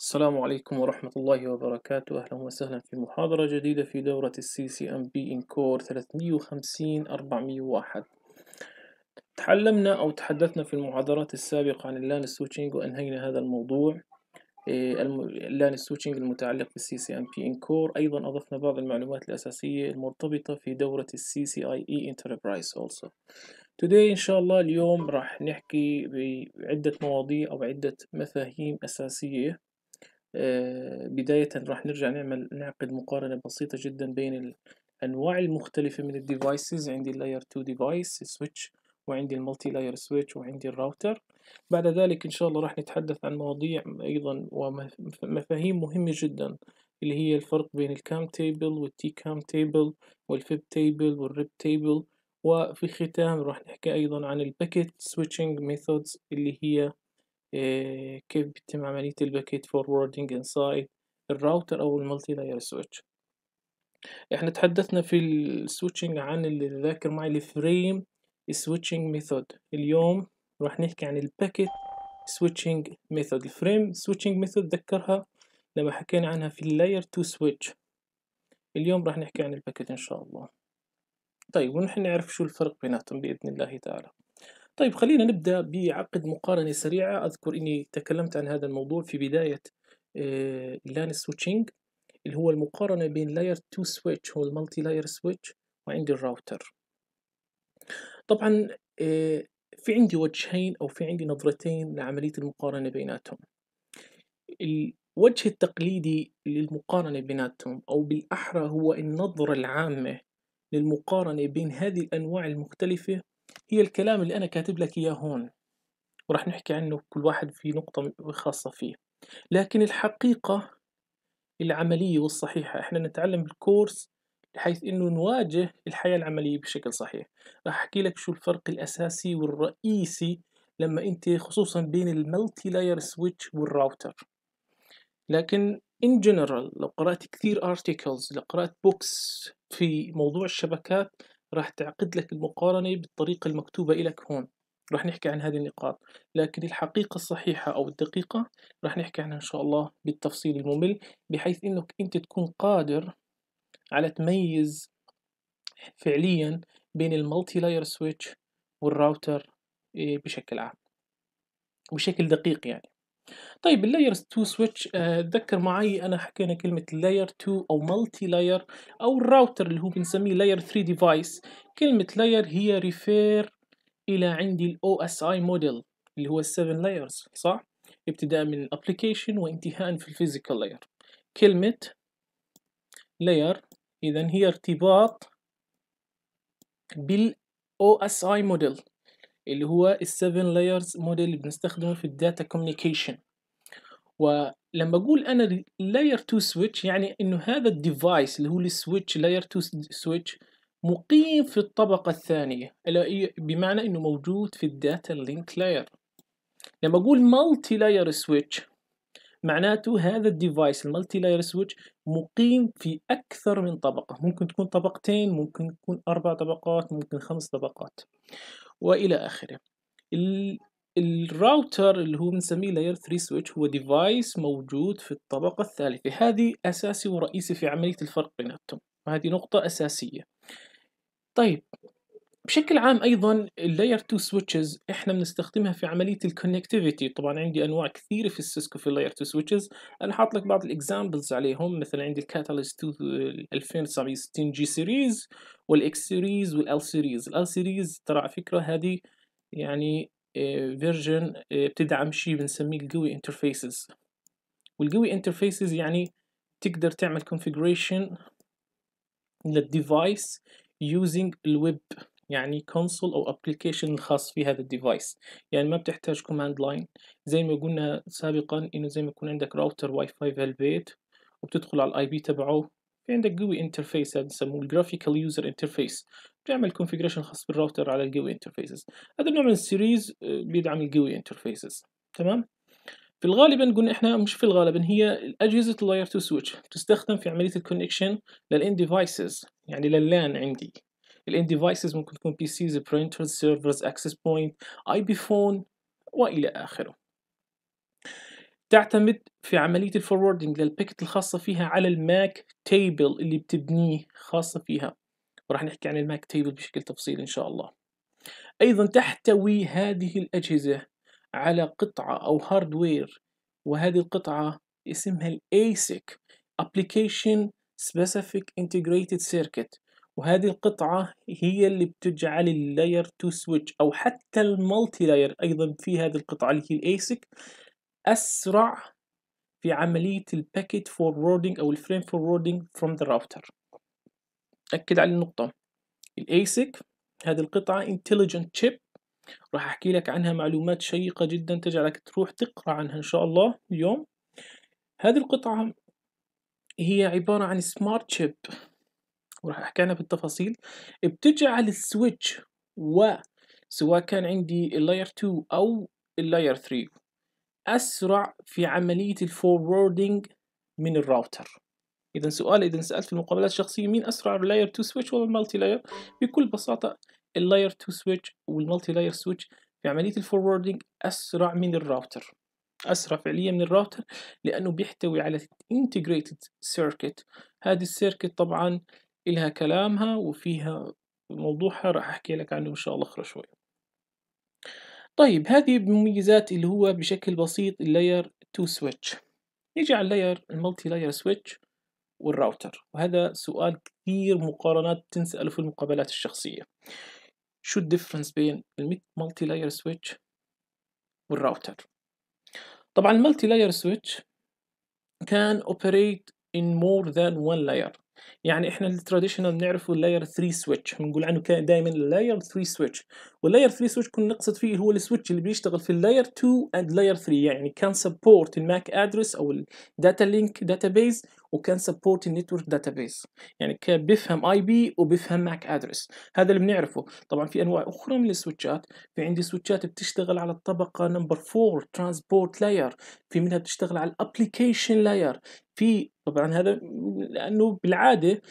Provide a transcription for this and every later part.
السلام عليكم ورحمة الله وبركاته. أهلا وسهلا في محاضرة جديدة في دورة ال CCNP ENCOR 350 401 تعلمنا أو تحدثنا في المحاضرات السابقة عن ال LAN switching وأنهينا هذا الموضوع. إيه، ال LAN switching المتعلق بال CCNP ENCOR أيضا أضفنا بعض المعلومات الأساسية المرتبطة في دورة ال CCIE Enterprise also. Today إن شاء الله اليوم راح نحكي بعدة مواضيع أو عدة مفاهيم أساسية. بداية راح نرجع نعمل نعقد مقارنة بسيطة جدا بين الأنواع المختلفة من ال devices عندي ال layer 2 device switch وعندي ال multilayer switch وعندي الراوتر بعد ذلك إن شاء الله راح نتحدث عن مواضيع أيضا ومفاهيم مهمة جدا اللي هي الفرق بين ال CAM table وال TCAM table وال FIB table وال RIB table وفي الختام راح نحكي أيضا عن ال packet switching methods اللي هي إيه، كيف بيتم عملية ال packet forwarding inside ال router أو ال multilayer switch إحنا تحدثنا في ال switching عن اللي ذاكر معي ال frame switching method اليوم راح نحكي عن ال packet switching method ال frame switching method ذكرها لما حكينا عنها في ال layer 2 switch اليوم راح نحكي عن ال packet إن شاء الله. طيب ونحن نعرف شو الفرق بيناتهم بإذن الله تعالى. طيب خلينا نبدأ بعقد مقارنة سريعة. أذكر إني تكلمت عن هذا الموضوع في بداية ال LAN switching اللي هو المقارنة بين layer 2 switch هو ال multilayer switch وعندي الراوتر. طبعا آه، في عندي وجهين أو في عندي نظرتين لعملية المقارنة بيناتهم. الوجه التقليدي للمقارنة بيناتهم أو بالأحرى هو النظرة العامة للمقارنة بين هذه الأنواع المختلفة هي الكلام اللي أنا كاتب لك إياه هون وراح نحكي عنه كل واحد في نقطة خاصة فيه. لكن الحقيقة العملية والصحيحة إحنا نتعلم بالكورس بحيث إنه نواجه الحياة العملية بشكل صحيح. راح أحكي لك شو الفرق الأساسي والرئيسي لما أنت خصوصا بين ال multilayer switch وال router. لكن in general لو قرأت كثير articles لو قرأت books في موضوع الشبكات راح تعقد لك المقارنة بالطريقة المكتوبة لك هون. راح نحكي عن هذه النقاط. لكن الحقيقة الصحيحة أو الدقيقة راح نحكي عنها إن شاء الله بالتفصيل الممل بحيث إنك أنت تكون قادر على تميز فعليا بين ال multilayer switch وال router إيه، بشكل عام. بشكل دقيق يعني. طيب ال layer 2 switch تذكر معي أنا حكينا كلمة layer 2 أو multilayer أو الراوتر اللي هو بنسميه layer 3 device. كلمة layer هي refer إلى عندي ال OSI model اللي هو 7 layers صح؟ ابتداء من ال application وانتهاء في ال physical layer. كلمة layer اذا هي ارتباط OSI model. اللي هو ال7 layers model اللي بنستخدمه في ال data communication ولما أقول أنا layer 2 switch يعني إنه هذا ال device اللي هو ال switch layer 2 switch مقيم في الطبقة الثانية بمعنى إنه موجود في ال data link layer لما أقول multilayer switch معناته هذا ال device ال multilayer switch مقيم في أكثر من طبقة. ممكن تكون طبقتين ممكن تكون أربع طبقات ممكن خمس طبقات. وإلى آخره. الراوتر اللي هو بنسميه layer 3 switch هو device موجود في الطبقة الثالثة. هذه أساسي ورئيسي في عملية الفرق بيناتهم. وهذه نقطة أساسية. طيب بشكل عام أيضا ال layer 2 switches إحنا بنستخدمها في عملية ال connectivity طبعا عندي أنواع كثيرة في ال Cisco في ال layer 2 switches أنا حاط لك بعض ال examples عليهم مثلا عندي الكاتاليست 2960 جي سيريز والاكس سيريز والال سيريز الال سيريز ترى على فكرة هذه يعني version بتدعم شيء بنسميه ال GUI interfaces وال GUI interfaces يعني تقدر تعمل configuration لل device using الويب يعني console أو application الخاص في هذا ال device يعني ما بتحتاج command line زي ما قلنا سابقا إنه زي ما يكون عندك router Wi-Fi في البيت وبتدخل على ال IP تبعه. في عندك GUI interface هذا بسموه ال graphical user interface بتعمل configuration خاص بالراوتر على ال GUI interfaces هذا النوع من ال series بيدعم ال GUI interfaces تمام؟ في الغالب قلنا إحنا مش في الغالب هي اجهزه ال layer 2 switch تستخدم في عملية ال connection لل LAN devices يعني لل LAN عندي. ال LAN devices ممكن تكون PCs printers servers access point IP phone وإلى آخره. تعتمد في عملية ال forwarding لل packet الخاصة فيها على ال MAC table اللي بتبنيه خاصة فيها. وراح نحكي عن ال MAC table بشكل تفصيلي إن شاء الله. أيضا تحتوي هذه الأجهزة على قطعة أو hardware وهذه القطعة اسمها ال ASIC Application Specific Integrated Circuit. وهذه القطعة هي اللي بتجعل ال layer two switch أو حتى ال multilayer أيضا في هذه القطعة اللي هي ال ASIC أسرع في عملية ال packet forwarding أو ال frame forwarding from the router. أكد على النقطة. ال ASIC هذه القطعة intelligent chip راح أحكي لك عنها معلومات شيقة جدا تجعلك تروح تقرأ عنها إن شاء الله اليوم. هذه القطعة هي عبارة عن smart chip وراح أحكي عنها بالتفاصيل. بتجعل ال switch وسواء كان عندي ال layer 2 أو ال layer 3 أسرع في عملية ال forwarding من الراوتر. إذا سؤال إذا سألت في المقابلات الشخصية مين أسرع ال layer 2 switch ولا ال multilayer بكل بساطة ال layer 2 switch وال multilayer switch في عملية ال forwarding أسرع من الراوتر. أسرع فعليا من الراوتر لأنه بيحتوي على integrated circuit. هذه ال circuit طبعا إلها كلامها وفيها موضوعها راح أحكي لك عنه إن شاء الله أخرى شوي. طيب هذه مميزات اللي هو بشكل بسيط ال layer 2 switch نيجي على ال layer ال multilayer switch والراوتر وهذا سؤال كثير مقارنات تنسأله في المقابلات الشخصية. شو ال difference بين ال multilayer switch وال router طبعا ال multilayer switch can operate in more than one layer. يعني إحنا ال traditional بنعرفه ال layer 3 switch بنقول عنه كان دائما ال layer 3 switch وال layer 3 switch كنا نقصد فيه هو ال switch اللي بيشتغل في ال layer 2 and layer 3 يعني can support ال MAC address أو ال data link database وكان support ال network database يعني كان بيفهم IP وبيفهم MAC address هذا اللي بنعرفه. طبعا في أنواع أخرى من ال switch ات في عندي switch ات بتشتغل على الطبقة number 4 transport layer في منها بتشتغل على ال application layer في طبعا هذا لأنه بالعادة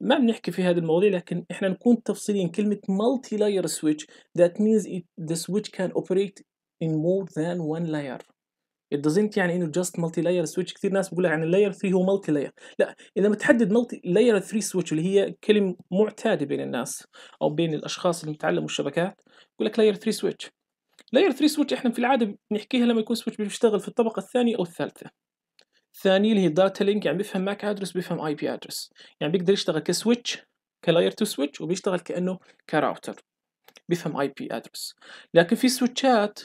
ما بنحكي في هذه المواضيع لكن إحنا نكون تفصيليا كلمة multi layer switch that means it, the switch can operate in more than one layer. It doesn't يعني إنه just multi layer switch. كثير ناس بيقول عن ال layer 3 هو multi layer لا إذا بتحدد multi layer 3 switch اللي هي كلمة معتادة بين الناس أو بين الأشخاص اللي بيتعلموا الشبكات بيقول لك layer 3 switch. layer 3 switch إحنا في العادة بنحكيها لما يكون switch بيشتغل في الطبقة الثانية أو الثالثة. الثاني اللي هي data link يعني بيفهم MAC address بيفهم IP address يعني بيقدر يشتغل ك switch ك layer two switch وبيشتغل كأنه كراوتر. بيفهم IP address لكن في switch ات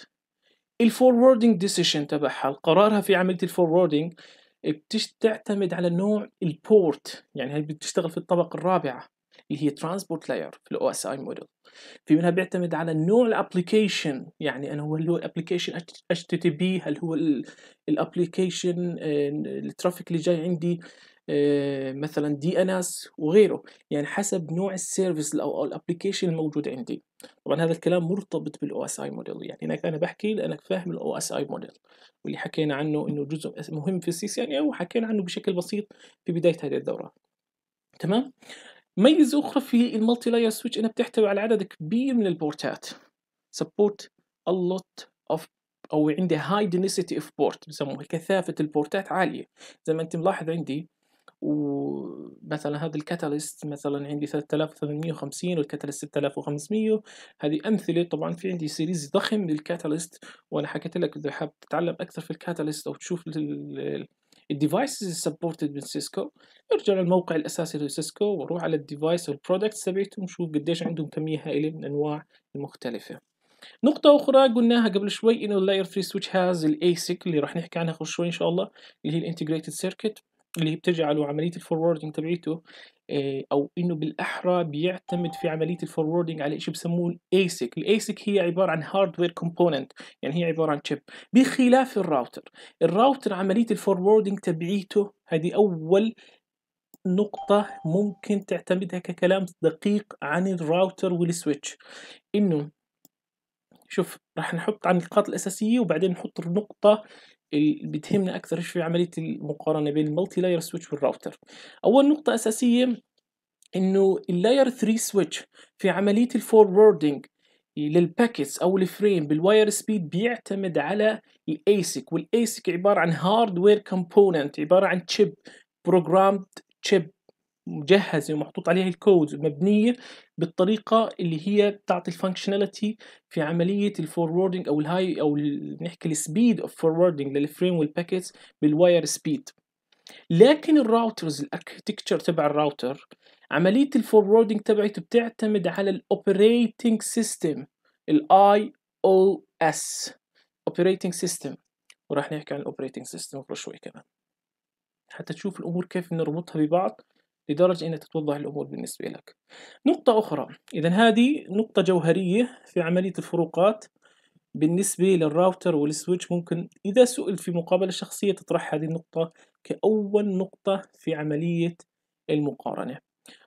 ال forwarding decision تبعها قرارها في عملية ال forwarding بتعتمد على نوع ال port يعني هي بتشتغل في الطبقة الرابعة؟ اللي هي transport layer في ال OSI model في منها بيعتمد على نوع ال application يعني أنا هو هو ال application HTTP هل هو ال application ال traffic اللي جاي عندي آه، مثلا DNS وغيره. يعني حسب نوع ال service أو ال application الموجود عندي. طبعا هذا الكلام مرتبط بال OSI model يعني أنا أنا بحكي لأنك فاهم ال OSI model واللي حكينا عنه إنه جزء مهم في ال CCNA و حكينا عنه بشكل بسيط في بداية هذه الدورة. تمام؟ ميزة أخرى في ال multi layer switch إنها بتحتوي على عدد كبير من ال port ات. Support a lot of أو عندي high density of port بسموها كثافة ال port ات عالية. زي ما أنت ملاحظ عندي ومثلا هذا ال Catalyst مثلا عندي 3850 وال Catalyst 6500 هذه أمثلة طبعا في عندي series ضخم لل Catalyst وأنا حكيت لك إذا حاب تتعلم أكثر في ال Catalyst أو تشوف ال devices supported من Cisco ارجع للموقع الأساسي ل Cisco وروح على ال device وال products تبعتهم وشوف قديش عندهم كمية هائلة من أنواع المختلفة. نقطة أخرى قلناها قبل شوي إنه ال layer 3 switch has ال ASIC اللي راح نحكي عنها شوي إن شاء الله اللي هي ال integrated circuit اللي هي بتجعله عملية ال forwarding تبعيته آه، أو إنه بالأحرى بيعتمد في عملية ال forwarding على شيء بسموه ال ASIC ال ASIC هي عبارة عن hardware component يعني هي عبارة عن chip بخلاف ال router ال router عملية ال forwarding تبعيته هذه أول نقطة ممكن تعتمدها ككلام دقيق عن ال router وال switch إنه شوف راح نحط عن النقاط الأساسية وبعدين نحط النقطة بتهمنا أكثر إيش في عملية المقارنة بين ال multi layer switch وال router. أول نقطة أساسية إنه ال layer 3 switch في عملية الفوروردنج للباكيتس أو الفريم بالواير سبيد بيعتمد على ال ASIC وال ASIC عبارة عن hardware component عبارة عن chip programmed chip مجهزه ومحطوط عليها الكود مبنية بالطريقة اللي هي بتعطي ال functionality في عملية ال forwarding أو ال high أو نحكي السبيد اوف فوروردنج للفريم والباكيتس بالواير سبيد لكن ال routers ال architecture تبع الراوتر عملية ال forwarding تبعته بتعتمد على ال operating system ال IOS operating system وراح نحكي عن ال operating system شوي كمان. حتى تشوف الأمور كيف نربطها ببعض. لدرجة أنها تتوضح الأمور بالنسبة لك. نقطة أخرى إذا هذه نقطة جوهرية في عملية الفروقات بالنسبة لل router وال switch. ممكن إذا سئل في مقابلة شخصية تطرح هذه النقطة كأول نقطة في عملية المقارنة.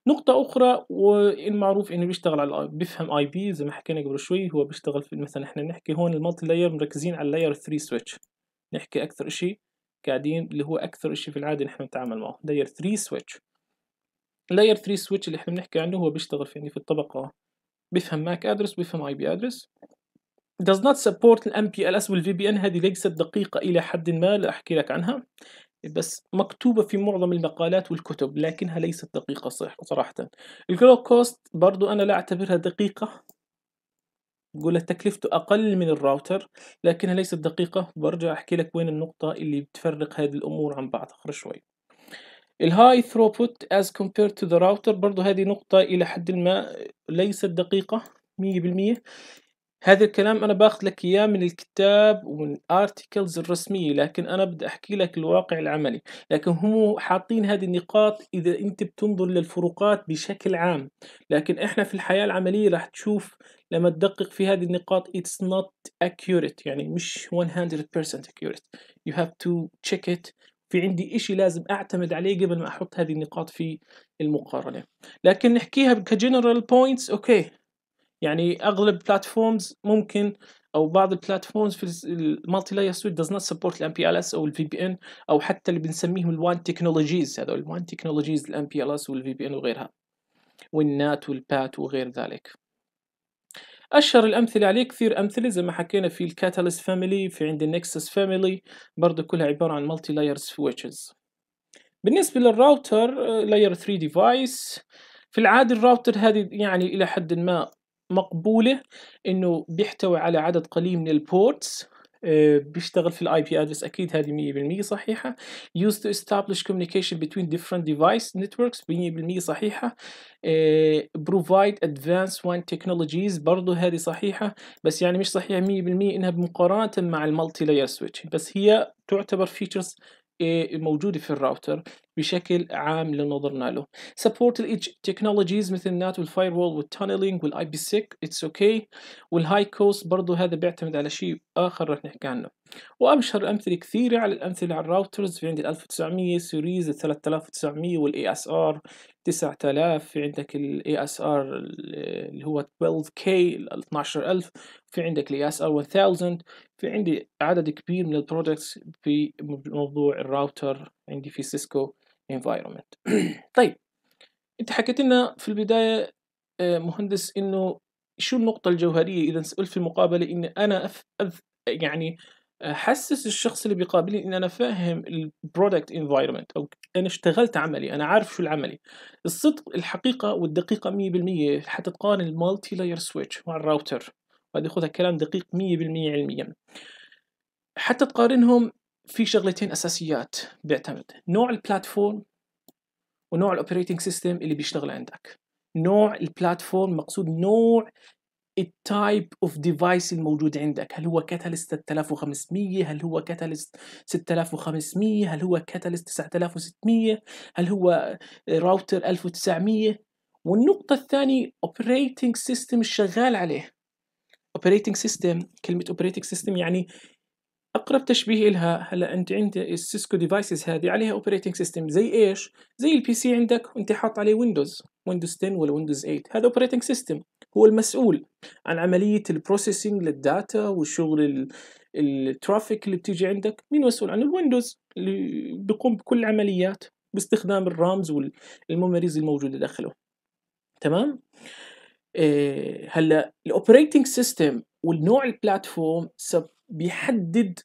نقطة أخرى والمعروف إنه بيشتغل على بيفهم IP زي ما حكينا قبل شوي. هو بيشتغل في مثلا إحنا نحكي هون ال multi layer مركزين على ال layer 3 switch. نحكي أكثر إشي قاعدين اللي هو أكثر إشي في العادة نحن نتعامل معه layer 3 switch. layer 3 switch اللي إحنا بنحكي عنه هو بيشتغل في يعني في الطبقة. بيفهم MAC address بيفهم IP address does not support ال وال VPN هذه ليست دقيقة إلى حد ما لا أحكي لك عنها. بس مكتوبة في معظم المقالات والكتب لكنها ليست دقيقة صح صراحة. ال low cost برضو أنا لا أعتبرها دقيقة. بقول تكلفته أقل من الراوتر لكنها ليست دقيقة. برجع أحكي لك وين النقطة اللي بتفرق هذه الأمور عن بعض. آخر شوي. ال high throughput as compared to the router برضو هذه نقطة إلى حد ما ليست دقيقة مية بالمية. هذا الكلام أنا باخذ لك إياه من الكتاب ومن ال articles الرسمية لكن أنا بدي أحكي لك الواقع العملي. لكن هم حاطين هذه النقاط إذا أنت بتنظر للفروقات بشكل عام. لكن إحنا في الحياة العملية راح تشوف لما تدقق في هذه النقاط it's not accurate يعني مش 100% accurate. You have to check it في عندي إشي لازم أعتمد عليه قبل ما أحط هذه النقاط في المقارنة. لكن نحكيها ك general points okay. يعني أغلب platforms ممكن أو بعض ال platforms في ال multi layer switch does not support ال MPLS أو ال VPN أو حتى اللي بنسميهم ال WAN technologies هذول ال WAN technologies ال MPLS وال VPN وغيرها. وال NAT وال PAT وغير ذلك. أشهر الأمثلة عليه كثير أمثلة زي ما حكينا في ال Catalyst family في عند ال Nexus family برضه كلها عبارة عن multi layer switches بالنسبة لل router layer 3 device في العادة الراوتر هذه يعني إلى حد ما مقبولة إنه بيحتوي على عدد قليل من ال ports بيشتغل في ال IP address أكيد هذه 100% صحيحة. Used to establish communication between different device networks 100% صحيحة. provide advanced WAN technologies برضه هذه صحيحة بس يعني مش صحيحة 100% إنها بمقارنه مع ال multi layer switch بس هي تعتبر features آه، موجودة في الراوتر بشكل عام لنظرنا له. Support technologies مثل ال NAT وال firewall وال tunneling وال IPsec it's okay وال high cost برضه هذا بيعتمد على شيء آخر رح نحكي عنه. وامشهر أمثلة كثيرة على الأمثلة على ال routers في عندي ال 1900 series ال 3900 وال ASR 9000 في عندك ال ASR اللي هو 12K ال 12000 في عندك ال ASR 1000 في عندي عدد كبير من ال products في موضوع الراوتر عندي في سيسكو environment طيب أنت حكيت لنا في البداية آه، مهندس إنه شو النقطة الجوهرية إذا سئلت في المقابلة ان أنا أف... أف... يعني احسس الشخص اللي بيقابلني إن أنا فاهم ال product environment أو أنا اشتغلت عملي أنا عارف شو العملي. الصدق الحقيقة والدقيقة 100% حتى تقارن ال multi layer switch مع الراوتر. وهذا خذها كلام دقيق 100% علميا. حتى تقارنهم في شغلتين أساسيات بيعتمد نوع ال platform ونوع ال operating system اللي بيشتغل عندك. نوع ال platform مقصود نوع ال type of device الموجود عندك. هل هو Catalyst 3500 هل هو Catalyst 6500 هل هو Catalyst 9600 هل هو راوتر 1900 والنقطة الثانية operating system الشغال عليه. operating system كلمة operating system يعني أقرب تشبيه لها هلأ أنت عندك ال Cisco devices هذه عليها operating system زي إيش؟ زي ال PC عندك وأنت حاط عليه Windows Windows 10 ولا Windows 8 هذا operating system هو المسؤول عن عملية ال processing لل data وشغل ال traffic اللي بتيجي عندك. مين مسؤول عن ال Windows اللي بيقوم بكل العمليات باستخدام ال RAMs وال memories الموجودة داخله. تمام؟ آآ هلأ ال operating system والنوع ال platform سب بيحدد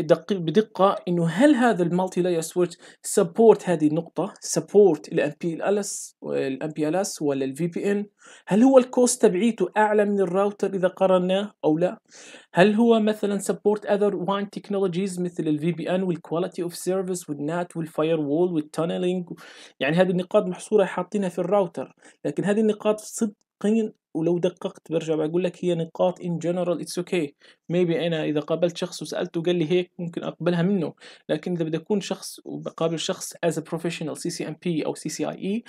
دق بدقة إنه هل هذا ال multi layer switch support هذه النقطة support ال MPLS ال MPLS والّا ال VPN هل هو ال cost تبعيته أعلى من الراوتر إذا قارناه أو لأ؟ هل هو مثلًا support other WAN technologies مثل ال VPN وال quality of service وال NAT وال firewall وال tunneling يعني هذه النقاط محصورة حاطينها في الراوتر، لكن هذه النقاط صدقًا ولو دققت بارجع باقول لك هي نقاط in general it's okay. Maybe أنا إذا قابلت شخص وسألته وقال لي هيك ممكن أقبلها منه، لكن إذا بدي أكون شخص وباقابل شخص as a professional CCNP أو CCIE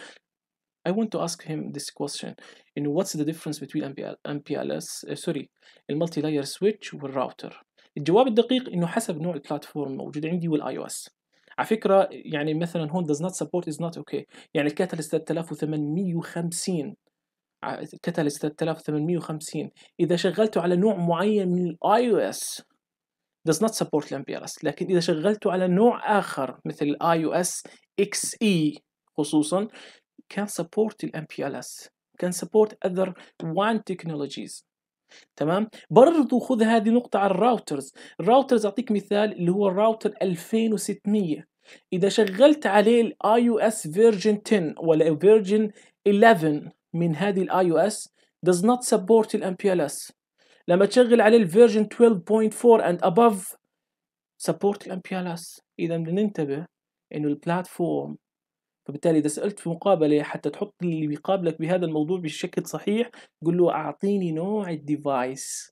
I want to ask him this question. إنه what's the difference between MPL MPLS sorry ال multi layer switch وال router الجواب الدقيق إنه حسب نوع ال platform الموجود عندي وال IOS على فكرة يعني مثلا هون does not support is not okay. يعني ال Catalyst 3850 Catalyst 3850 إذا شغلته على نوع معين من ال IOS does not support ال MPLS لكن إذا شغلته على نوع آخر مثل الاي أو إس إكس إي خصوصا can support ال MPLS can support other WAN technologies تمام؟ برضو خذ هذه نقطة على ال routers. ال routers أعطيك مثال اللي هو الراوتر 2600 إذا شغلت عليه ال IOS version 10 ولا version 11 من هذه ال IOS does not support MPLS لما تشغل عليه ال version 12.4 and above support MPLS إذا بدنا ننتبه إنه ال platform فبالتالي إذا سألت في مقابلة حتى تحط اللي بيقابلك بهذا الموضوع بشكل صحيح قل له أعطيني نوع ال device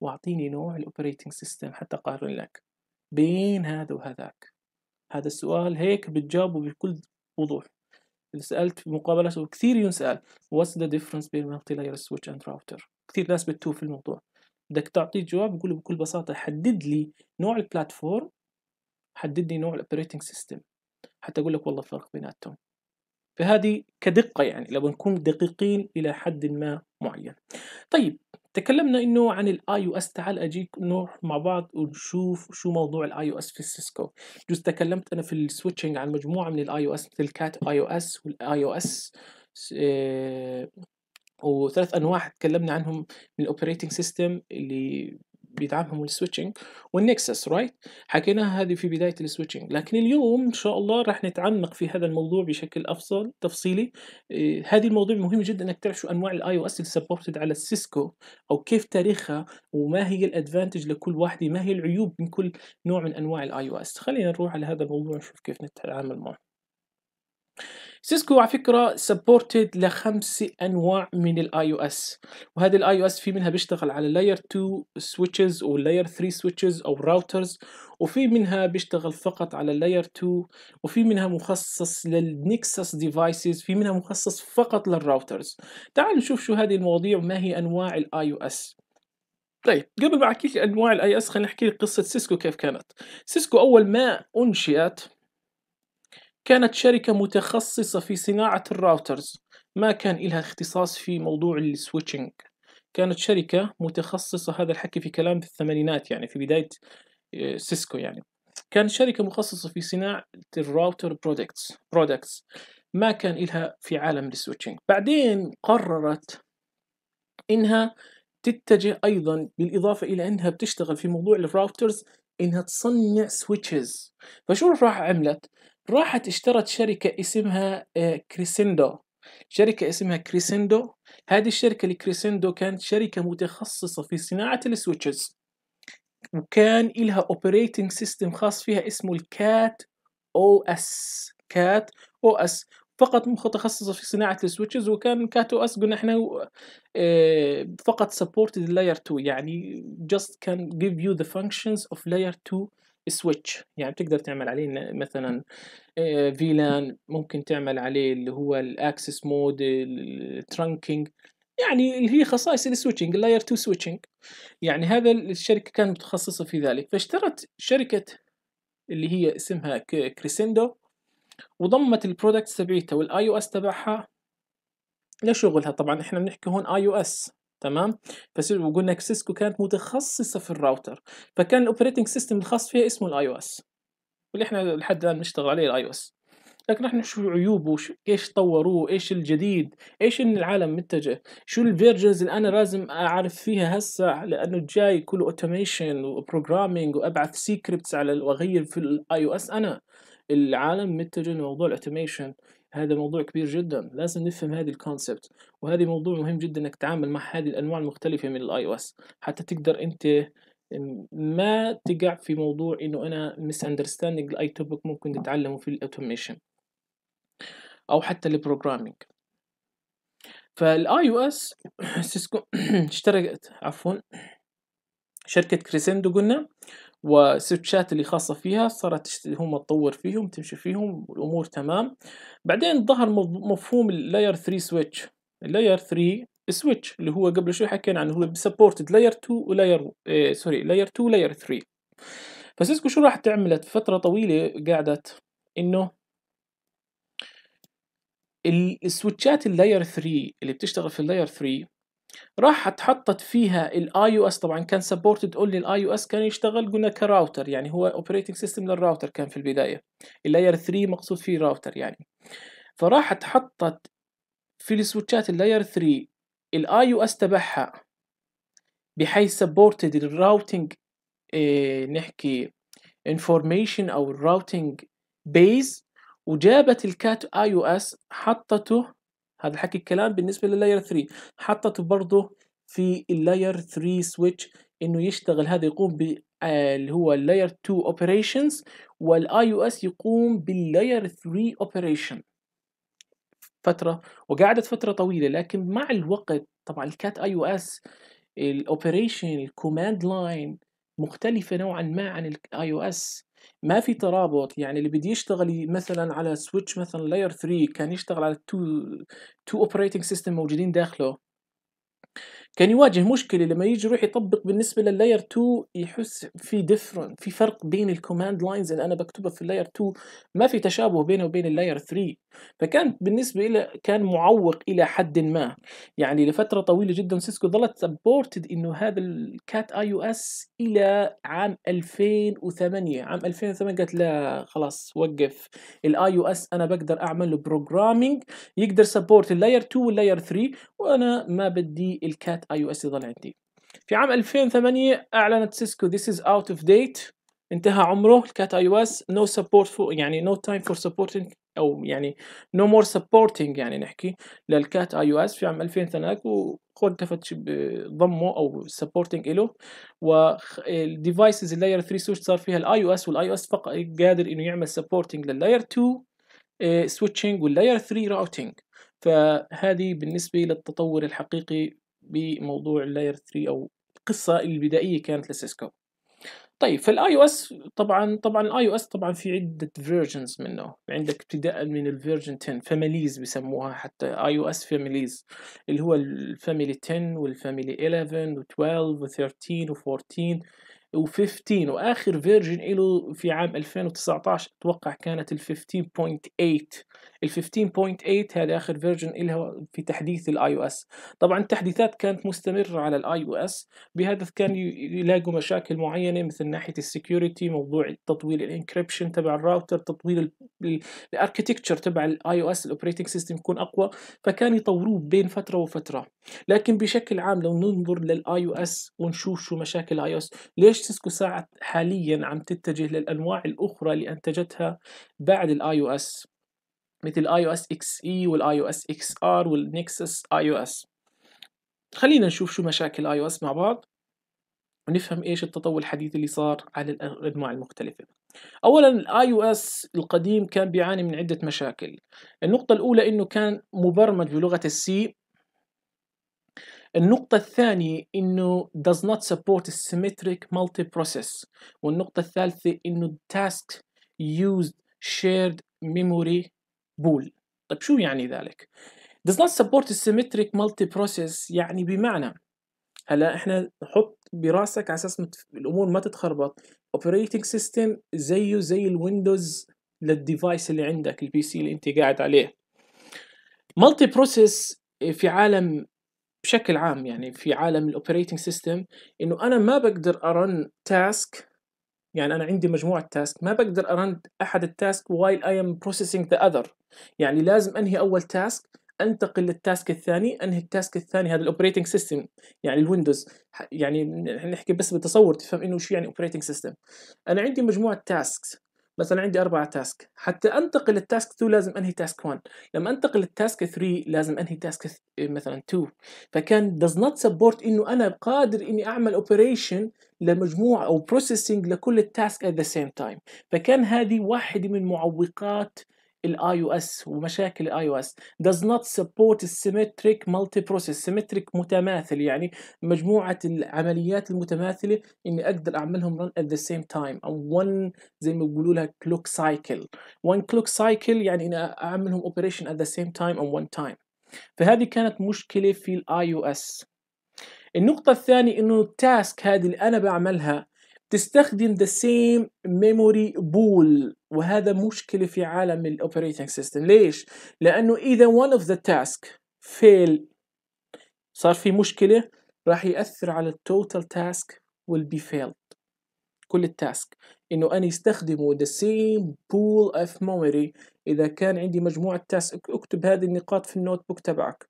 وأعطيني نوع ال operating system حتى أقارن لك بين هذا وهذاك. هذا السؤال هيك بتجاوبه بكل وضوح. إذا سألت في مقابلات وكثير ينسأل what's the difference بين multi layer switch and router? كثير ناس بتوه في الموضوع. بدك تعطيه جواب بقول بكل بساطة حدد لي نوع ال platform حدد لي نوع ال operating system حتى أقول لك والله الفرق بيناتهم. فهذه كدقة يعني لو نكون دقيقين إلى حد ما معين. طيب تكلمنا إنه عن ال IOS تعال أجيك نروح مع بعض ونشوف شو موضوع ال IOS في ال Cisco. جزء تكلمت أنا في ال switching عن مجموعة من الاي أو اس مثل الكات اي أو اس والاي أو اس وثلاث أنواع تكلمنا عنهم من ال operating system اللي بيدعمهم ال switching وال Nexus right حكيناها هذه في بداية ال switching لكن اليوم إن شاء الله راح نتعمق في هذا الموضوع بشكل أفضل تفصيلي. إيه هذه الموضوع مهم جدا إنك تعرف شو أنواع ال IOS اللي supported على ال Cisco أو كيف تاريخها وما هي ال advantage لكل واحدة ما هي العيوب من كل نوع من أنواع ال IOS خلينا نروح على هذا الموضوع نشوف كيف نتعامل معه. Cisco على فكرة supported لخمس أنواع من ال IOS وهذه ال IOS في منها بيشتغل على layer 2 switches أو layer 3 switches أو routers وفي منها بيشتغل فقط على layer 2 وفي منها مخصص لل Nexus devices في منها مخصص فقط لل routers تعالوا نشوف شو هذه المواضيع وما هي أنواع ال IOS طيب قبل ما أحكي أنواع ال IOS خلينا نحكي قصة Cisco كيف كانت. Cisco أول ما أنشئت كانت شركة متخصصة في صناعة ال routers. ما كان إلها اختصاص في موضوع ال switching كانت شركة متخصصة هذا الحكي في كلام في الثمانينات يعني في بداية آه، Cisco يعني. كانت شركة مخصصة في صناعة ال router products products ما كان إلها في عالم ال switching بعدين قررت إنها تتجه أيضا بالإضافة إلى أنها بتشتغل في موضوع ال routers إنها تصنع switches فشو راح عملت؟ راحت اشترت شركة اسمها آه، Crescendo. شركة اسمها Crescendo. هذه الشركة ال Crescendo كانت شركة متخصصة في صناعة ال switches. وكان إلها operating system خاص فيها اسمه ال CatOS. CatOS. فقط متخصصة في صناعة ال switches وكان CatOS قلنا إحنا آه، فقط supported layer 2 يعني just can give you the functions of layer 2 switch يعني بتقدر تعمل عليه مثلا VLAN ممكن تعمل عليه اللي هو ال access mode ال trunking يعني اللي هي خصائص ال switching ال layer 2 switching يعني هذا الشركة كانت متخصصة في ذلك. فاشترت شركة اللي هي اسمها Crescendo وضمت ال product تبعيتها وال IOS تبعها لشغلها طبعا إحنا بنحكي هون IOS تمام؟ بس وقلنا Cisco كانت متخصصة في الراوتر فكان ال operating system الخاص فيها اسمه ال IOS واللي إحنا لحد الآن بنشتغل عليه ال IOS لكن راح نشوف عيوبه ش إيش طوّروه، إيش الجديد، إيش إن العالم متجه، شو الversions اللي أنا لازم أعرف فيها هسّه؟ لأنه الجاي كلّه automation وprogramming وأبعث scripts على ال وأغيّر في الiOS أنا، العالم متجه لموضوع الautomation. هذا موضوع كبير جدًا، لازم نفهم هذي الconcept. وهذا موضوع مهم جدًا إنك تتعامل مع هذه الأنواع المختلفة من الiOS حتى تقدر أنت م ما تقع في موضوع إنه أنا misunderstanding لأي topic ممكن تتعلمه في الautomation. أو حتى ال programming. فال IOS Cisco اشترت عفوًا شركة Crescendo قلنا. والسويتشات اللي خاصة فيها صارت هم تطوّر فيهم، تمشي فيهم والأمور تمام، بعدين ظهر مف مفهوم ال layer 3 switch. ال layer 3 switch اللي هو قبل شوي حكينا عنه هو supported layer 2 و layer آآ sorry layer 2 و layer 3 ف Cisco شو راحت عملت فترة طويلة قعدت ال السويتشات ال layer 3 اللي بتشتغل في ال layer 3 راحت حطّت فيها ال IOS طبعًا كان supported only ال IOS كان يشتغل قلنا كراوتر يعني هو operating system للراوتر كان في البداية، ال layer 3 مقصود فيه راوتر يعني، فراحت حطّت في السويتشات ال layer 3 ال IOS تبعها بحيث supported ال routing آآ نحكي information أو ال routing base. وجابت الcat iOS حطّته هذا حكي الكلام بالنسبة للlayer 3 حطّته برضه في الlayer 3 switch إنه يشتغل هذا يقوم ب آآ اللي هو الlayer 2 operations والiOS يقوم بالlayer 3 operation. فترة وقعدت فترة طويلة، لكن مع الوقت طبعًا الcat iOS الoperation الcommand line مختلفة نوعًا ما عن الiOS ما في ترابط، يعني اللي بده يشتغل مثلًا على switch مثلًا layer 3 كان يشتغل على 2 2 operating system موجودين داخله. كان يواجه مشكلة لمّا ييجي يروح يطبّق بالنسبة للlayer 2 يحس في different في فرق بين الcommand lines اللي أنا باكتبها في الlayer 2 ما في تشابه بينه وبين الlayer 3 فكان بالنسبة إله كان معوّق إلى حدٍ ما، يعني لفترة طويلة جدًا Cisco ظلت supported إنه هذا ال Cat IOS إلى عام 2008 عام 2008 قالت لا خلاص وقّف. ال IOS أنا باقدر أعمل له programming يقدر support ال layer 2 وال layer 3 وأنا ما بدي IOS يضل عندي. في عام 2008 أعلنت Cisco this is out of date انتهى عمره. ال Cat IOS no support يعني no time for supporting أو يعني نو مور سبورتنج يعني نحكي للكات اي أو اس في عام 2000 هناك وقلت بضمه أو سبورتنج له والديفايسز اللاير 3 سويتش صار فيها الاي أو اس والاي أو اس فقط قادر إنه يعمل سبورتنج لللاير 2 سويتشنج واللاير 3 راوتنج فهذه بالنسبة للتطور الحقيقي بموضوع الlayer 3 أو القصة البدائية كانت لسيسكو. طيب فالiOS طبعًا طبعًا الiOS طبعًا في عدة versions منه، عندك ابتداءً من الversion 10 families بيسموها حتى iOS families اللي هو الfamily 10 والfamily 11 و12 و13 و14 و15 وآخر version إله في عام 2019 أتوقع كانت ال15.8 ال15.8 هذا آخر version إلها في تحديث الiOS طبعًا التحديثات كانت مستمرة على الiOS بهدف كان يلاقوا مشاكل معينة مثل ناحية الsecurity موضوع تطوير الencryption تبع الراوتر تطوير ال ال الarchitecture تبع الiOS الoperating system يكون أقوى. فكان يطوروه بين فترة وفترة، لكن بشكل عام لو ننظر للiOS ونشوف شو مشاكل الiOS ليش سيسكو ساعة حاليًا عم تتجه للأنواع الأخرى اللي أنتجتها بعد الiOS مثل iOS XE والiOS XR والNexus iOS. خلينا نشوف شو مشاكل iOS مع بعض ونفهم إيش التطور الحديث اللي صار على الأ الأنواع المختلفة. أولًا الiOS القديم كان بيعاني من عدة مشاكل، النقطة الأولى إنه كان مبرمج بلغة الC النقطة الثانية إنه does not support symmetric multiprocess والنقطة الثالثة إنه task used shared memory pool طيب شو يعني ذلك؟ does not support symmetric multiprocess يعني بمعنى هلا إحنا نحط براسك على أساس. الأمور ما تتخربط operating system زيه زي ال Windows لل device اللي عندك ال PC اللي أنت قاعد عليه multi process في عالم بشكل عام يعني في عالم ال operating system إنه أنا ما بقدر أ run task يعني أنا عندي مجموعة task ما بقدر أ run أحد ال task while I am processing the other. يعني لازم أنهي أول task أنتقل لل task الثاني أنهي ال task الثاني هذا ال operating system يعني ال Windows يعني نحكي بس بالتصور تفهم إنه شو يعني operating system أنا عندي مجموعة tasks مثلا عندي أربعة task حتى أنتقل لل task 2 لازم أنهي task 1 لما أنتقل لل task 3 لازم أنهي task مثلا 2 فكان does not support إنه أنا قادر إني أعمل operation لمجموعة أو processing لكل ال task at the same time. فكان هذه واحدة من معوقات ال IOS ومشاكل ال IOS does not support symmetric multi process symmetric متماثل يعني مجموعة العمليات المتماثلة إني أقدر أعملهم run at the same time. أو one زي ما بيقولوا لها clock cycle. One clock cycle يعني إني أعملهم operation at the same time أو one time. فهذه كانت مشكلة في ال IOS النقطة الثانية إنه ال task هذه اللي أنا بعملها تستخدم the same memory pool وهذا مشكلة في عالم ال operating system ليش؟ لأنه إذا one of the task fail صار في مشكلة راح يأثر على ال total task will be failed كل ال task. إنه أنا يستخدموا the same pool of memory. إذا كان عندي مجموعة task أكتب هذه النقاط في ال notebook تبعك.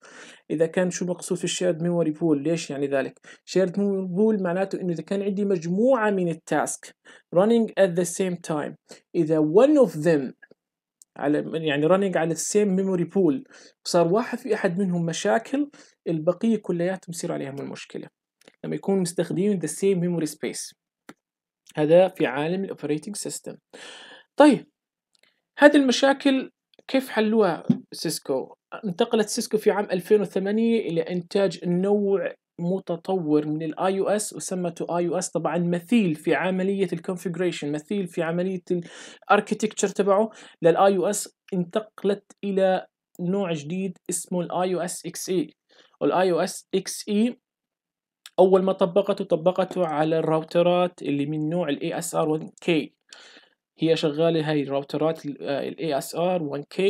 إذا كان شو المقصود في ال shared memory pool ليش يعني ذلك؟ shared memory pool معناته إنه إذا كان عندي مجموعة من ال task running at the same time إذا one of them على يعني running على ال same memory pool صار واحد في أحد منهم مشاكل البقية كلياتهم يصير عليهم المشكلة. لما يكونوا مستخدمين the same memory space. هذا في عالم ال operating system طيب هذه المشاكل كيف حلوها سيسكو؟ انتقلت سيسكو في عام 2008 إلى إنتاج نوع متطور من ال IOS وسمته IOS طبعا مثيل في عملية ال configuration مثيل في عملية ال architecture تبعه. لل IOS انتقلت إلى نوع جديد اسمه الاي أو اس إكس اي والاي أو اس إكس اي أول ما طبقته طبقته على الراوترات اللي من نوع ال ASR 1K هي شغالة هاي الراوترات ال ASR 1K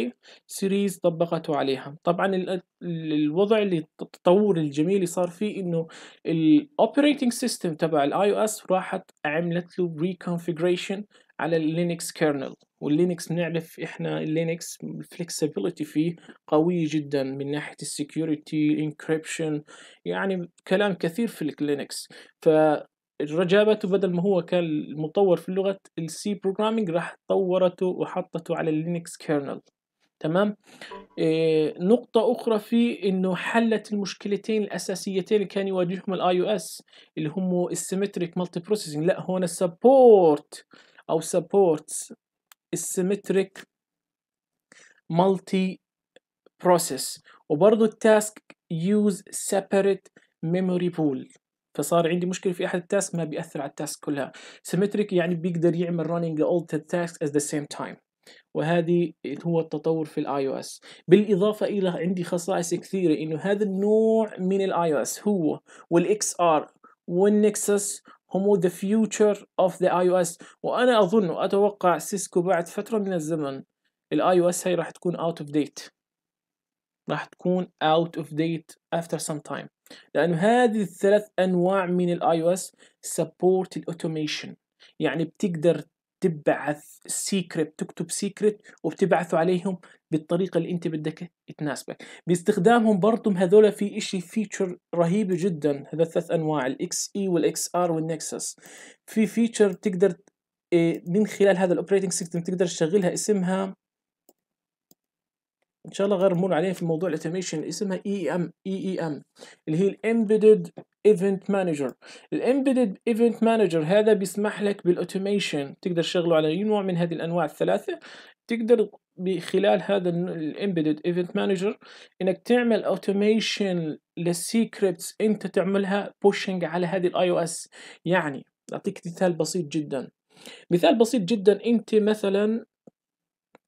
series طبقته عليها. طبعا الوضع اللي التطور الجميل اللي صار فيه إنه ال operating system تبع ال IOS راحت عملت له reconfiguration على ال Linux kernel وال Linux بنعرف إحنا اللينكس ال flexibility فيه قوية جدا من ناحية ال security encryption يعني كلام كثير في ال Linux ف جابته بدل ما هو كان مطور في لغة ال C programming راح طورته وحطته على ال Linux kernel تمام؟ إيه نقطة أخرى في إنه حلت المشكلتين الأساسيتين اللي كان يواجههم ال IOS اللي هم ال symmetric multiprocessing لا هون support أو supports ال symmetric multiprocess وبرضه ال task use separate memory pool. فصار عندي مشكلة في أحد ال task ما بيأثر على ال task كلها. symmetric يعني بيقدر يعمل running all the tasks at the same time. وهذه هو التطور في ال IOS بالإضافة إلى عندي خصائص كثيرة إنه هذا النوع من ال IOS هو وال XR وال Nexus هم the future of the iOS. وأنا أظن وأتوقع سيسكو بعد فترة من الزمن ال IOS هي راح تكون out of date. راح تكون out of date after some time. لأنه هذه الثلاث أنواع من ال IOS support ال automation يعني بتقدر تبعث سيكريت تكتب سيكريت وبتبعثوا عليهم بالطريقة اللي انت بدك تناسبك. باستخدامهم برضهم هذول في إشي feature رهيبه جدا هذا الثلاث أنواع ال XE وال XR وال Nexus في feature تقدر آه، من خلال هذا ال operating system تقدر تشغلها اسمها إن شاء الله غير مر عليه في موضوع ال automation اسمها EM EEM اللي هي ال Embedded Event Manager ال Embedded Event Manager هذا بيسمح لك بال automation تقدر تشغله على أي نوع من هذه الأنواع الثلاثة. تقدر بخلال هذا ال Embedded Event Manager إنك تعمل automation لل scripts أنت تعملها pushing على هذه ال IOS يعني أعطيك مثال بسيط جدا. مثال بسيط جدا أنت مثلا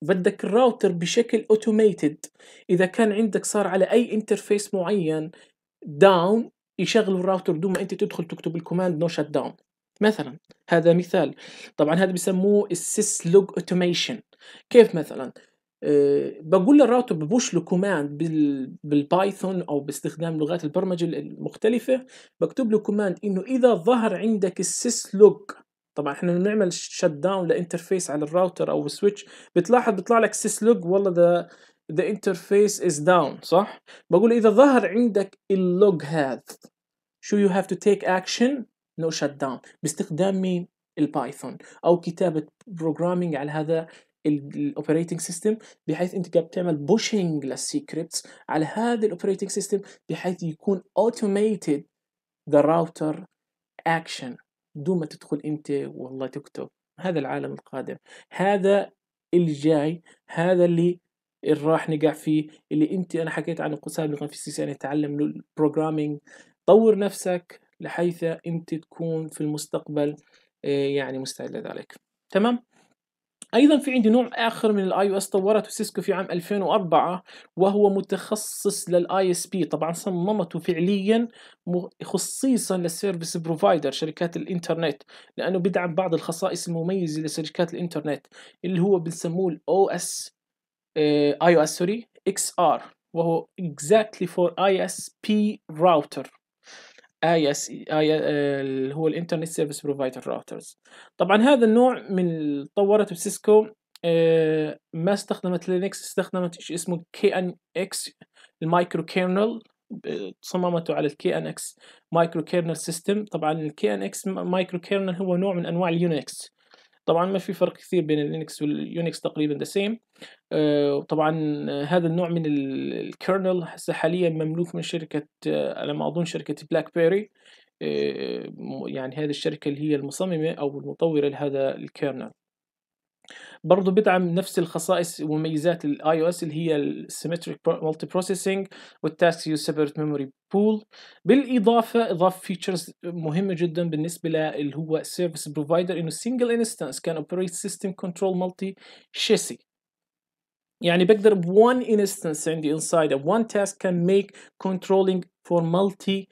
بدك الراوتر بشكل automated إذا كان عندك صار على أي interface معين down يشغل الراوتر دون ما أنت تدخل تكتب ال command no shutdown مثلا هذا مثال. طبعا هذا بسموه ال syslog automation كيف مثلا؟ أه بقول للراوتر ب push له command بال Python أو باستخدام لغات البرمجة المختلفة. بكتب له command إنه إذا ظهر عندك ال syslog طبعا إحنا بنعمل shutdown ل interface على الراوتر أو ال switch بتلاحظ بيطلع لك syslog والله the the interface is down صح؟ بقول إذا ظهر عندك ال log هذا so you have to take action no shutdown باستخدام مين؟ ال Python أو كتابة programming على هذا ال operating system بحيث أنت قاعد بتعمل pushing لل scripts على هذا ال operating system بحيث يكون automated the router action بدون ما تدخل أنت والله تكتب. هذا العالم القادم هذا اللي جاي هذا اللي راح نقع فيه اللي أنت أنا حكيت عنه سابقا في ال CCNA تعلم ال programming طور نفسك لحيث أنت تكون في المستقبل آه، يعني مستعد لذلك. تمام؟ أيضا في عندي نوع آخر من ال IOS طورته سيسكو في عام 2004 وهو متخصص لل ISP طبعا صممته فعليا خصيصا لل service provider شركات الإنترنت لأنه بدعم بعض الخصائص المميزة لشركات الإنترنت اللي هو بنسموه ال OS IOS sorry XR وهو exactly for ISP router. ISP اللي هو الإنترنت service provider routers طبعا هذا النوع من طورته سيسكو آه، ما استخدمت لينكس استخدمت شيء اسمه QNX ال microkernel صممته على ال QNX microkernel system طبعا ال QNX microkernel هو نوع من أنواع ال Unix. طبعا ما في فرق كثير بين ال Linux وال Unix تقريبا the same طبعا هذا النوع من ال kernel هسه حاليا مملوك من شركة آه، على ما أظن شركة BlackBerry آه، يعني هذه الشركة اللي هي المصممة أو المطورة لهذا ال kernel. برضه بيدعم نفس الخصائص ومميزات ال IOS اللي هي ال symmetric multiprocessing وال task use separate memory pool بالإضافة إضاف features مهمة جدا بالنسبة اللي هو service provider انه single instance can operate system control multi chassis يعني بقدر ب one instance عندي inside of one task can make controlling for multi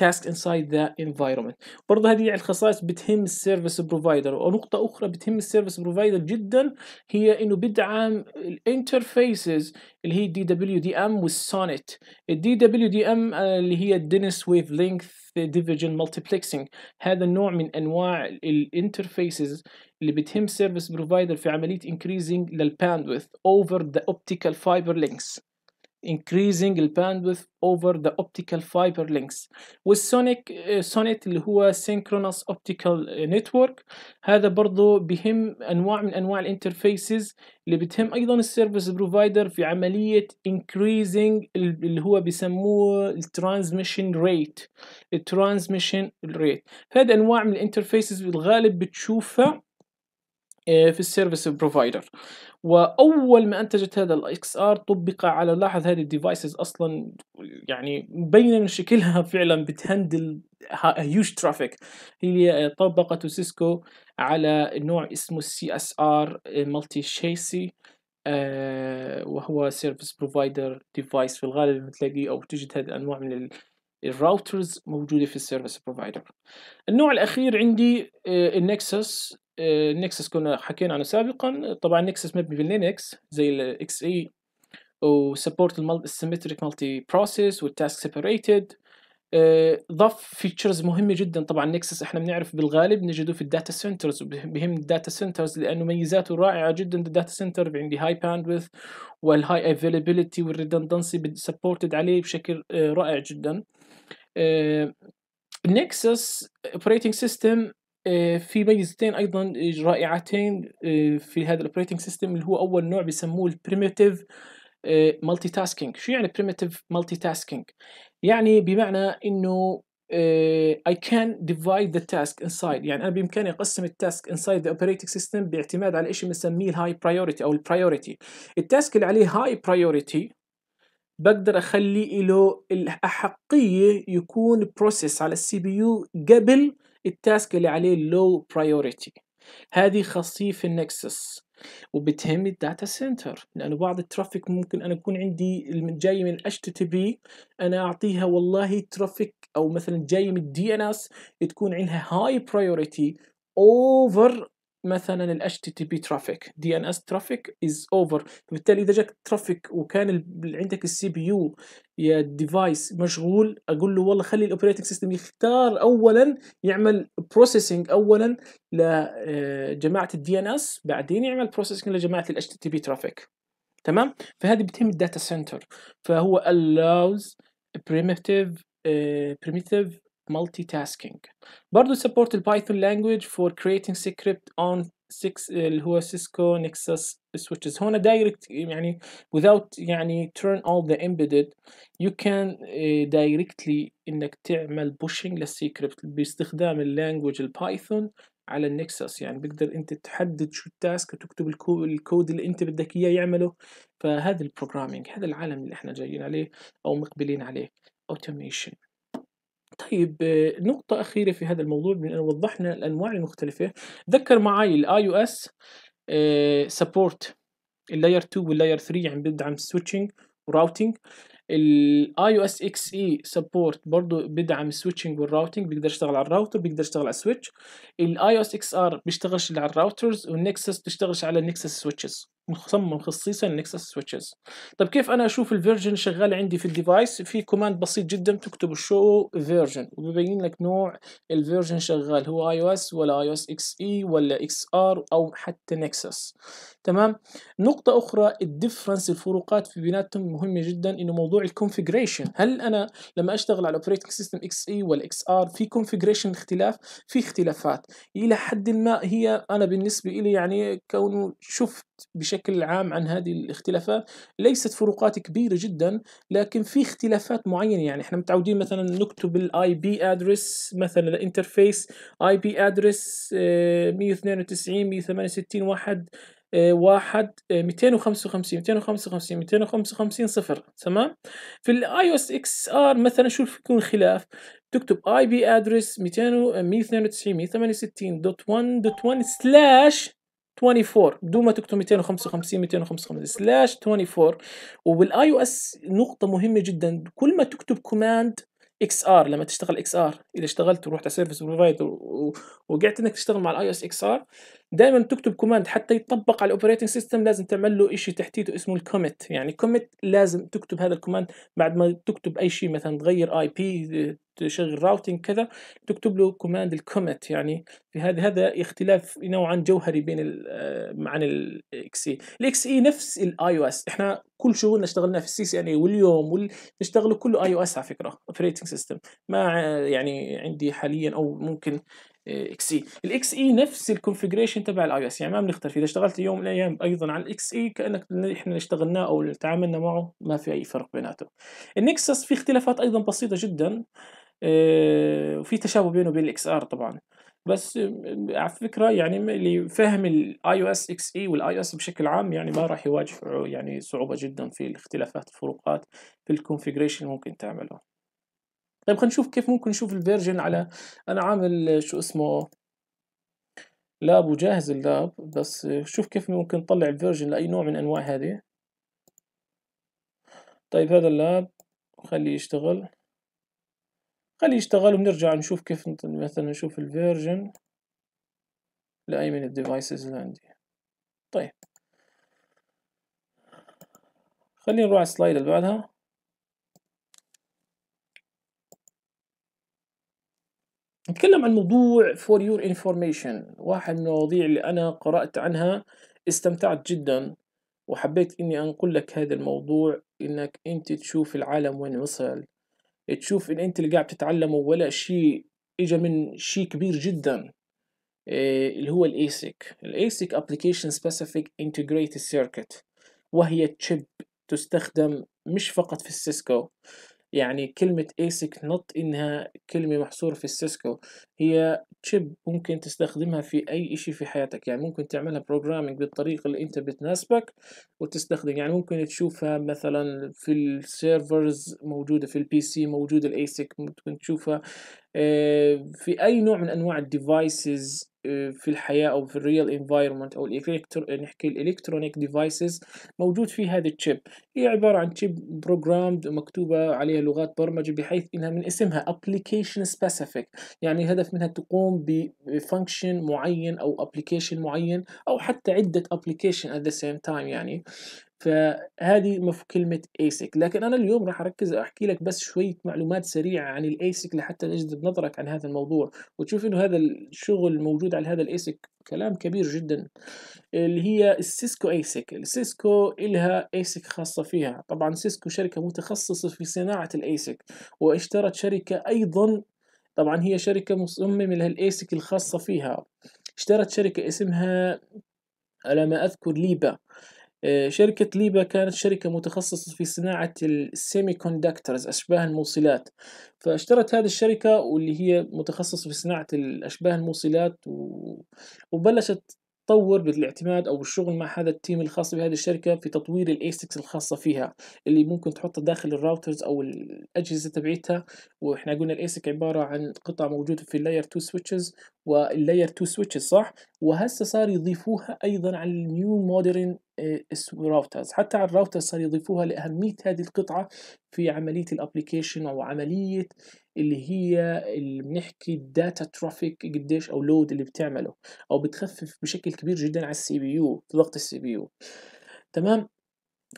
task inside the environment. برضه هذه الخصائص بتهم ال service provider ونقطة أخرى بتهم ال service provider جدا هي إنه بدعم ال interfaces اللي هي دي دبليو دي ام والسونيت الدي دبليو دي ام اللي هي ال dense wavelength division multiplexing هذا النوع من أنواع ال interfaces اللي بتهم service provider في عملية increasing لل bandwidth over the optical fiber links. Increasing bandwidth over the optical fiber links. وال SONET SONET اللي هو synchronous optical network هذا برضو بهم أنواع من أنواع ال interfaces اللي بتهم أيضا ال service provider في عملية increasing اللي هو بيسموه ال transmission rate ال transmission rate هذه أنواع من ال interfaces بالغالب بتشوفها في ال service provider وأول ما أنتجت هذا ال XR طبق على لاحظ هذه ال devices أصلا يعني مبين إنه شكلها فعلا بت handle huge traffic هي طبقته سيسكو على نوع اسمه ال CRS multi-chassis وهو service provider device في الغالب بتلاقيه أو تجد هذه الأنواع من ال routers موجودة في ال service provider النوع الأخير عندي ال Nexus. Nexus كنا حكينا عنه سابقا. طبعا Nexus مبني بال Linux زي ال XE و support ال symmetric multi-process وال task separated ضاف features مهمة جدا. طبعا Nexus إحنا بنعرف بالغالب نجده في ال data centers وبهم ال data centers لأنه ميزاته رائعة جدا. ال data center عندي high bandwidth وال high availability وال redundancy supported عليه بشكل آه، رائع جدا. Nexus operating system آه، في ميزتين أيضا رائعتين آه، في هذا ال operating system اللي هو أول نوع بيسموه ال preemptive multitasking شو يعني preemptive multitasking يعني بمعنى إنه I can divide the task inside. يعني أنا بإمكاني أقسم ال task inside the operating system باعتماد على شيء بنسميه الهاي priority أو البرايورتي ال task اللي عليه high priority بقدر أخلي له الأحقية يكون process على ال CPU قبل ال task اللي عليه low priority هذه خاصية في ال Nexus وبتهم ال data center لأنه بعض ال traffic ممكن أنا يكون عندي جاي من HTTP أنا أعطيها والله traffic أو مثلا جاي من ال DNS تكون عندها high priority over مثلا ال HTTP traffic DNS traffic is over. فبالتالي إذا جاك traffic وكان عندك ال CPU يا ال device مشغول أقول له والله خلي ال operating system يختار أولا يعمل processing أولا لجماعة ال DNS بعدين يعمل processing لجماعة ال HTTP traffic. تمام؟ فهذه بتهم ال data center فهو allows preemptive uh, preemptive multitasking. برضه support ال Python language for creating script on 6 اللي هو سيسكو Nexus switches. هنا direct يعني without يعني turn all the embedded you can uh, directly إنك تعمل pushing للسيكريبت باستخدام ال language ال Python على ال Nexus يعني بقدر أنت تحدد شو ال task وتكتب ال co- ال code اللي أنت بدك إياه يعمله. فهذا ال programming هذا العالم اللي إحنا جايين عليه أو مقبلين عليه. automation طيب نقطة أخيرة في هذا الموضوع بما أن وضحنا الأنواع المختلفة. ذكر معي ال IOS support ال layer 2 وال layer 3 يعني بيدعم switching و routing ال IOS XE support برضه بيدعم ال switching وال routing بيقدر يشتغل على الراوتر بيقدر يشتغل على ال switch ال IOS XR بيشتغلش على ال routers وال Nexus بيشتغلش على ال Nexus switches مصمم خصيصا ال Nexus switches طيب كيف أنا أشوف ال version شغال عندي في ال device في command بسيط جدا تكتب show version وبيبين لك نوع ال version شغال. هو اي أو اس ولا اي أو اس إكس اي ولا إكس ار أو حتى نكسس. تمام؟ نقطة أخرى ال difference الفروقات في بيناتهم مهمة جدا إنه موضوع ال configuration هل أنا لما أشتغل على ال operating system XE ولا XR في configuration اختلاف؟ في اختلافات. إلى حد ما هي أنا بالنسبة إلي يعني كونه شفت بشكل عام عن هذه الاختلافات. ليست فروقات كبيرة جدا لكن في اختلافات معينة. يعني إحنا متعودين مثلا نكتب ال IP address مثلا ال interface IP address 192 168 واحد آه، واحد آه، 255 255 255 صفر. تمام؟ في ال IOS XR مثلا شو يكون خلاف. تكتب IP address 200 192 168 dot 1 dot 1 slash 24 بدون ما تكتب 255 255 slash 24 وبال IOS نقطة مهمة جدا. كل ما تكتب command XR لما تشتغل XR إذا اشتغلت ورحت على service provider وقعدت إنك تشتغل مع ال IOS XR دائما تكتب command حتى يطبق على ال operating system لازم تعمل له شيء تحتيته اسمه ال commit يعني commit لازم تكتب هذا ال command بعد ما تكتب أي شيء. مثلا تغير IP تشغل routing كذا تكتب له command ال commit يعني في هذا هذا اختلاف نوعا جوهري بين ال عن الاكس إي. الاكس إي نفس الاي أو اس إحنا كل شغلنا اشتغلنا في ال CCNA واليوم وال- نشتغله كله IOS على فكرة operating system ما يعني عندي حاليا أو ممكن XE. ال XE نفس ال configuration تبع ال IOS يعني ما بنختلف. إذا اشتغلت يوم من الأيام أيضا على ال XE كأنك إحنا اشتغلناه أو تعاملنا معه ما في أي فرق بيناتهم. ال Nexus في اختلافات أيضا بسيطة جدا. آه، وفي تشابه بينه وبين ال XR طبعا. بس آه، على فكرة يعني اللي فاهم الاي أو إس إكس إي والاي أو إس بشكل عام يعني ما راح يواجه يعني صعوبة جدا في الاختلافات الفروقات في ال configuration ممكن تعمله طيب خلينا نشوف كيف ممكن نشوف ال version على أنا عامل شو اسمه؟ lab وجاهز ال lab بس شوف كيف ممكن نطلع ال version لأي نوع من أنواع هذه. طيب هذا ال lab خليه يشتغل. خليه يشتغل ونرجع نشوف كيف مثلا نشوف ال version لأي من ال devices اللي عندي. طيب. خلينا نروح على ال slide اللي بعدها. نتكلم عن موضوع for your information. واحد من المواضيع اللي أنا قرأت عنها استمتعت جدا وحبيت إني أنقل لك هذا الموضوع إنك أنت تشوف العالم وين وصل. تشوف إن أنت اللي قاعد تتعلمه ولا شيء إجا من شيء كبير جدا إيه اللي هو ال ASIC ال ASIC Application Specific Integrated Circuit. وهي chip تستخدم مش فقط في السيسكو. يعني كلمة ASIC not إنها كلمة محصورة في السيسكو هي chip ممكن تستخدمها في أي إشي في حياتك يعني ممكن تعملها programming بالطريقة اللي أنت بتناسبك وتستخدم يعني ممكن تشوفها مثلا في ال servers موجودة في ال PC موجودة ال ASIC ممكن تشوفها آه، في أي نوع من أنواع ال devices في الحياة أو في ال real environment أو ال electr- نحكي ال electronic devices موجود فيه هذا ال chip هي عبارة عن chip programmed مكتوبة عليها لغات برمجة بحيث إنها من اسمها application specific. يعني الهدف منها تقوم ب function معين أو application معين أو حتى عدة application at the same time يعني. فهذه مف كلمة ASIC لكن أنا اليوم راح أركز أحكي لك بس شوية معلومات سريعة عن ال ASIC لحتى تجذب نظرك عن هذا الموضوع. وتشوف إنه هذا الشغل موجود على هذا الASIC كلام كبير جدا. اللي هي السيسكو ASIC السيسكو إلها ASIC خاصة فيها. طبعا سيسكو شركة متخصصة في صناعة الASIC واشترت شركة أيضا طبعا هي شركة مصممة لها ال ASIC الخاصة فيها. اشترت شركة اسمها على ما أذكر Leaba. شركة Leaba كانت شركة متخصصة في صناعة ال semiconductors أشباه الموصلات فاشترت هذه الشركة واللي هي متخصصة في صناعة الأشباه الموصلات. وبلشت تطور بالاعتماد أو الشغل مع هذا ال team الخاص بهذه الشركة في تطوير ال ASICs الخاصة فيها اللي ممكن تحطها داخل ال routers أو الأجهزة تبعتها وإحنا قلنا ال ASIC عبارة عن قطع موجودة في ال layer 2 switches وال layer 2 switches صح؟ وهسه صار يضيفوها أيضا على ال new modern routers حتى على ال routers صار يضيفوها لأهمية هذه القطعة في عملية ال application أو عملية اللي هي اللي بنحكي ال data traffic قديش offload اللي بتعمله. أو بتخفف بشكل كبير جدا على ال CPU ضغط ال CPU. تمام؟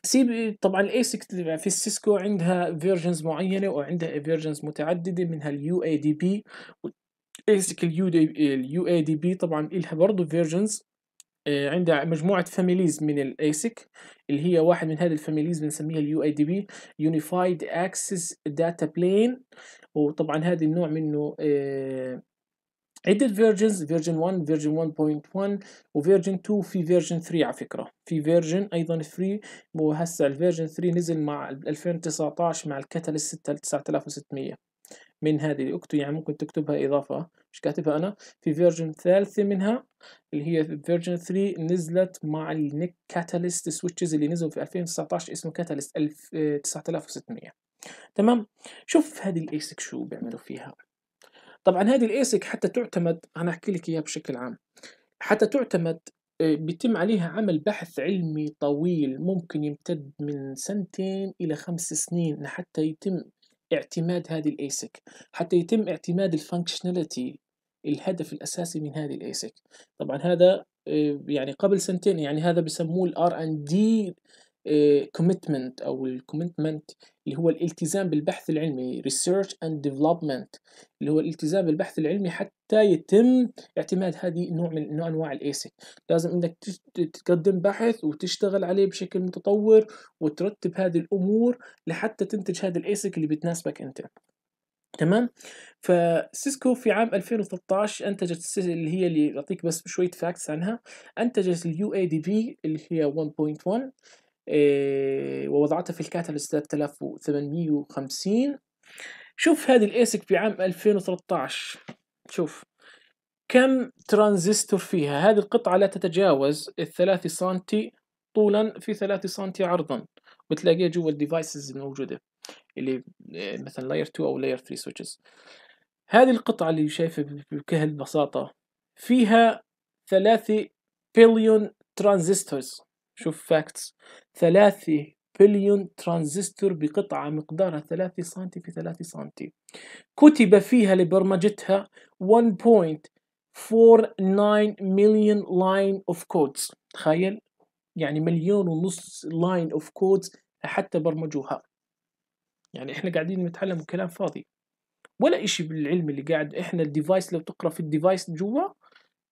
سي طبعا ال ASIC في السيسكو عندها versions معينة وعندها versions متعددة منها اليو اي دي بي ايسك اليو اي دي بي طبعا لها برضه versions آه، عندها مجموعة families من ال ASIC اللي هي واحد من هذه ال families بنسميها ال UADP Unified Access Data Plane وطبعا هذا النوع منه آه، عدة versions version 1 version 1.1 و version 2 في version 3 على فكرة. في version أيضا three وهسه ال version 3 نزل مع 2019 مع ال Catalyst 9600 من هذه أكتب يعني ممكن تكتبها إضافة. مش كاتبها أنا؟ في version ثالثة منها اللي هي version 3 نزلت مع ال new Catalyst switches اللي نزلوا في 2019 اسمه Catalyst 9600 تمام؟ شوف هذه ال ASIC شو بيعملوا فيها. طبعا هذه ال ASIC حتى تعتمد أنا أحكي لك إياها بشكل عام حتى تعتمد آه، بيتم عليها عمل بحث علمي طويل ممكن يمتد من سنتين إلى خمس سنين لحتى يتم اعتماد هذه ال ASIC حتى يتم اعتماد ال functionality الهدف الأساسي من هذه ال ASIC طبعا هذا آه، يعني قبل سنتين يعني هذا بسموه ال R and D commitment أو ال commitment اللي هو الالتزام بالبحث العلمي research and development اللي هو الالتزام بالبحث العلمي حتى يتم اعتماد هذه النوع من نوع أنواع ال ASIC لازم إنك تقدم بحث وتشتغل عليه بشكل متطور وترتب هذه الأمور لحتى تنتج هذا ال ASIC اللي بتناسبك أنت. تمام؟ فسيسكو في عام 2013 أنتجت اللي هي اللي أعطيك بس شوية facts عنها. أنتجت ال UADP اللي هي 1.1 إيه ووضعتها في ال Catalyst 3850 شوف هذه ال ASIC في عام 2013 شوف كم ترانزستور فيها. هذه القطعة لا تتجاوز الثلاثة سنتي طولا في ثلاثة سنتي عرضا. بتلاقيها جوا ال devices الموجودة اللي إيه، مثلا layer 2 أو layer 3 switches هذه القطعة اللي شايفها بكل البساطة فيها ثلاثة billion transistors شوف facts ثلاثة billion transistor بقطعة مقدارها ثلاثة سنتي في ثلاثة سنتي. كتب فيها لبرمجتها 1.49 مليون line of codes تخيل؟ يعني مليون ونص line of codes حتى برمجوها. يعني إحنا قاعدين نتعلم كلام فاضي. ولا إشي بالعلم اللي قاعد إحنا ال device لو تقرأ في ال device جوا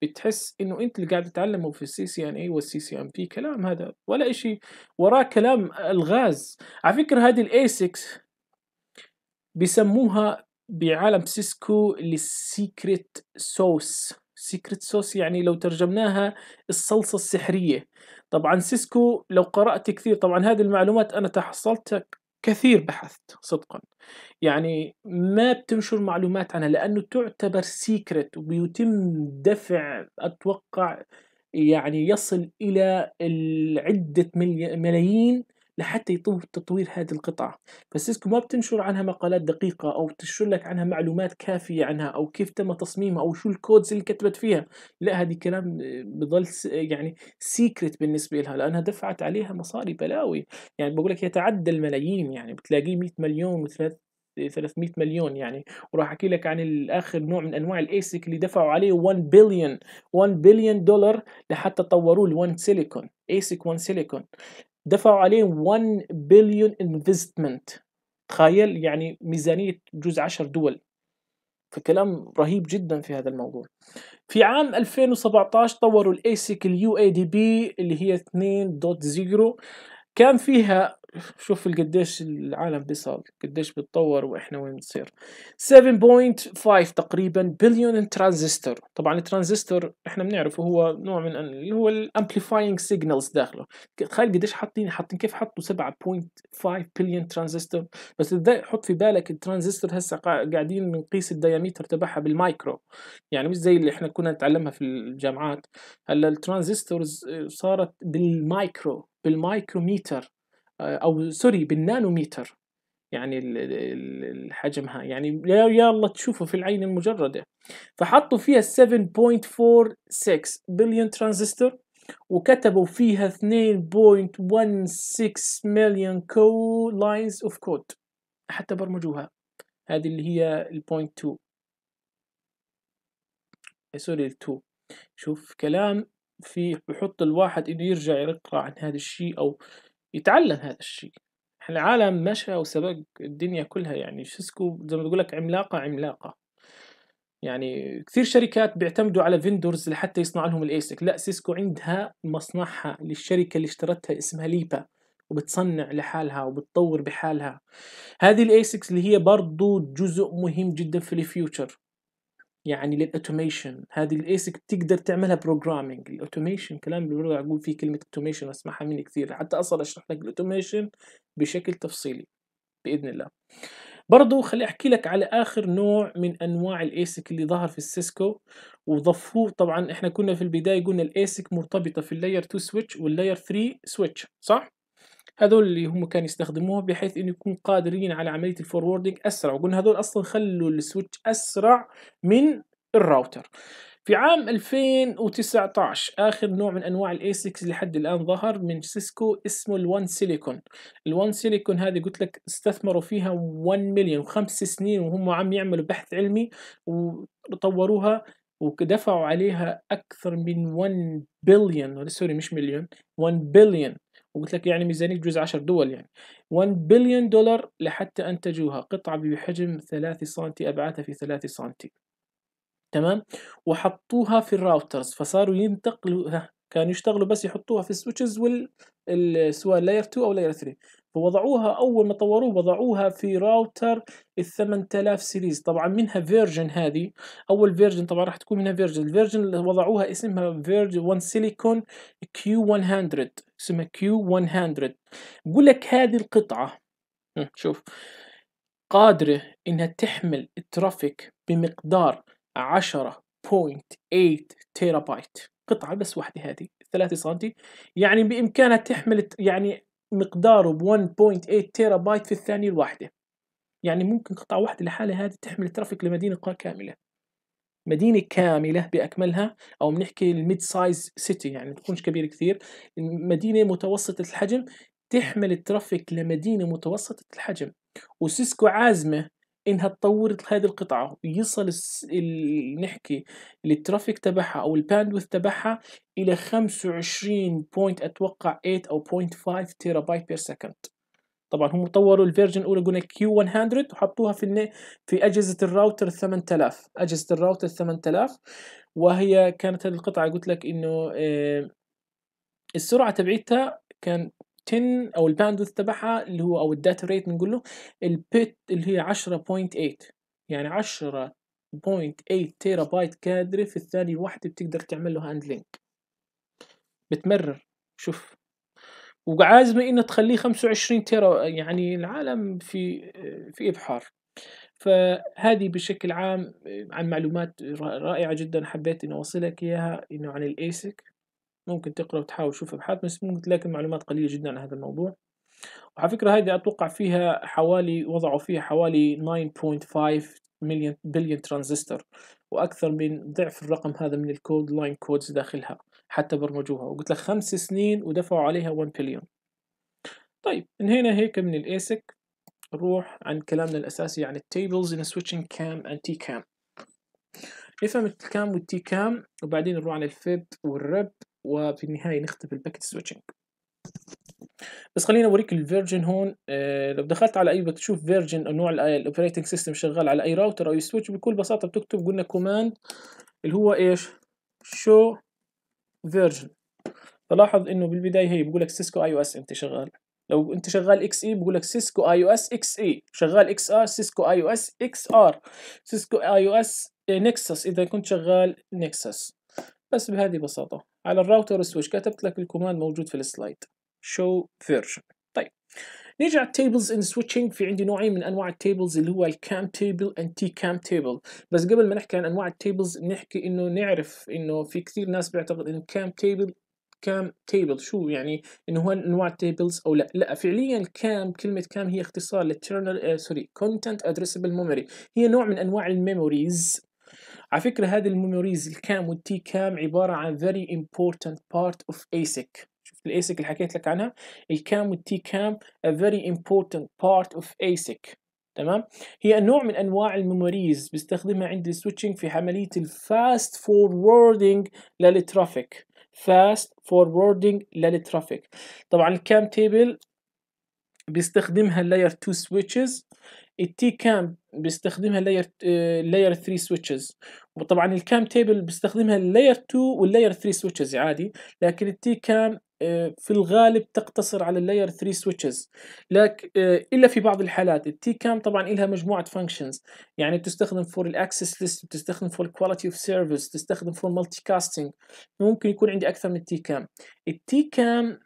بتحس إنه أنت اللي قاعد تتعلمه في ال CCNA وال CCNP كلام هذا ولا إشي. وراه كلام الغاز. على فكرة هذه ال ASIC بيسموها بعالم سيسكو ال secret sauce secret sauce يعني لو ترجمناها الصلصة السحرية. طبعا سيسكو لو قرأت كثير طبعا هذه المعلومات أنا تحصلت كثير بحثت صدقا. يعني ما بتنشر معلومات عنها لأنه تعتبر secret وبيتم دفع أتوقع يعني يصل إلى عدة ملايين لحتى يتم تطوير هذه القطعة. فسيسكو ما بتنشر عنها مقالات دقيقة أو تنشر لك عنها معلومات كافية عنها أو كيف تم تصميمها أو شو ال codes اللي كتبت فيها. لا هذه كلام آه، بضل س- يعني secret بالنسبة لها لأنها دفعت عليها مصاري بلاوي. يعني بقول لك يتعدى الملايين يعني بتلاقيه 100 مليون و 300 مليون يعني. وراح أحكي لك عن الآخر نوع من أنواع ال ASIC اللي دفعوا عليه 1 بليون 1 بليون دولار لحتى طوروه ل one silicon ASIC one silicon دفعوا عليه 1 billion investment تخيل يعني ميزانية جزء 10 دول. فكلام رهيب جدا في هذا الموضوع. في عام 2017 طوروا ال ASIC ال UADP اللي هي 2.0 كان فيها شوف قديش العالم بيصل قديش بيتطور وإحنا وين بنصير. 7.5 تقريبا billion transistor طبعا الترانزستور إحنا بنعرفه هو نوع من ال- اللي هو ال amplifying signals داخله. تخيل قديش حاطين حاطين كيف حطوا 7.5 billion transistor بس حط في بالك الترانزستور هسه قا- قاعدين بنقيس ال diameter تبعها بالمايكرو. يعني مش زي اللي إحنا كنا نتعلمها في الجامعات. هلأ ال transistors صارت بالمايكرو. بالمايكروميتر آه، أو sorry بال nanometer. يعني حجمها يعني يلا تشوفه في العين المجردة. فحطوا فيها 7.46 billion transistor وكتبوا فيها 2.16 مليون كو lines of code حتى برمجوها. هذه اللي هي ال point 2 sorry ال 2 شوف كلام في بحط الواحد إنه يرجع يقرأ عن هذا الشيء أو يتعلم هذا الشيء. إحنا العالم مشى وسبق الدنيا كلها يعني سيسكو زي ما بقول لك عملاقة عملاقة. يعني كثير شركات بيعتمدوا على vendors لحتى يصنع لهم ال ASIC لا سيسكو عندها مصنعها للشركة اللي اشترتها اسمها ليبا وبتصنع لحالها وبتطور بحالها. هذه ال ASICs اللي هي برضو جزء مهم جدا في ال future يعني لل automation هذه ال ASIC بتقدر تعملها programming ال automation كلام باللغة أقول فيه كلمة automation اسمعها مني كثير. حتى أصلا أشرح لك ال automation بشكل تفصيلي بإذن الله. برضو خلي أحكي لك على آخر نوع من أنواع ال ASIC اللي ظهر في السيسكو وضفوه. طبعا إحنا كنا في البداية قلنا ال ASIC مرتبطة في ال layer 2 switch وال layer 3 switch صح؟ هذول اللي هم كانوا يستخدموها بحيث إنه يكون قادرين على عملية ال forwarding أسرع. وقلنا هذول أصلا خلوا ال switch أسرع من الراوتر. في عام 2019 آخر نوع من أنواع ال ASIC لحد الآن ظهر من سيسكو اسمه ال one silicon. ال one silicon هذه قلت لك استثمروا فيها 1 مليون وخمس سنين وهم عم يعملوا بحث علمي وطوروها ودفعوا عليها أكثر من 1 billion sorry مش مليون 1 بليون. وقلت لك يعني ميزانية جزء 10 دول يعني. 1 بليون دولار لحتى أنتجوها قطعة بحجم 3 سنتي أبعادها في 3 سنتي. تمام؟ وحطوها في ال routers. فصاروا ينتقلوا كانوا يشتغلوا بس يحطوها في ال switches وال ال- سواء layer 2 أو layer 3 فوضعوها أول ما طوروه وضعوها في راوتر ال 8000 series طبعا منها version هذه. أول version طبعا راح تكون منها version ال version اللي وضعوها اسمها version one silicon Q100 اسمها Q100 بقول لك هذه القطعة شوف قادرة إنها تحمل ال traffic بمقدار 10.8 تيرا بايت قطعة بس واحدة هذه 3 سنتي. يعني بإمكانها تحمل يعني مقداره ب 1.8 تيرا بايت في الثانية الواحدة. يعني ممكن قطعة واحدة لحالها هذه تحمل traffic لمدينة كاملة. مدينة كاملة بأكملها أو بنحكي ال mid size city يعني تكونش كبيرة كثير. مدينة متوسطة الحجم تحمل ال traffic لمدينة متوسطة الحجم. وسيسكو عازمة إنها تطور هذه القطعة. ويصل. نحكي ال traffic تبعها أو ال bandwidth تبعها إلى 25 point أتوقع 8 أو 0.5 terabyte per second طبعا هم طوروا ال version الأولى قلنا Q 100 وحطوها في في أجهزة الراوتر 8000 أجهزة الراوتر 8000 وهي كانت هذه القطعة قلت لك إنه آه، السرعة تبعتها كان 10 أو ال bandwidth تبعها اللي هو أو ال data rate بنقول له ال bit اللي هي 10.8 يعني 10.8 تيرا بايت كادرة في الثانية الواحدة بتقدر تعمل له handling بتمرر. شوف. وعازمة إنها تخليه 25 tera يعني العالم في في إبحار. فهذه بشكل عام عن معلومات رائعة جدا حبيت إني أوصلك إياها إنه عن ال ASIC ممكن تقرأ وتحاول تشوف أبحاث بس ممكن تلاقي معلومات قليلة جدا عن هذا الموضوع. وعلى فكرة هذه أتوقع فيها حوالي وضعوا فيها حوالي 9.5 مليون بليون ترانزستور وأكثر من ضعف الرقم هذا من ال code line codes داخلها حتى برمجوها. وقلت لك خمس سنين ودفعوا عليها 1 بليون طيب انهينا هيك من ال ASIC نروح عن كلامنا الأساسي عن ال tables in switching CAM and TCAM نفهم ال CAM وال TCAM وبعدين نروح على ال FIB وال RIB وفي النهاية نختم بال packet switching. بس خليني أوريك ال version هون. آه لو دخلت على أي بتشوف version نوع ال operating system شغال على أي راوتر أو switch بكل بساطة بتكتب قلنا command اللي هو إيش؟ show version فلاحظ إنه بالبداية هي بقول لك سيسكو IOS أنت شغال. لو أنت شغال XE بقول لك سيسكو اي أو اس إكس اي شغال إكس ار سيسكو اي أو اس إكس ار سيسكو IOS Nexus إذا كنت شغال Nexus بس بهذه بساطة. على ال router وال switch كتبت لك ال command موجود في ال slide. Show version. طيب. نيجي على ال tables in switching. في عندي نوعين من أنواع ال tables اللي هو ال CAM table and TCAM table بس قبل ما نحكي عن أنواع ال tables نحكي إنه نعرف إنه في كثير ناس بيعتقد إنه CAM table CAM table شو يعني؟ إنه هو أنواع ال tables أو لا. لا فعليا ال CAM كلمة CAM هي اختصار لل ternal sorry content addressable memory هي نوع من أنواع ال memories على فكرة هذه ال memories ال CAM وال TCAM عبارة عن very important part of ASIC. شفت ال ASIC اللي حكيت لك عنها. ال CAM وال TCAM a very important part of ASIC. تمام؟ هي نوع من أنواع ال memories بستخدمها عند ال switching في عملية ال fast forwarding لل traffic fast forwarding لل traffic طبعا ال CAM table بيستخدمها ال layer 2 switches ال TCAM بيستخدمها layer layer 3 switches وطبعا ال CAM table بيستخدمها ال layer 2 وال layer 3 switches عادي لكن ال TCAM في الغالب تقتصر على ال layer 3 switches لكن إلا في بعض الحالات ال TCAM طبعا لها مجموعة functions يعني تستخدم for ال access list تستخدم for ال quality of service تستخدم for multicasting ممكن يكون عندي أكثر من ال TCAM ال TCAM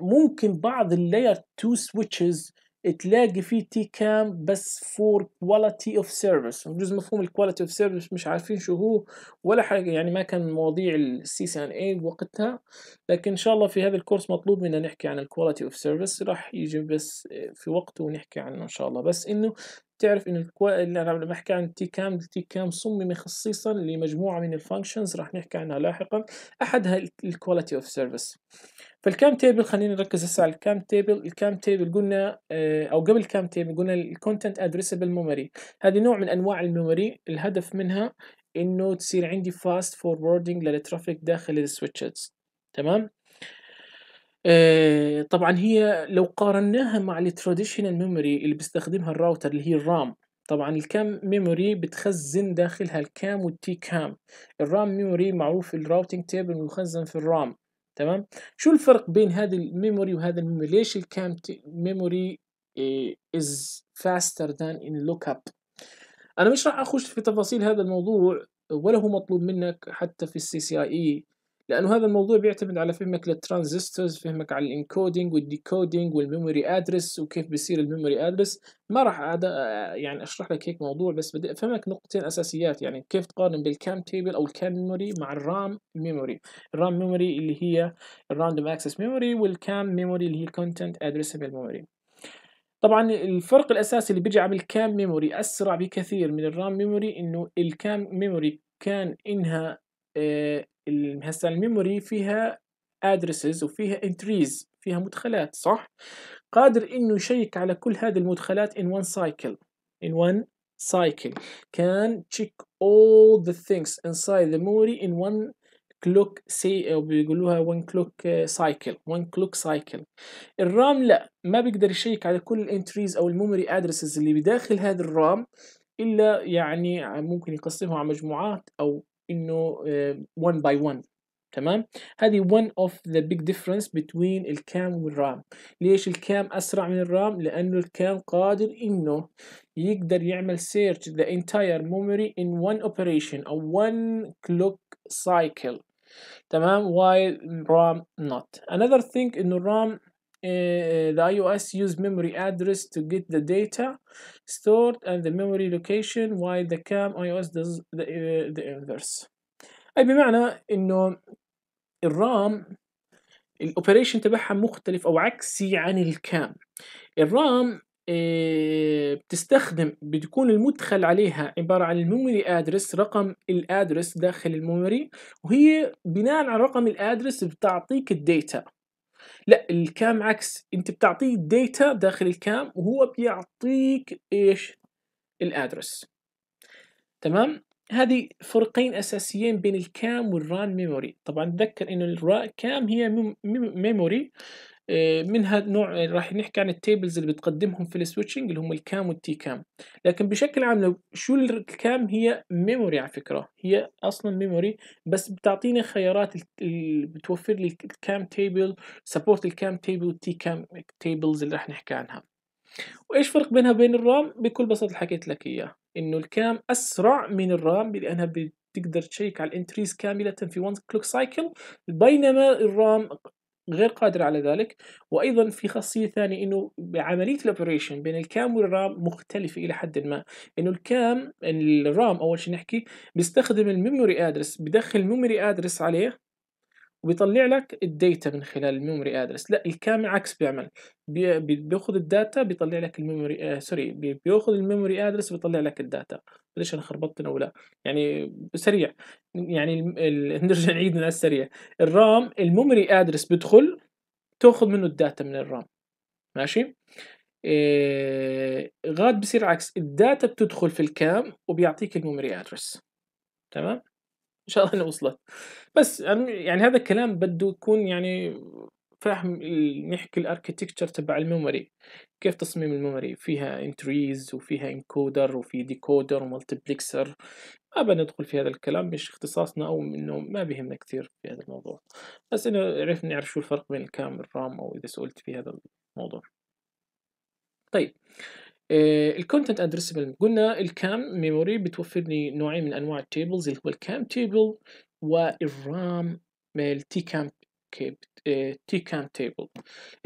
ممكن بعض ال layer 2 switches تلاقي فيه TCAM بس for quality of service بجوز مفهوم ال quality of service مش عارفين شو هو ولا حاجة يعني ما كان مواضيع ال CCNA وقتها. لكن إن شاء الله في هذا الكورس مطلوب منا نحكي عن ال quality of service راح يجي بس في وقته ونحكي عنه إن شاء الله. بس إنه تعرف انه ال qua... أنا لما احكي عن ال TCAM ال TCAM صمم خصيصا لمجموعة من ال functions راح نحكي عنها لاحقا احدها ال quality of service فال CAM table خلينا نركز هسه على ال CAM table ال CAM table قلنا أو قبل ال CAM table قلنا ال content addressable memory هذه نوع من أنواع ال memory. الهدف منها إنه تصير عندي fast forwarding لل traffic داخل ال switches تمام؟ آه طبعا هي لو قارناها مع ال traditional memory اللي بيستخدمها الراوتر اللي هي ال RAM طبعا ال CAM memory بتخزن داخلها ال CAM وال TCAM ال RAM memory معروف ال routing table مخزن في ال RAM تمام؟ شو الفرق بين هذه ال memory وهذا ال memory ليش ال CAM memory is faster than in lookup أنا مش راح أخش في تفاصيل هذا الموضوع ولا هو مطلوب منك حتى في ال CCIE لأنه هذا الموضوع بيعتمد على فهمك لل transistors فهمك على ال encoding وال decoding وال memory address وكيف بيصير ال memory address ما راح يعني أشرح لك هيك موضوع بس بدي أفهمك نقطتين أساسيات. يعني كيف تقارن بال CAM table أو ال CAM memory مع ال RAM memory ال RAM memory اللي هي ال random access memory وال CAM memory اللي هي ال content addressable memory طبعا الفرق الأساسي اللي بيجي على ال CAM memory أسرع بكثير من ال RAM memory إنه ال CAM memory كان إنها آه هسه ال memory فيها addresses وفيها entries فيها مدخلات صح؟ قادر إنه يشيك على كل هذه المدخلات in one cycle in one cycle. can check all the things inside the memory in one clock say أو بيقولوها one clock cycle one clock cycle. ال RAM لا ما بيقدر يشيك على كل ال entries أو ال memory addresses اللي بداخل هذا ال RAM إلا يعني ممكن يقسمها على مجموعات أو انه one by one تمام هذه one of the big difference between الكام والرام ليش الكام اسرع من الرام لأنه الكام قادر انه يقدر يعمل search the entire memory in one operation أو one clock cycle تمام while RAM not another thing انه الرام Uh, the iOS use memory address to get the data stored and the memory location while the CAM iOS does the, uh, the inverse. أي بمعنى إنه ال RAM ال operation تبعها مختلف أو عكسي عن ال CAM ال RAM آه، بتستخدم بتكون المدخل عليها عبارة عن ال memory address رقم ال address داخل ال memory وهي بناء على رقم ال address بتعطيك ال data لا ال CAM عكس. أنت بتعطيه ال data داخل ال CAM وهو بيعطيك إيش؟ ال address تمام؟ هذه فرقين أساسيين بين ال CAM وال RAM memory طبعا تذكر إنه ال CAM هي memory منها نوع راح نحكي عن ال tables اللي بتقدمهم في ال switching اللي هم ال CAM وال TCAM. لكن بشكل عام لو شو ال CAM هي memory على فكرة هي أصلا memory بس بتعطينا خيارات اللي بتوفر لي ال CAM table support ال CAM table وال TCAM tables اللي راح نحكي عنها. وإيش فرق بينها وبين ال RAM؟ بكل بساطة حكيت لك اياه إنه ال CAM أسرع من ال RAM لأنها بتقدر تـ check على ال entries كاملة في 1 clock cycle بينما ال RAM غير قادر على ذلك. وأيضا في خاصية ثانية إنه بعملية ال operation بين ال CAM وال RAM مختلفة إلى حد ما. إنه ال CAM ال RAM أول شيء نحكي بيستخدم ال memory address بدخل ال memory address عليه وبيطلع لك ال data من خلال ال memory address. لا ال CAM عكس بيعمل. بي بيأخذ ال data بيطلع لك ال memory آه sorry بيأخذ ال memory address وبيطلع لك ال data. ليش أنا خربطت ولا يعني سريع يعني نرجع نعيد من السريع. ال RAM ال memory address بيدخل تأخذ منه ال data من ال RAM. ماشي؟ إيه غاد بصير عكس ال data بتدخل في ال CAM وبيعطيك ال memory address. تمام؟ إن شاء الله انه وصلت. بس يعني هذا الكلام بده يكون يعني فاهم نحكي ال architecture تبع ال memory. كيف تصميم ال memory؟ فيها entries وفيها encoder وفي decoder و multiplexer ما بندخل في هذا الكلام مش اختصاصنا أو إنه ما بيهمنا كثير في هذا الموضوع. بس إنه عرفت نعرف شو الفرق بين ال CAM وال RAM أو إذا سئلت في هذا الموضوع. طيب ال content addressable قلنا ال CAM memory بتوفر لي نوعين من أنواع ال tables اللي هو ال CAM table وال RAM ال TCAM TCAM table.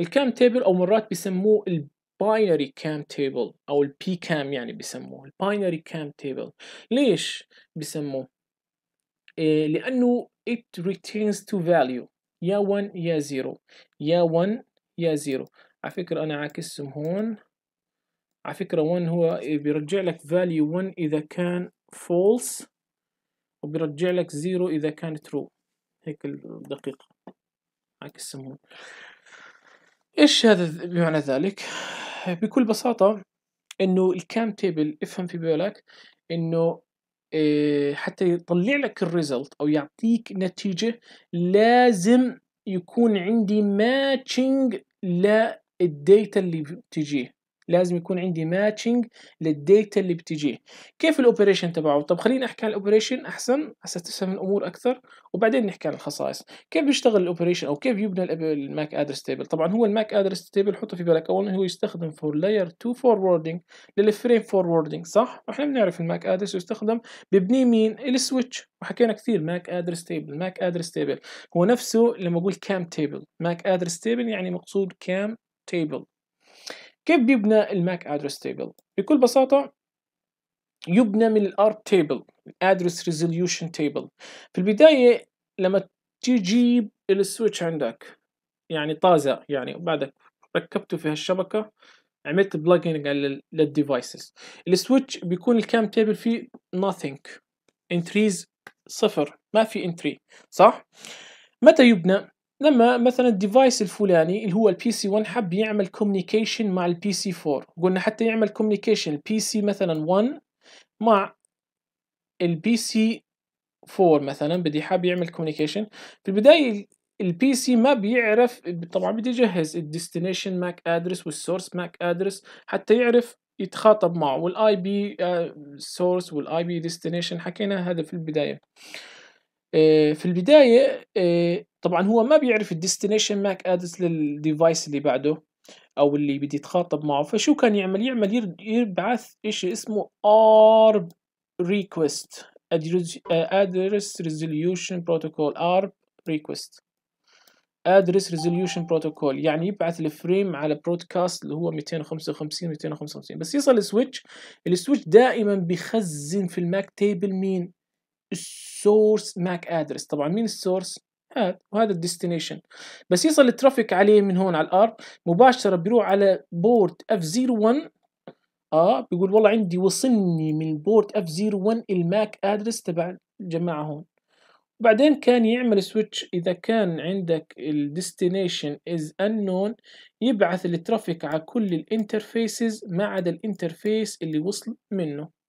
ال CAM table أو مرات بيسموه ال binary CAM table أو ال BCAM يعني بيسموه ال binary CAM table. ليش بيسموه؟ إيه لأنه it returns two value يا 1 يا 0 يا 1 يا 0 على فكرة أنا عاكسهم هون. على فكرة 1 هو بيرجع لك value 1 إذا كان false وبيرجع لك 0 إذا كان true. هيك الدقيقة. هون إيش هذا بمعنى ذلك؟ بكل بساطة إنه ال CAM table افهم في بالك إنه إيه حتى يطلع لك ال result أو يعطيك نتيجة لازم يكون عندي matching لل data اللي بتجيه. لازم يكون عندي matching لل data اللي بتجيه. كيف ال operation تبعه؟ طب خليني أحكي عن ال operation أحسن هسه تفهم الأمور أكثر وبعدين نحكي عن الخصائص. كيف بيشتغل ال operation أو كيف يبنى ال MAC address table طبعا هو ال MAC address table حطه في بالك. اولا هو يستخدم for layer 2 forwarding لل frame forwarding صح؟ وإحنا بنعرف ال MAC address يستخدم ببني مين؟ ال switch. وحكينا كثير MAC address table MAC address table هو نفسه لما أقول CAM table MAC address table يعني مقصود CAM table كيف بيبنى ال MAC address table؟ بكل بساطة يبنى من ال ARP table address resolution table. في البداية لما تجيب ال switch عندك يعني طازة يعني بعدك ركبته في هالشبكة عملت plugging لل devices ال switch بيكون ال CAM table فيه؟ nothing. entries صفر. ما في entry صح؟ متى يبنى؟ لما مثلا ال device الفلاني اللي هو ال PC 1 حب يعمل communication مع ال PC 4 قلنا حتى يعمل communication ال PC مثلا 1 مع ال PC 4 مثلا بدي حاب يعمل communication في البداية ال PC ما بيعرف طبعا بدي يجهز ال destination MAC address وال source MAC address حتى يعرف يتخاطب معه. وال IP source وال IP destination حكينا هذا في البداية. آه، في البداية آه، طبعا هو ما بيعرف ال destination MAC address لل device اللي بعده أو اللي بدي يتخاطب معه. فشو كان يعمل؟ يعمل يبعث إشي اسمه ARP request address resolution protocol ARP request address resolution protocol يعني يبعث ال frame على broadcast اللي هو 255 255 بس يصل ال switch ال switch دائما بيخزن في ال MAC table مين؟ ال source MAC address. طبعا مين ال source هذا وهذا ال destination. بس يصل ال traffic عليه من هون على ال ARP مباشرة بيروح على port F 01 آه بيقول والله عندي وصلني من port F 01 ال MAC address تبع الجماعة هون. وبعدين كان يعمل switch إذا كان عندك ال destination is unknown يبعث ال traffic على كل ال interfaces ما عدا ال interface اللي وصل منه.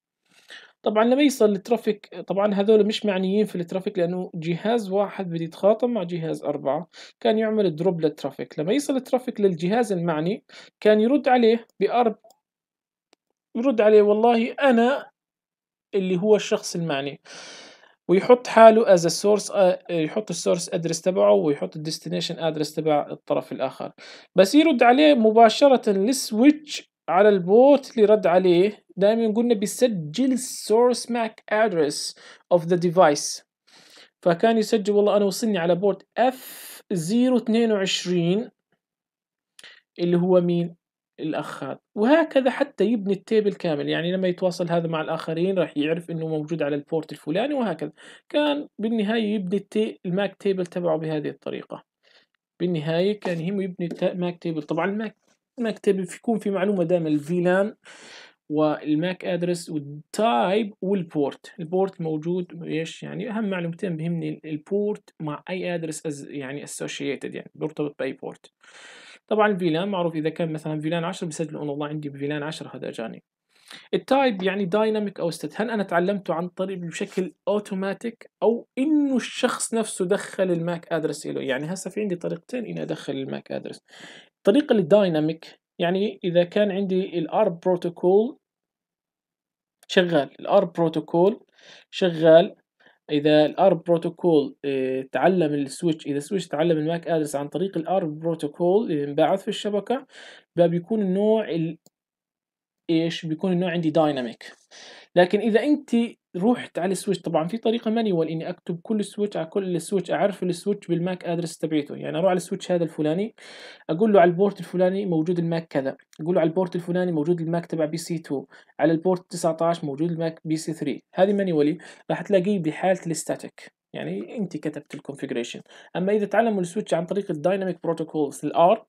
طبعا لما يصل ال traffic طبعا هذول مش معنيين في ال traffic لأنه جهاز واحد بده يتخاطب مع جهاز أربعة كان يعمل drop لل traffic. لما يصل ال traffic للجهاز المعني كان يرد عليه ب ARP يرد عليه والله أنا اللي هو الشخص المعني. ويحط حاله as source يحط ال source address تبعه ويحط ال destination address تبع الطرف الآخر. بس يرد عليه مباشرة ال switch على ال port اللي رد عليه دائما قلنا بيسجل ال source MAC address of the device فكان يسجل والله أنا وصلني على port F 022 اللي هو مين؟ الأخ هذا وهكذا حتى يبني ال table كامل. يعني لما يتواصل هذا مع الآخرين راح يعرف إنه موجود على ال port الفلاني وهكذا. كان بالنهاية يبني التي... ال MAC table تبعه بهذه الطريقة. بالنهاية كان يهمه يبني ال MAC table. طبعا ال MAC table يكون في معلومة دائما الفيلان والماك أدرس والتايب والبورت. البورت موجود إيش يعني؟ أهم معلومتين بهمني ال port مع أي address يعني associated يعني بيرتبط بأي port. طبعا ال VLAN معروف إذا كان مثلا VLAN 10 بيسجل انه والله عندي VLAN 10 هذا اجاني ال type يعني dynamic أو static هل أنا تعلمته عن طريق بشكل اوتوماتيك أو إنه الشخص نفسه دخل ال MAC address له يعني هسه في عندي طريقتين إني أدخل ال MAC address. الطريقة ال dynamic يعني إذا كان عندي ال ARP protocol شغال ال ARP protocol شغال ال ARP protocol آه، تعلم ال switch إذا ال switch تعلم ال MAC address عن طريق ال ARP protocol اللي انبعث في الشبكة بيكون النوع إيش؟ بيكون النوع عندي dynamic لكن إذا انت رحت على ال switch. طبعا في طريقة manual اني أكتب كل switch على كل switch أعرف ال switch بال MAC address تبعته يعني أروح على ال switch هذا الفلاني أقول له على ال port الفلاني موجود ال MAC كذا. أقول له على ال port الفلاني موجود ال MAC تبع PC 2 على ال port 19 موجود ال MAC PC 3 هذه manually راح تلاقيه بحالة ال static. يعني انت كتبت ال configuration أما إذا تعلموا ال switch عن طريق ال dynamic protocols ال ARP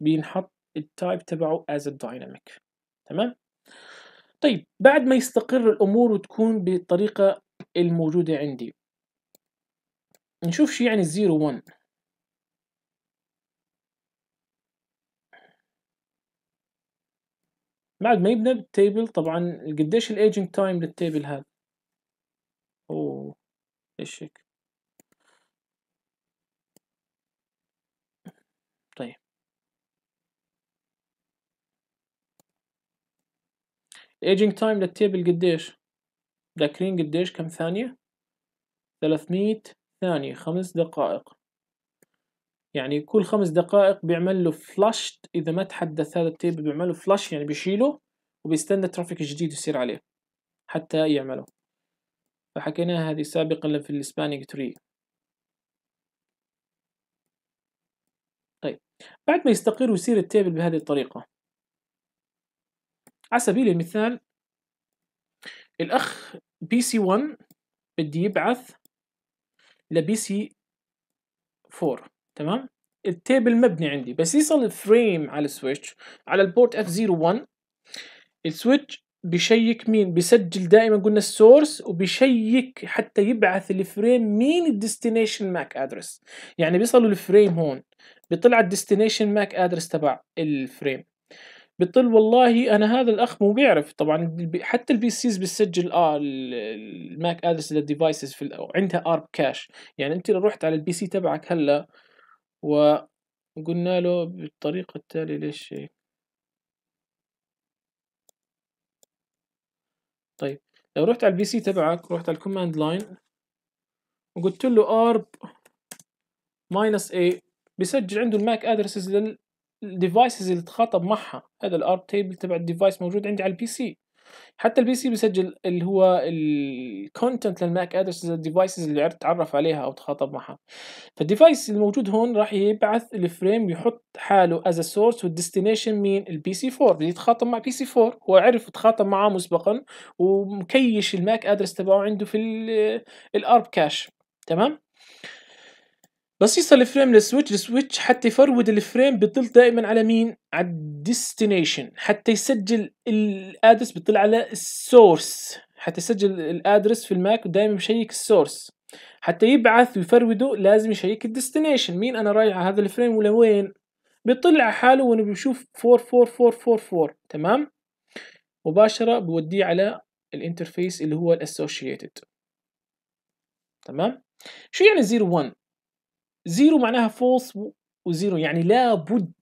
بينحط ال type تبعه as ال dynamic تمام؟ طيب بعد ما يستقر الأمور وتكون بالطريقة الموجودة عندي نشوف شو يعني ال zero one بعد ما يبنى بال table طبعا قديش ال aging time لل table هذا؟ أوه إيش هيك طيب ال aging time لل table قديش؟ ذاكرين قديش؟ كم ثانية؟ 300 ثانية خمس دقائق. يعني كل خمس دقائق بيعمل له flush إذا ما تحدث هذا ال table بيعمل له flush يعني بيشيله وبيستنى traffic جديد يصير عليه حتى يعمله فحكيناها هذه سابقا في ال spanning tree طيب بعد ما يستقر ويصير ال table بهذه الطريقة على سبيل المثال الأخ PC 1 بدي يبعث ل PC 4 تمام؟ ال table مبني عندي بس يصل ال frame على ال switch على ال port F 01 ال switch بي check مين؟ بيسجل دائما قلنا ال source وبي check حتى يبعث ال frame مين ال destination MAC address يعني بيصلوا ال frame هون بيطلع ال destination MAC address تبع ال frame بتقول والله أنا هذا الأخ مو بيعرف. طبعا حتى ال PCs بتسجل آه ال MAC address لل devices في عندها ARP cache يعني أنت لو رحت على ال PC تبعك هلا وقلنا له بالطريقة التالية ليش هيك؟ طيب لو رحت على ال PC تبعك رحت على ال command line وقلت له ARP minus a بيسجل عنده ال MAC addresses ال devices اللي تخاطب معها. هذا ال ARP table تبع ال device موجود عندي على ال PC. حتى ال PC بيسجل اللي هو ال content لل MAC address ال devices اللي تعرف عليها أو تخاطب معها. فال device الموجود هون راح يبعث ال frame يحط حاله as source وال destination مين ال PC 4 بده يتخاطب مع PC 4 هو عرف يتخاطب معاه مسبقا ومكيش ال MAC address تبعه عنده في ال ARP cache تمام؟ بس يصل ال frame لل switch ال switch حتى ي forward ال frame بيطل دائما على مين؟ على ال destination حتى يسجل ال address بيطل على ال source حتى يسجل ال address في ال MAC دائما ب check ال source. حتى يبعث وي forward ه لازم ي check ال destination مين أنا رايح على هذا ال frame ولا وين؟ بيطلع حاله وأنا بشوف 44444 تمام؟ مباشرة بوديه على ال interface اللي هو ال associated تمام؟ شو يعني 0 1 0 معناها false و zero يعني لابد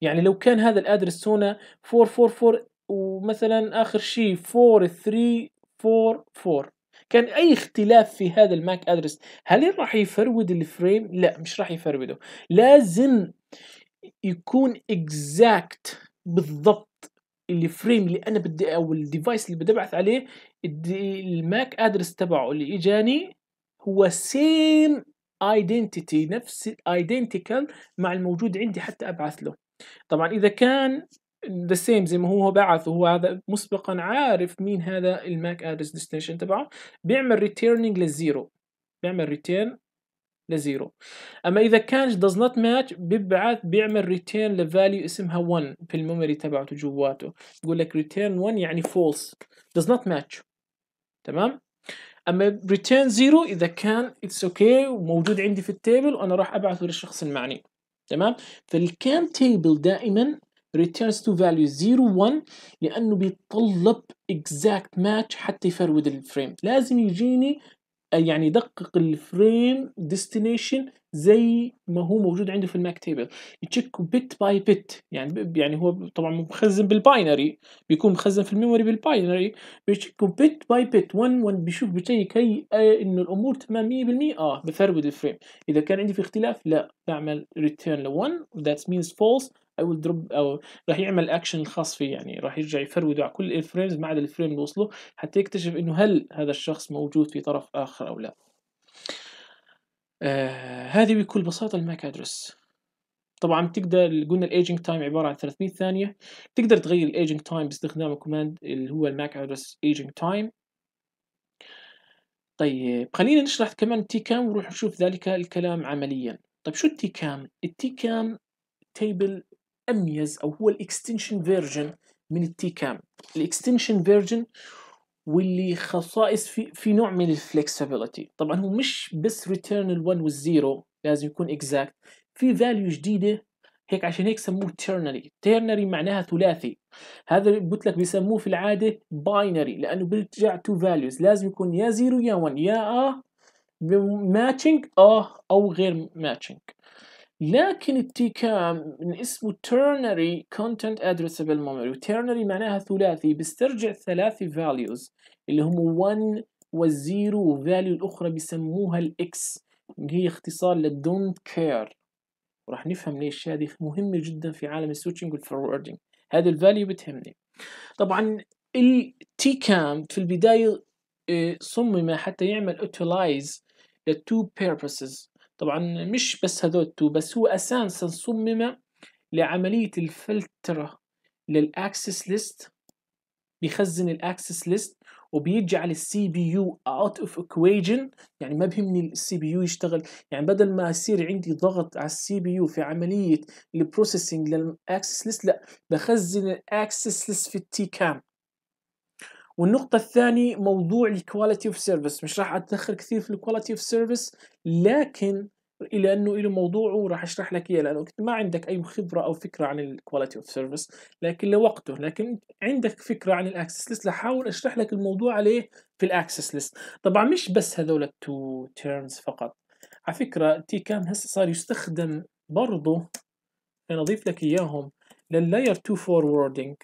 يعني لو كان هذا ال address هنا 444 ومثلا آخر شيء 4344 كان أي اختلاف في هذا ال MAC address هل راح يforward ال frame؟ لا مش راح يforwardه لازم يكون exact بالضبط ال frame اللي أنا بدي أو ال device اللي بدي ابعث عليه ال MAC address تبعه اللي إجاني هو same identity نفس identical مع الموجود عندي حتى أبعث له. طبعا إذا كان the same زي ما هو بعث وهو هذا مسبقا عارف مين هذا ال MAC address destination تبعه بيعمل returning لل zero بيعمل return ل zero. أما إذا كان does not match بيبعث بيعمل return ل value اسمها 1 في ال memory تبعته جواته. بيقول لك return 1 يعني false does not match. تمام؟ أما return 0 إذا كان it's okay okay وموجود عندي في ال table وأنا راح أبعثه للشخص المعني. تمام؟ فال CAM table دائما returns two value 0 1 لأنه بيتطلب exact match حتى يforward ال frame لازم يجيني يعني يدقق ال frame destination زي ما هو موجود عنده في ال MAC table. يcheck bit by bit يعني يعني هو طبعا مخزن بال binary بيكون مخزن في ال memory بال binary. بيcheck bit by bit 1 1 بيشوف بيcheck هي آه إنه الأمور تمام 100% آه بforward ال frame إذا كان عندي في اختلاف لا بعمل return ل 1 that means false أو drop أو راح يعمل اكشن الخاص فيه يعني راح يرجع يforward على كل ال frames ما عدا ال frame اللي وصله حتى يكتشف إنه هل هذا الشخص موجود في طرف آخر أو لا. آه هذه بكل بساطة ال MAC address طبعا تقدر قلنا ال aging time عبارة عن 300 ثانية. تقدر تغير ال aging time باستخدام ال command اللي هو ال MAC address aging time طيب خلينا نشرح كمان ال TCAM ونروح نشوف ذلك الكلام عمليا. طيب شو ال TCAM ال TCAM table أميز أو هو ال extension version من ال TCAM ال extension version واللي خصائص في في نوع من ال flexibility طبعا هو مش بس return ال1 وال zero لازم يكون exact في value جديدة هيك عشان هيك سموه ternary ternary معناها ثلاثي. هذا قلت لك بيسموه في العادة binary لأنه بيرجع two values لازم يكون يا zero يا 1 يا آه matching آه أو غير matching لكن ال TCAM من اسمه ternary content addressable memory ternary معناها ثلاثي بيسترجع ثلاثي values اللي هم 1 وال zero و value الأخرى بيسموها ال X هي اختصار ل don't care. وراح نفهم ليش هذه مهمة جدا في عالم ال switching وال forwarding هذه ال value بتهمني. طبعا ال TCAM في البداية آه، صمم حتى يعمل utilize two purposes. طبعا مش بس هذول ال two بس هو أساسا صمم لعملية الفلترة لل access list بيخزن ال access list وبيجعل ال CPU out of equation يعني ما بهمني ال CPU يشتغل. يعني بدل ما يصير عندي ضغط على ال CPU في عملية ال processing لل access list لا بخزن ال access list في ال TCAM. والنقطة الثانية موضوع ال quality of service مش راح اتدخل كثير في ال quality of service لكن إلى أنه له موضوعه وراح أشرح لك إياه لأنه ما عندك أي خبرة أو فكرة عن ال quality of service لكن لوقته لكن عندك فكرة عن ال access list لحاول أشرح لك الموضوع عليه في ال access list طبعا مش بس هذول ال two terms فقط. على فكرة TCAM هسه صار يستخدم برضه أنا أضيف لك إياهم لل layer 2 forwarding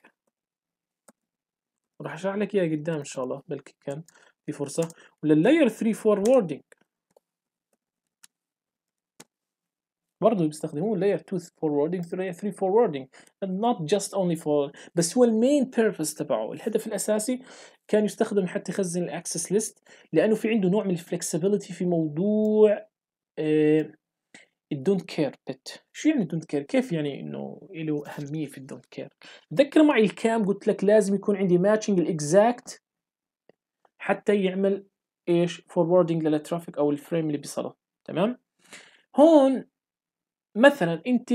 راح أشرح لك اياها قدام إن شاء الله بلكي كان في فرصة. ولل layer 3 forwarding برضه بيستخدموه layer 2 forwarding layer 3 forwarding and not just only بس هو ال main purpose تبعه. الهدف الأساسي كان يستخدم حتى يخزن ال access list لأنه في عنده نوع من ال flexibility في موضوع ال don't care bit شو يعني don't care كيف يعني إنه له أهمية في ال don't care تذكر معي ال CAM؟ قلت لك لازم يكون عندي matching ال exact حتى يعمل إيش؟ forwarding لل traffic أو ال frame اللي بيصله تمام؟ هون مثلا أنت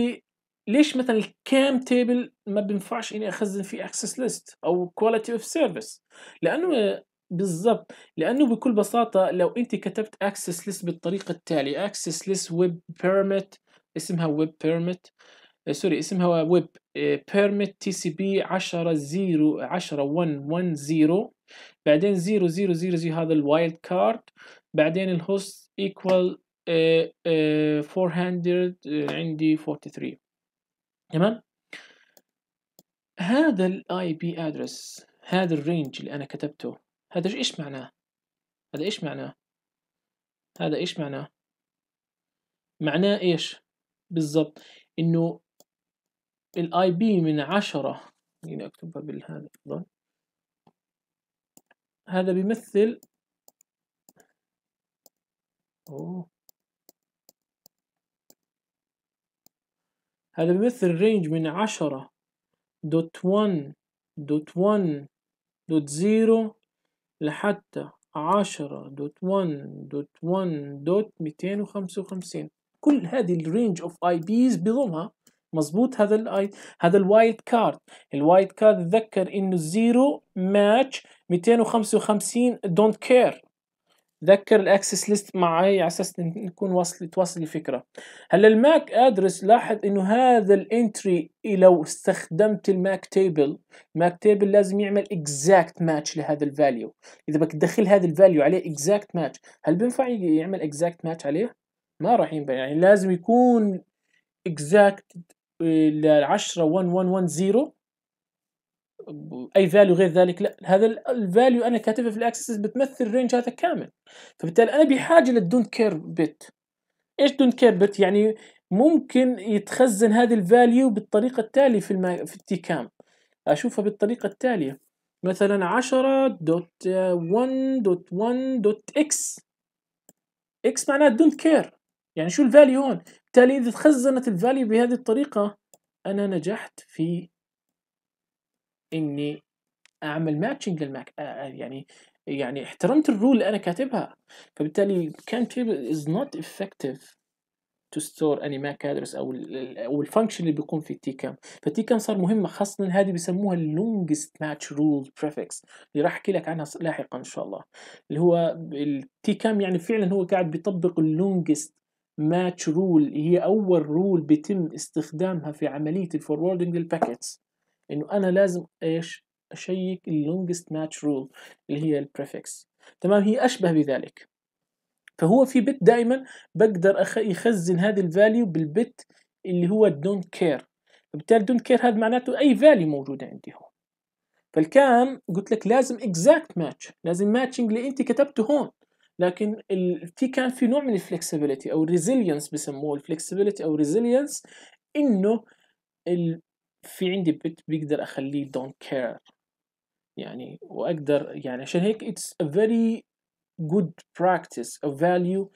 ليش مثلا ال CAM table ما بينفعش إني أخزن فيه access list أو quality of service لأنه بالضبط. لأنه بكل بساطة لو أنت كتبت access list بالطريقة التالية access list web permit اسمها web permit sorry اسمها web permit TCP 10 0 10 1 1 0 بعدين 0 0 0 0 هذا ال wildcard بعدين ال host equal 400 عندي 43 تمام؟ هذا ال IP address هذا ال range اللي أنا كتبته. هذا إيش معناه؟ هذا إيش معناه؟ هذا إيش معناه؟ معناه إيش؟ بالضبط إنه ال IP من عشرة خليني اكتبها بالهذا افضل هذا بيمثل أوه. هذا بيمثل range من عشرة dot one dot one dot zero لحتى عشرة dot one dot one dot ميتين وخمسة وخمسين. كل هذه ال range of IPs بضمها مظبوط هذا ال I هذا ال wildcard ال wildcard تذكر إنه ال zero match 255 don't care ذكر ال access list معي على أساس نكون واصل توصل الفكرة. هلا ال MAC address لاحظ إنه هذا ال entry لو استخدمت ال MAC table ال MAC table لازم يعمل exact match لهذا ال value إذا بدك تدخل هذا ال value عليه exact match هل بينفع يعمل exact match عليه؟ ما راح ينفع يعني لازم يكون exact ل 10 1110 أي value غير ذلك؟ لا هذا ال value أنا كاتبها في ال access بتمثل ال range هذا كامل. فبالتالي أنا بحاجة لل don't care bit إيش don't care bit يعني ممكن يتخزن هذه ال value بالطريقة التالية في ال MA... في ال TCAM أشوفها بالطريقة التالية. مثلا 10 dot 1 dot 1 dot X X معناها don't care يعني شو ال value هون؟ بالتالي إذا تخزنت الفاليو بهذه الطريقة أنا نجحت في إني أعمل matching لل MAC يعني يعني احترمت ال rule اللي أنا كاتبها. فبالتالي CAM table is not effective to store any MAC address أو أو ال function اللي بيكون في ال TCAM فال TCAM صار مهمه خاصة هذه بيسموها ال longest match rule prefix اللي راح أحكي لك عنها لاحقا إن شاء الله. اللي هو ال TCAM يعني فعلا هو قاعد بيطبق ال longest match rule هي أول rule بيتم استخدامها في عملية ال forwarding لل packets إنه أنا لازم إيش؟ أشيك ال longest match rule اللي هي ال prefix تمام؟ هي أشبه بذلك. فهو في bit دائما بقدر أخ... يخزن هذه ال value بال bit اللي هو don't care فبالتالي don't care هذا معناته أي value موجوده عندي هون. فال CAM قلت لك لازم exact match لازم matching اللي أنت كتبته هون. لكن في TCAM في نوع من ال flexibility أو ال resilience بسموه. ال flexibility أو resilience إنه ال... في عندي bit بقدر أخليه don't care يعني وأقدر يعني عشان هيك it's a very good practice of value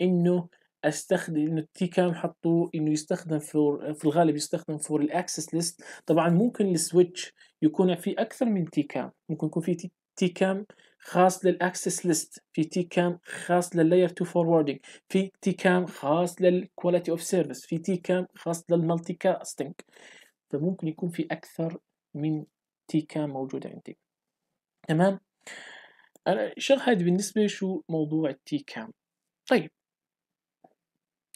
إنه أستخدم إنه ال TCAM حطوه إنه يستخدم for في الغالب يستخدم for ال access list طبعا ممكن ال switch يكون في أكثر من TCAM ممكن يكون في TCAM خاص لل access list في TCAM خاص لل layer 2 forwarding في TCAM خاص لل quality of service في TCAM خاص لل multicasting فممكن يكون في أكثر من TCAM موجودة عندي. تمام؟ أنا الشغله هذه بالنسبة شو موضوع ال TCAM طيب.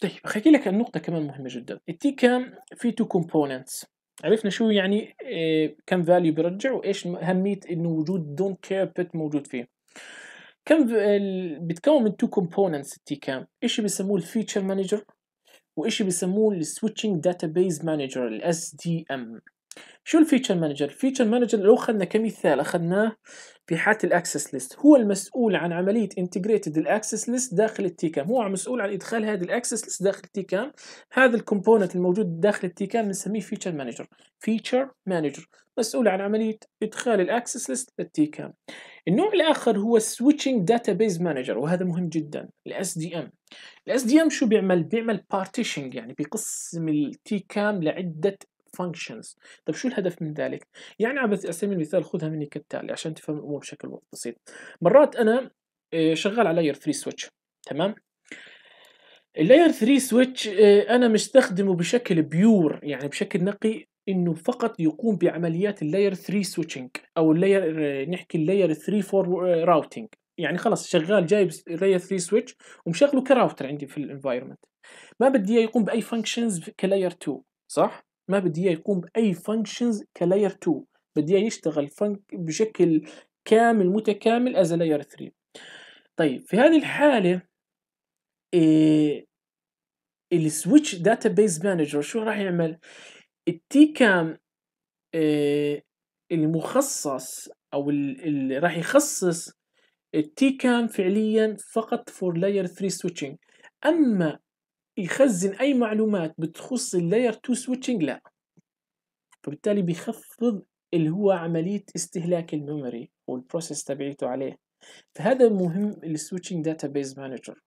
طيب احكي لك عن نقطة كمان مهمة جدا. ال TCAM في two components عرفنا شو يعني إيه كم value بيرجع وإيش أهمية إنه وجود don't care bit موجود فيه. كم بتكون من two components ال TCAM شيء بيسموه ال feature manager وشيء بيسموه ال switching database manager ال SDM شو ال feature manager ال feature manager لو أخذنا كمثال أخذناه في حالة ال access list هو المسؤول عن عملية integrated ال access list داخل ال TCAM هو مسؤول عن إدخال هذه ال access list داخل ال TCAM هذا ال component الموجود داخل ال TCAM بنسميه feature manager feature manager مسؤول عن عملية إدخال ال access list لل TCAM النوع الآخر هو switching database manager وهذا مهم جدا ال SDM ال SDM شو بيعمل؟ بيعمل partitioning يعني بيقسم ال TCAM لعدة functions. طيب شو الهدف من ذلك؟ يعني على سبيل المثال خذها مني كالتالي عشان تفهم الأمور بشكل بسيط. مرات أنا شغال على layer 3 switch تمام؟ ال layer 3 switch آه، أنا مستخدمه بشكل pure يعني بشكل نقي إنه فقط يقوم بعمليات ال layer 3 switching أو ال layer آه، نحكي ال layer 3 for routing يعني خلاص شغال جايب layer 3 switch ومشغله كراوتر عندي في ال environment ما بدي إياه يقوم بأي functions ك layer 2 صح؟ ما بدي إياه يقوم بأي functions ك layer 2 بدي إياه يشتغل فنك بشكل كامل متكامل as layer 3 طيب في هذه الحالة إيه ال switch database manager شو راح يعمل؟ ال TCAM إيه المخصص أو اللي راح يخصص ال TCAM فعليا فقط for layer 3 switching أما يخزن أي معلومات بتخص ال layer 2 switching لا. فبالتالي بيخفض اللي هو عملية استهلاك ال memory وال process تبعيته عليه. فهذا مهم ال switching database manager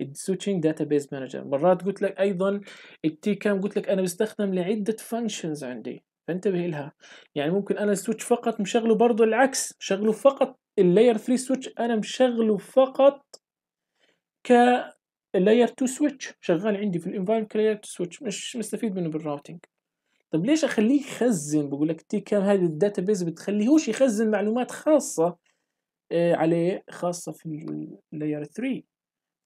ال switching database manager مرات قلت لك أيضا ال TCAM قلت لك أنا بستخدم لعدة functions عندي. فانتبه لها. يعني ممكن أنا ال switch فقط مشغله برضه العكس مشغله فقط ال layer 3 switch أنا مشغله فقط ك ال layer 2 switch شغال عندي في ال environment ك layer 2 switch مش مستفيد منه بال routing طب ليش أخليه يخزن؟ بقول لك TCAM هذه ال database بتخليهوش يخزن معلومات خاصة آه، عليه خاصة في ال layer 3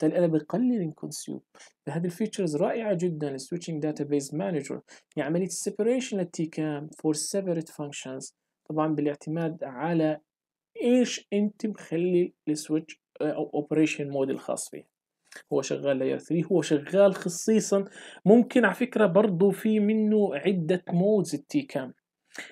بالتالي أنا بقلل ال consume فهذه ال features رائعة جدا ال switching database manager يعني عملية ال separation لل TCAM for separate functions طبعا بالاعتماد على إيش أنت مخلي ال switch أو operation mode الخاص فيه؟ هو شغال layer 3 هو شغال خصيصا ممكن على فكرة برضه في منه عدة modes ال TCAM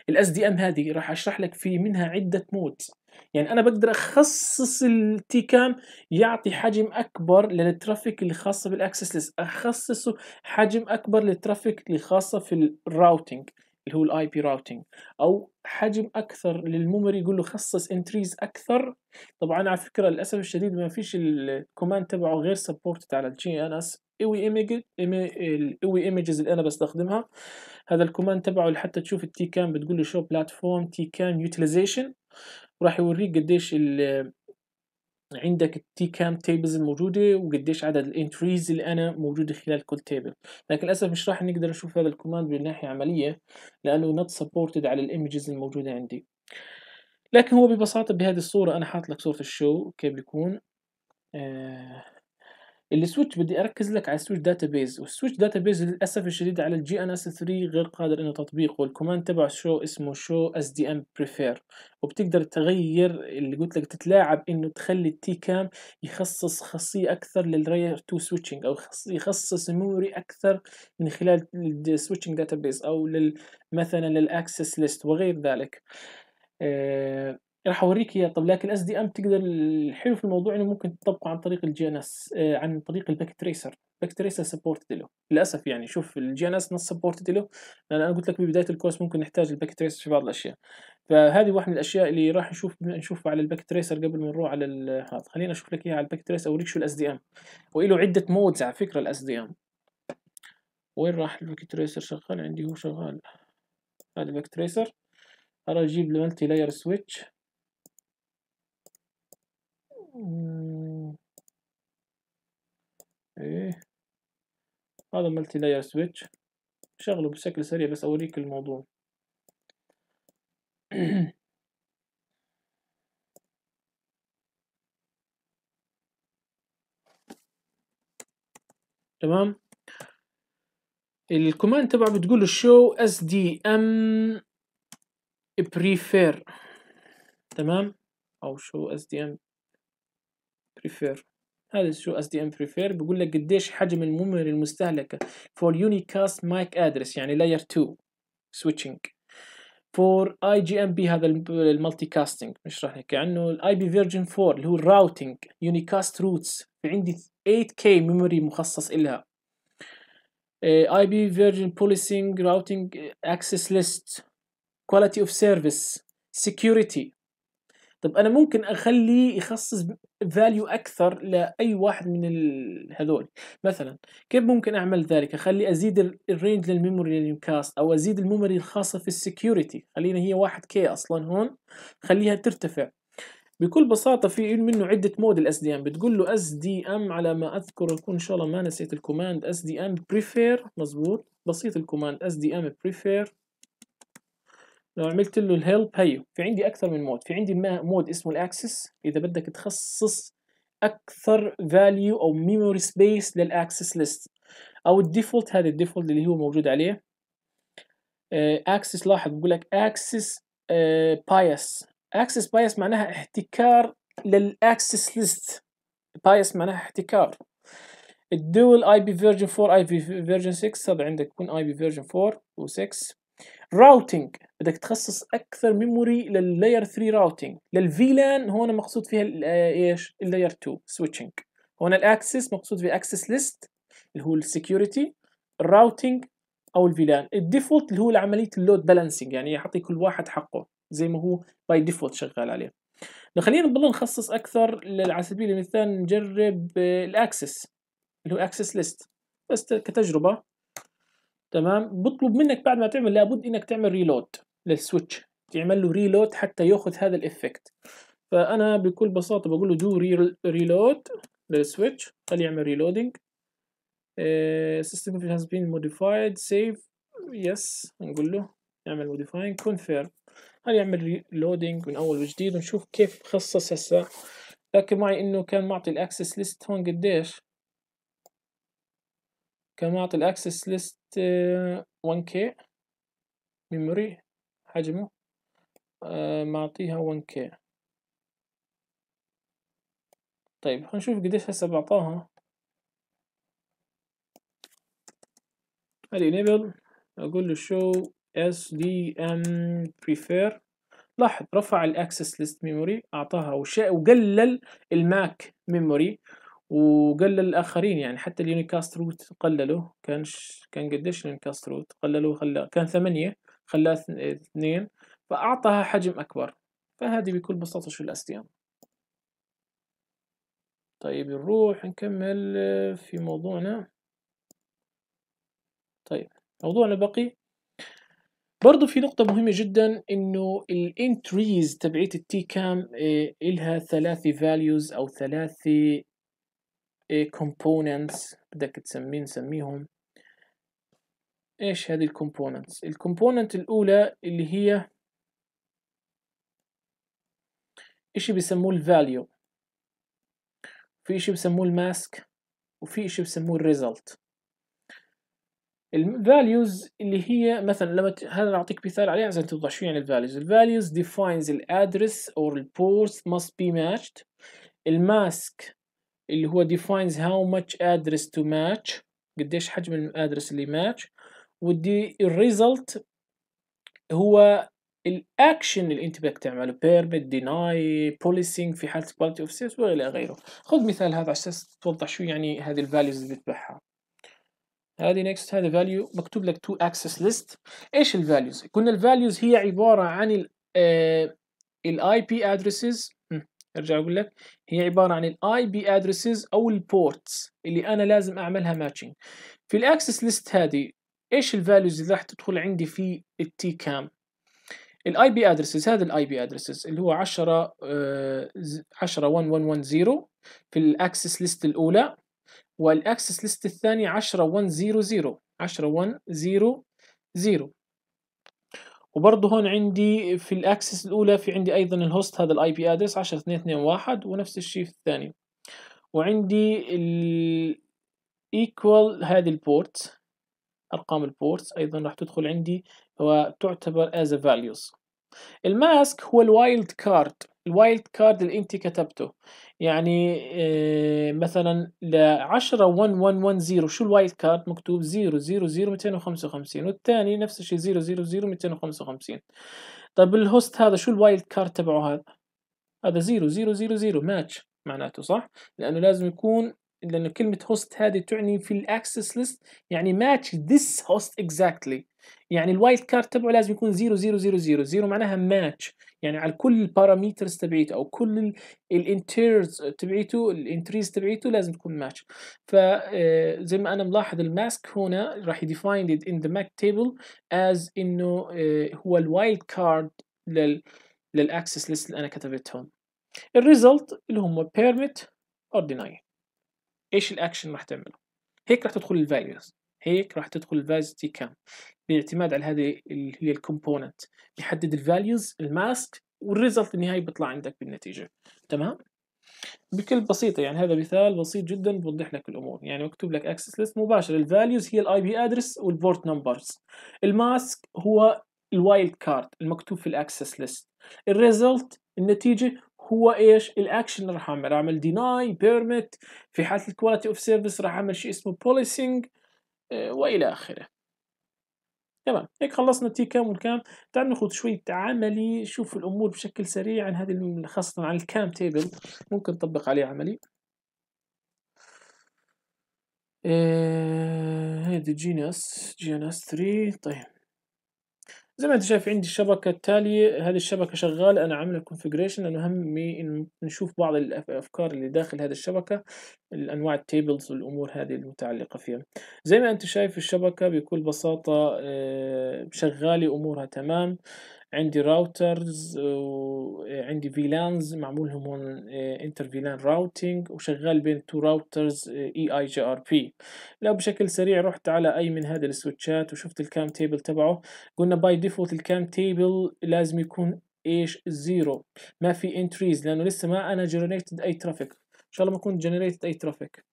ال SDM هذه راح أشرح لك في منها عدة modes يعني أنا بقدر أخصص ال TCAM يعطي حجم أكبر لل traffic اللي خاصة بال access أخصصه حجم أكبر لل traffic اللي خاصة في ال routing اللي هو ال IP routing أو حجم أكثر لل memory يقول له خصص entries أكثر. طبعا على فكرة للأسف الشديد ما فيش ال command تبعه غير supported على ال GNS. IOU image ال IOU images اللي أنا بستخدمها. هذا ال command تبعه لحتى تشوف ال TCAM بتقول له show platform TCAM utilization وراح يوريك قديش عندك ال TCAM tables الموجودة وقديش عدد ال entries اللي أنا موجودة خلال كل table لكن للأسف مش راح نقدر نشوف هذا ال command من ناحية عملية لأنه not supported على ال images الموجودة عندي. لكن هو ببساطة بهذه الصورة أنا حاط لك صورة ال show كيف بيكون. آه السويتش بدي أركز لك على ال switch database وال switch database للأسف الشديد على ال GNS 3 غير قادر إنه تطبيقه وال command تبع شو اسمه show SDM prefer وبتقدر تغير اللي قلت لك تتلاعب إنه تخلي ال TCAM يخصص خاصيه أكثر لل layer 2 switching أو يخصص ال memory أكثر من خلال ال switching database أو مثلا لل access list وغير ذلك. آه راح أوريك إياه. طب لكن SDM تقدر الحلو في الموضوع إنه ممكن تطبقه عن طريق ال GNS عن طريق ال Packet Tracer. Packet Tracer supported له. للأسف يعني شوف ال GNS not supported له. لأن أنا قلت لك ببداية ال course ممكن نحتاج ال Packet Tracer في بعض الأشياء. فهذه واحدة من الأشياء اللي راح نشوف نشوفها على ال Packet Tracer قبل ما نروح على هذا خلينا أشوف لك إياها على ال Packet Tracer. أوريك شو ال SDM. وله عدة modes على فكرة ال SDM. وين راح ال Packet Tracer شغال؟ عندي هو شغال. هذا ال Packet Tracer. أرى أجيب ال multilayer switch إيه. هذا multilayer switch. شغله بشكل سريع بس أوريك الموضوع. تمام. ال command تبعه بتقول show sdm prefer. تمام. أو show sdm prefer. هذا show SDM prefer بيقول لك قديش حجم ال memory المستهلكة. for unicast MAC address يعني layer 2 switching for IGMP هذا ال multicasting مش راح نحكي عنه ال IP version 4 اللي هو ال routing unicast routes في عندي 8 K memory مخصص لها IP version policing routing access list quality of service security طب أنا ممكن اخليه يخصص value أكثر لأي واحد من هذول. مثلا كيف ممكن أعمل ذلك؟ أخلي أزيد ال range لل memory لل cast أو أزيد ال memory الخاصة في ال security. خلينا هي 1 K أصلا هون خليها ترتفع. بكل بساطة في منه عدة mode ال SDM بتقول له SDM على ما أذكر يكون إن شاء الله ما نسيت ال command. SDM prefer مظبوط. بسيط ال command. SDM prefer لو عملت له ال help هيو في عندي أكثر من mode في عندي mode اسمه ال access. إذا بدك تخصص أكثر value أو memory space لل access list أو ال default هذا ال default اللي هو موجود عليه. access لاحظ بقول لك access bias access bias معناها احتكار لل access list bias معناها احتكار. ال dual IP version 4 IP version 6 هذا عندك يكون IP version 4 و6 routing بدك تخصص أكثر memory لل layer 3 routing لل VLAN هون مقصود فيها إيش؟ ال layer 2 switching هون ال access مقصود فيه access list اللي هو السكيورتي الراوتينج أو الفيلان الديفولت اللي هو عمليه ال load balancing يعني يعطي كل واحد حقه زي ما هو by default شغال عليه. خلينا نضل نخصص أكثر على سبيل المثال نجرب ال access اللي هو access list بس كتجربة. تمام؟ بطلب منك بعد ما تعمل لابد إنك تعمل reload لل switch. تعمل له reload حتى يأخذ هذا ال effect فأنا بكل بساطة بقول له do reload لل switch. خليه يعمل reloading system has been modified. save. Yes. نقول له يعمل modifying. confirm. هل يعمل reloading من أول وجديد ونشوف كيف خصص هسه. لكن معي إنه كان معطي ال access list هون قديش؟ كان معطي ال access list 1K memory حجمه آه معطيها 1K طيب هنشوف قديش هسه بعطاها. هذه enable أقول له show sdm prefer. لاحظ رفع ال access list memory أعطاها وقلل ال MAC memory وقلل الاخرين يعني حتى ال unicast route قللوا كان. كان قديش ال unicast route قللوا خلاه كان ثمانية خلاه اثنين فأعطاها حجم أكبر. فهذه بكل بساطة شو ال SDM طيب نروح نكمل في موضوعنا. طيب موضوعنا بقي. برضو في نقطة مهمة جدا إنه ال entries تبعيت ال TCAM إلها ثلاثة values أو ثلاثة components بدك تسميه نسميهم. إيش هذه ال components ال component الأولى اللي هي إشي بيسموه ال value في إشي بيسموه ال mask وفي إشي بيسموه ال result ال values اللي هي مثلا لما هذا نعطيك مثال عليه عشان توضح شو يعني ال values ال values defines ال address or ports must be matched. ال mask اللي هو defines how much address to match قديش حجم ال address اللي match. ودي ال result هو الاكشن اللي انت بدك تعمله permit deny policing في حالة quality of service وإلى غيره. خذ مثال هذا عشان توضح شو يعني هذه ال values اللي بتبعها. هذه next هذه value مكتوب لك two access list إيش ال values قلنا ال values هي عبارة عن ال IP addresses أرجع أقول لك هي عبارة عن ال IP addresses أو ال ports اللي أنا لازم أعملها matching في ال access list هذه إيش ال values اللي راح تدخل عندي في ال TCAM ال IP addresses هذا ال IP addresses اللي هو 10 10 1110 في ال access list الأولى وال access list الثانية 10 100 10 100 وبرضه هون عندي في ال access الأولى في عندي أيضا ال host هذا ال IP address 10 2 2 1 ونفس الشيء في الثاني. وعندي ال equal هذه ال port أرقام ال ports أيضا راح تدخل عندي وتعتبر as a values. ال mask هو ال wildcard ال wildcard اللي انت كتبته. يعني آه مثلا ل 10 1110 شو ال wildcard؟ مكتوب 0 0 0 255 والثاني نفس الشيء 0 0 0 255 طيب ال host هذا شو ال wildcard تبعه هذا؟ هذا 0 0 0 0 ماتش معناته صح؟ لأنه لازم يكون لأنه كلمة host هذه تعني في ال access list يعني match this host exactly يعني ال wildcard تبعه لازم يكون 0 0 0 0 0 معناها ماتش يعني على كل ال parameters تبعيته أو كل ال entries تبعيته ال entries تبعيته لازم تكون ماتش فزي ما أنا ملاحظ ال mask هنا راح ي define in the mac table as إنه هو ال wildcard لل لل access list اللي أنا كتبتهم. ال result اللي هم permit or deny. إيش الاكشن راح تعمله؟ هيك راح تدخل ال values هيك راح تدخل ال values TCAM باعتماد على هذه اللي هي ال component يحدد ال values ال mask وال result النهائي بيطلع عندك بالنتيجة تمام؟ بكل بسيطة يعني هذا مثال بسيط جدا بوضح لك الأمور يعني مكتوب لك access list مباشر ال values هي ال IP address وال port numbers ال mask هو ال wildcard المكتوب في ال access list ال result النتيجة هو إيش؟ الاكشن اللي راح أعمل أعمل deny permit في حالة ال quality of service راح أعمل شيء اسمه policing وإلى آخره. تمام. هيك خلصنا ال TCAM وال CAM. تعال ناخذ شوية عملي شوف الأمور بشكل سريع عن هذه خاصة عن ال CAM table ممكن نطبق عليه عملي. آه هذه GNS GNS 3 طيب. زي ما انت شايف عندي الشبكة التالية هذه الشبكة شغالة أنا عاملها configuration لأنه همي نشوف بعض الأفكار اللي داخل هذه الشبكة الأنواع ال tables والأمور هذه المتعلقة فيها. زي ما انت شايف الشبكة بكل بساطة آه، شغالة أمورها تمام. عندي routers وعندي VLANs معمول لهم هون inter VLAN routing وشغال بين تو راوترز اي اي جي ار بي لو بشكل سريع رحت على أي من هذه ال switchات وشفت ال CAM table تبعه قلنا by default ال CAM table لازم يكون إيش zero ما في entries لأنه لسه ما أنا generated أي traffic إن شاء الله ما كنت generated أي traffic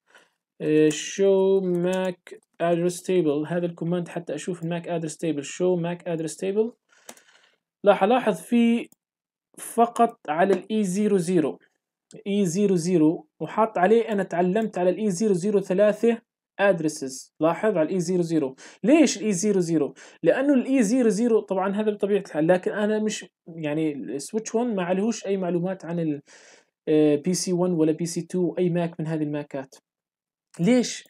show mac address table هذا ال command حتى أشوف ال mac address table show mac address table راح ألاحظ في فقط على ال E 00 E 00 وحاط عليه أنا تعلمت على ال E 003 addresses لاحظ على ال E 00 ليش ال E 00 لأنه ال E 00 طبعا هذا بطبيعة الحال لكن أنا مش يعني ال switch 1 ما عليهوش أي معلومات عن ال PC 1 ولا PC 2 أي mac من هذه ال macات. ليش؟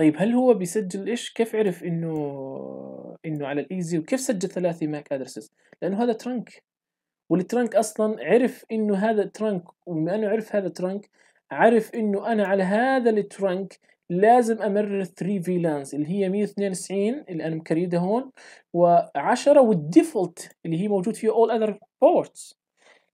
طيب هل هو بيسجل إيش؟ كيف عرف إنه إنه على ال E zero؟ وكيف سجل ثلاثة mac addresses لأنه هذا trunk وال trunk أصلا عرف إنه هذا trunk وبما إنه عرف هذا trunk عرف إنه أنا على هذا ال trunk لازم أمرر 3 VLANs اللي هي 192 اللي أنا م create ها هون و10 وال default اللي هي موجود فيه all other ports.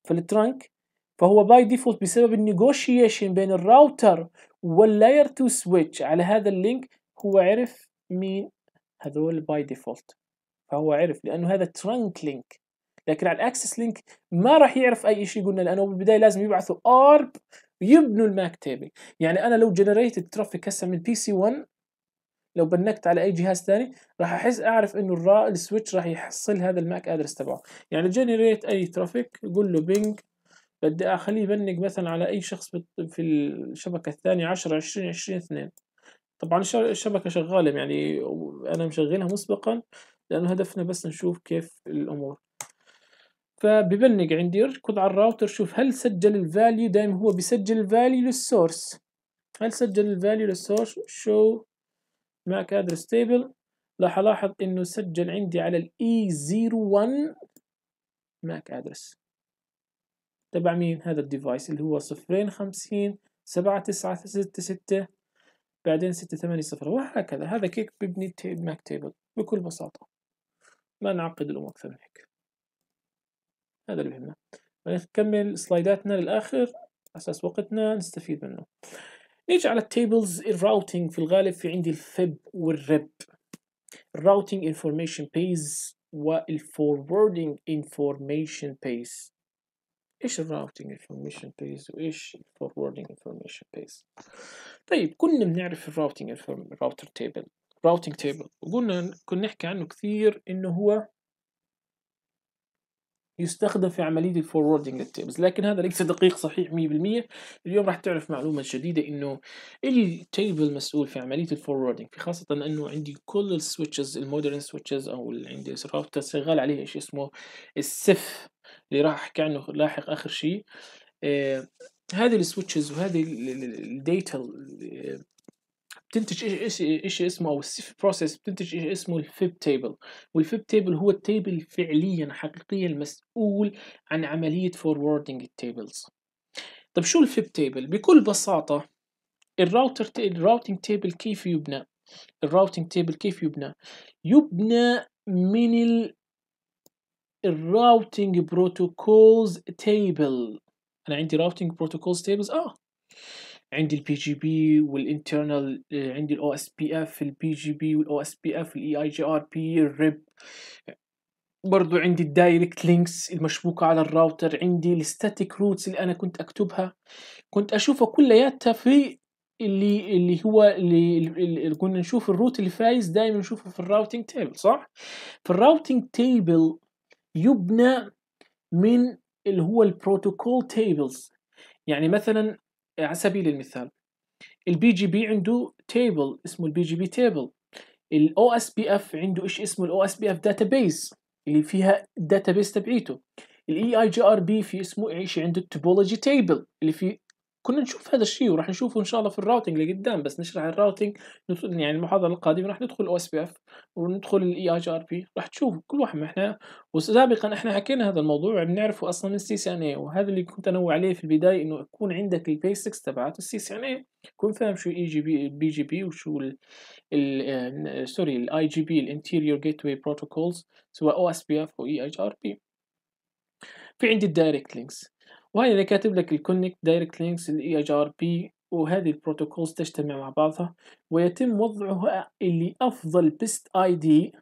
فال trunk فهو by default بسبب ال negotiation بين ال router وال layer 2 switch على هذا ال link هو عرف مين هذول by default فهو عرف لأنه هذا trunk link لكن على ال access link ما راح يعرف أي شيء قلنا لأنه بالبداية لازم يبعثوا ARP ويبنوا ال MAC table. يعني أنا لو generated traffic هسه من PC 1 لو ping ت على أي جهاز ثاني راح أحس أعرف إنه ال switch راح يحصل هذا ال MAC address تبعه. يعني generate أي traffic قول له ping بدي أخليه ي ping مثلا على أي شخص في الشبكة الثانية 10 20 20 2 طبعا الشبكة شغالة يعني أنا مشغلها مسبقا لأنه هدفنا بس نشوف كيف الأمور. فبب ping عندي اركض على الراوتر شوف هل سجل ال value دائما هو بيسجل ال value لل source هل سجل ال value لل source show MAC address table راح ألاحظ إنه سجل عندي على ال E 01 MAC address تبع مين؟ هذا ال device اللي هو صفرين خمسين سبعة تسعة ستة ستة بعدين ستة ثمانية صفر وهكذا. هذا كيف ببني MAC table بكل بساطة. ما نعقد الأمور أكثر من هيك. هذا اللي بهمنا. نكمل slides اتنا للآخر أساس وقتنا نستفيد منه. نيجي على ال tables ال routing في الغالب في عندي ال FIB وال RIB. ال routing information base وال forwarding information base. إيش ال routing information base وايش ال forwarding information base طيب كنا بنعرف ال routing ال router table routing table وقلنا كنا نحكي عنه كثير إنه هو يستخدم في عملية ال forwarding لل tables لكن هذا ليس دقيق صحيح 100% اليوم راح تعرف معلومة جديدة إنه ال table مسؤول في عملية ال forwarding خاصة إنه عندي كل ال switches ال modern switches أو اللي عندي راوتر شغال عليه شيء اسمه ال CEF. اللي راح أحكي عنه لاحق آخر شيء آه هذه ال switches وهذه ال data بتنتج إيش إيش اسمه أو ال CEF process بتنتج إيش اسمه ال FIB table وال FIB table هو ال table فعليا حقيقيا المسؤول عن عملية forwarding ال tables طيب شو ال FIB table بكل بساطة ال router ال routing table كيف يبنى؟ ال routing table كيف يبنى؟ يبنى من ال ال routing protocols table أنا عندي routing protocols tables آه. عندي ال BGP وال internal عندي ال OSPF البي جي بي والاو اس بي اف الاي اي جي ار بي الريب برضو عندي ال direct links المشبوكة على الراوتر عندي ال static routes اللي أنا كنت أكتبها. كنت أشوفها كلياتها في اللي اللي هو اللي, اللي كنا نشوف ال route اللي فايز دائما نشوفه في ال routing table صح؟ في ال routing table يبنى من اللي هو ال protocol tables. يعني مثلا على سبيل المثال ال BGP عنده table اسمه ال BGP table. ال OSPF عنده شيء اسمه؟ ال OSPF database اللي فيها ال database تبعيته. ال EIGRP في اسمه إيش؟ عنده ال topology table اللي في كنا نشوف هذا الشيء وراح نشوفه إن شاء الله في ال routing اللي قدام بس نشرح ال routing يعني المحاضرة القادمة راح ندخل OSPF وندخل ال EIGRP راح تشوف كل واحد ما إحنا. وسابقا إحنا حكينا هذا الموضوع بنعرفه أصلا من ال CCNA وهذا اللي كنت انوه عليه في البداية إنه يكون عندك ال basics تبعت ال CCNA تكون فاهم شو اي جي بي بي جي بي وشو ال سوري ال IGP ال interior gateway protocols سواء OSPF أو EIGRP في عندي ال direct links وهي اللي كاتب لك ال connect direct links ال EIGRP وهذه ال protocols تجتمع مع بعضها ويتم وضعها اللي أفضل best AD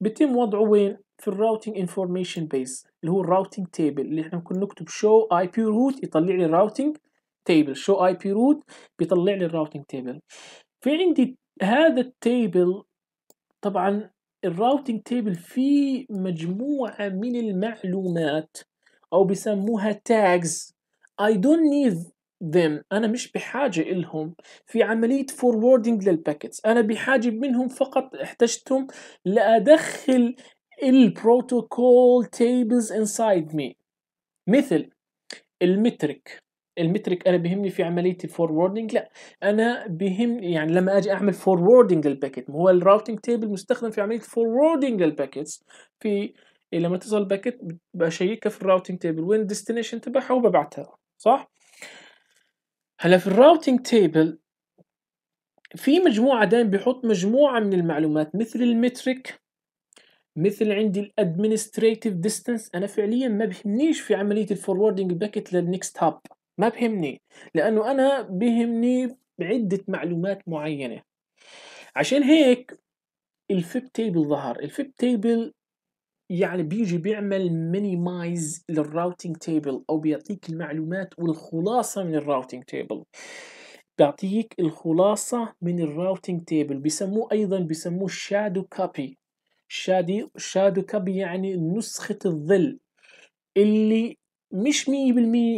بيتم وضعه وين؟ في ال routing information base اللي هو ال routing table اللي إحنا ممكن نكتب show IP route يطلع لي ال routing table show IP route بيطلع لي ال routing table في عندي هذا ال table طبعا ال routing table فيه مجموعة من المعلومات. أو بسموها tags. I don't need them. أنا مش بحاجة إلهم. في عملية forwarding لل packets أنا بحاجة منهم فقط احتجتهم لأدخل ال protocol tables inside me. مثل ال metric. ال metric أنا بهمني في عملية ال forwarding لا. أنا بهم يعني لما أجي أعمل forwarding لل packet هو ال routing table مستخدم في عملية forwarding لل packets في لما تصل ال packet ب check ها في ال routing table وين ال destination تبعها وببعتها صح؟ هلأ في ال routing table في مجموعة دائما بيحط مجموعة من المعلومات مثل ال metric مثل عندي ال administrative distance أنا فعليا ما بهمنيش في عملية ال forwarding packet لل next hop ما بهمني لأنه أنا بهمني عدة معلومات معينة. عشان هيك ال FIB table ظهر. ال FIB table يعني بيجي بيعمل minimize لل routing table أو بيعطيك المعلومات والخلاصة من ال routing table بيعطيك الخلاصة من ال routing table بيسموه أيضا بيسموه shadow copy شادي shadow copy يعني نسخة الظل اللي مش 100%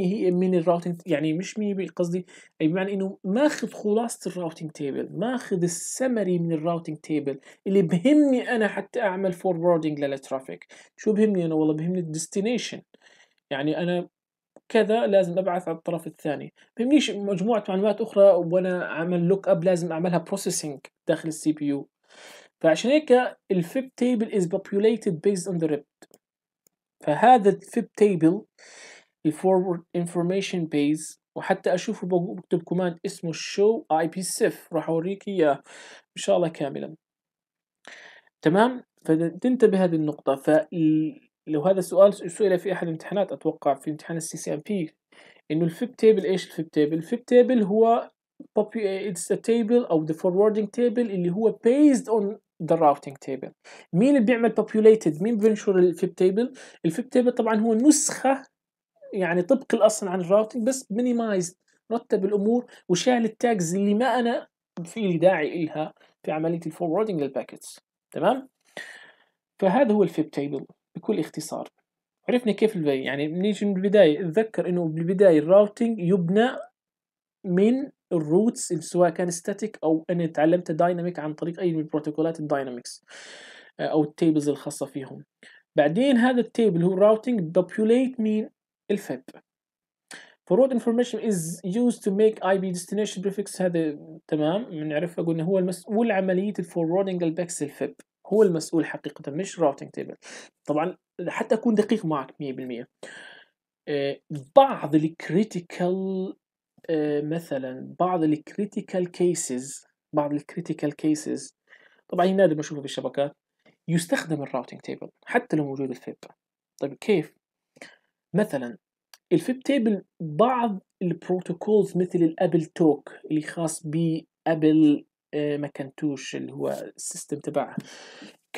هي من ال routing يعني مش 100% قصدي أي بمعنى إنه ماخذ خلاصة ال routing table ماخذ ال summary من ال routing table اللي بهمني أنا حتى أعمل forwarding لل traffic. شو بهمني أنا؟ والله بهمني ال destination. يعني أنا كذا لازم أبعث على الطرف الثاني. بهمنيش مجموعة معلومات أخرى وأنا أعمل look up لازم أعملها processing داخل ال CPU فعشان هيك ال FIB table is populated based on the RIB فهذا ال FIB table ال forward information base وحتى أشوفه بكتب command اسمه show CEF راح أوريك إياه إن شاء الله كاملا. تمام؟ فتنتبه هذه النقطة. فلو هذا السؤال سئل في أحد الامتحانات أتوقع في امتحان ال CCNP إنه ال FIB table إيش ال FIB table؟ ال FIB table هو it's a table أو the forwarding table اللي هو based on the routing table. مين اللي بيعمل populated مين بينشر ال FIB table ال FIB table طبعا هو نسخة يعني طبق الاصل عن ال routing بس minimize رتب الأمور وشال ال tags اللي ما أنا في لي داعي إلها في عملية ال forwarding لل packets تمام؟ فهذا هو ال FIB table بكل اختصار. عرفنا كيف ال FIB يعني بنيجي من البداية. اتذكر إنه بالبداية ال routing يبنى من ال routes سواء كان static أو أنا تعلمت dynamic عن طريق أي من بروتوكولات ال dynamics آه، أو ال tables الخاصة فيهم. بعدين هذا ال table هو routing populate مين ال FIB forward information is used to make IP destination prefix هذا تمام؟ بنعرفها قلنا هو المسؤول عملية ال forwarding ال packets ال FIB هو المسؤول حقيقة مش routing table طبعا حتى أكون دقيق معك 100% آه، بعض ال critical مثلا بعض ال critical cases بعض ال critical cases طبعا هي نادر ما اشوفها في الشبكات يستخدم ال routing table حتى لو موجود ال FIB. طيب كيف؟ مثلا ال FIB table بعض ال protocols مثل ال AppleTalk اللي خاص ب Apple Macintosh اللي هو ال system تبعها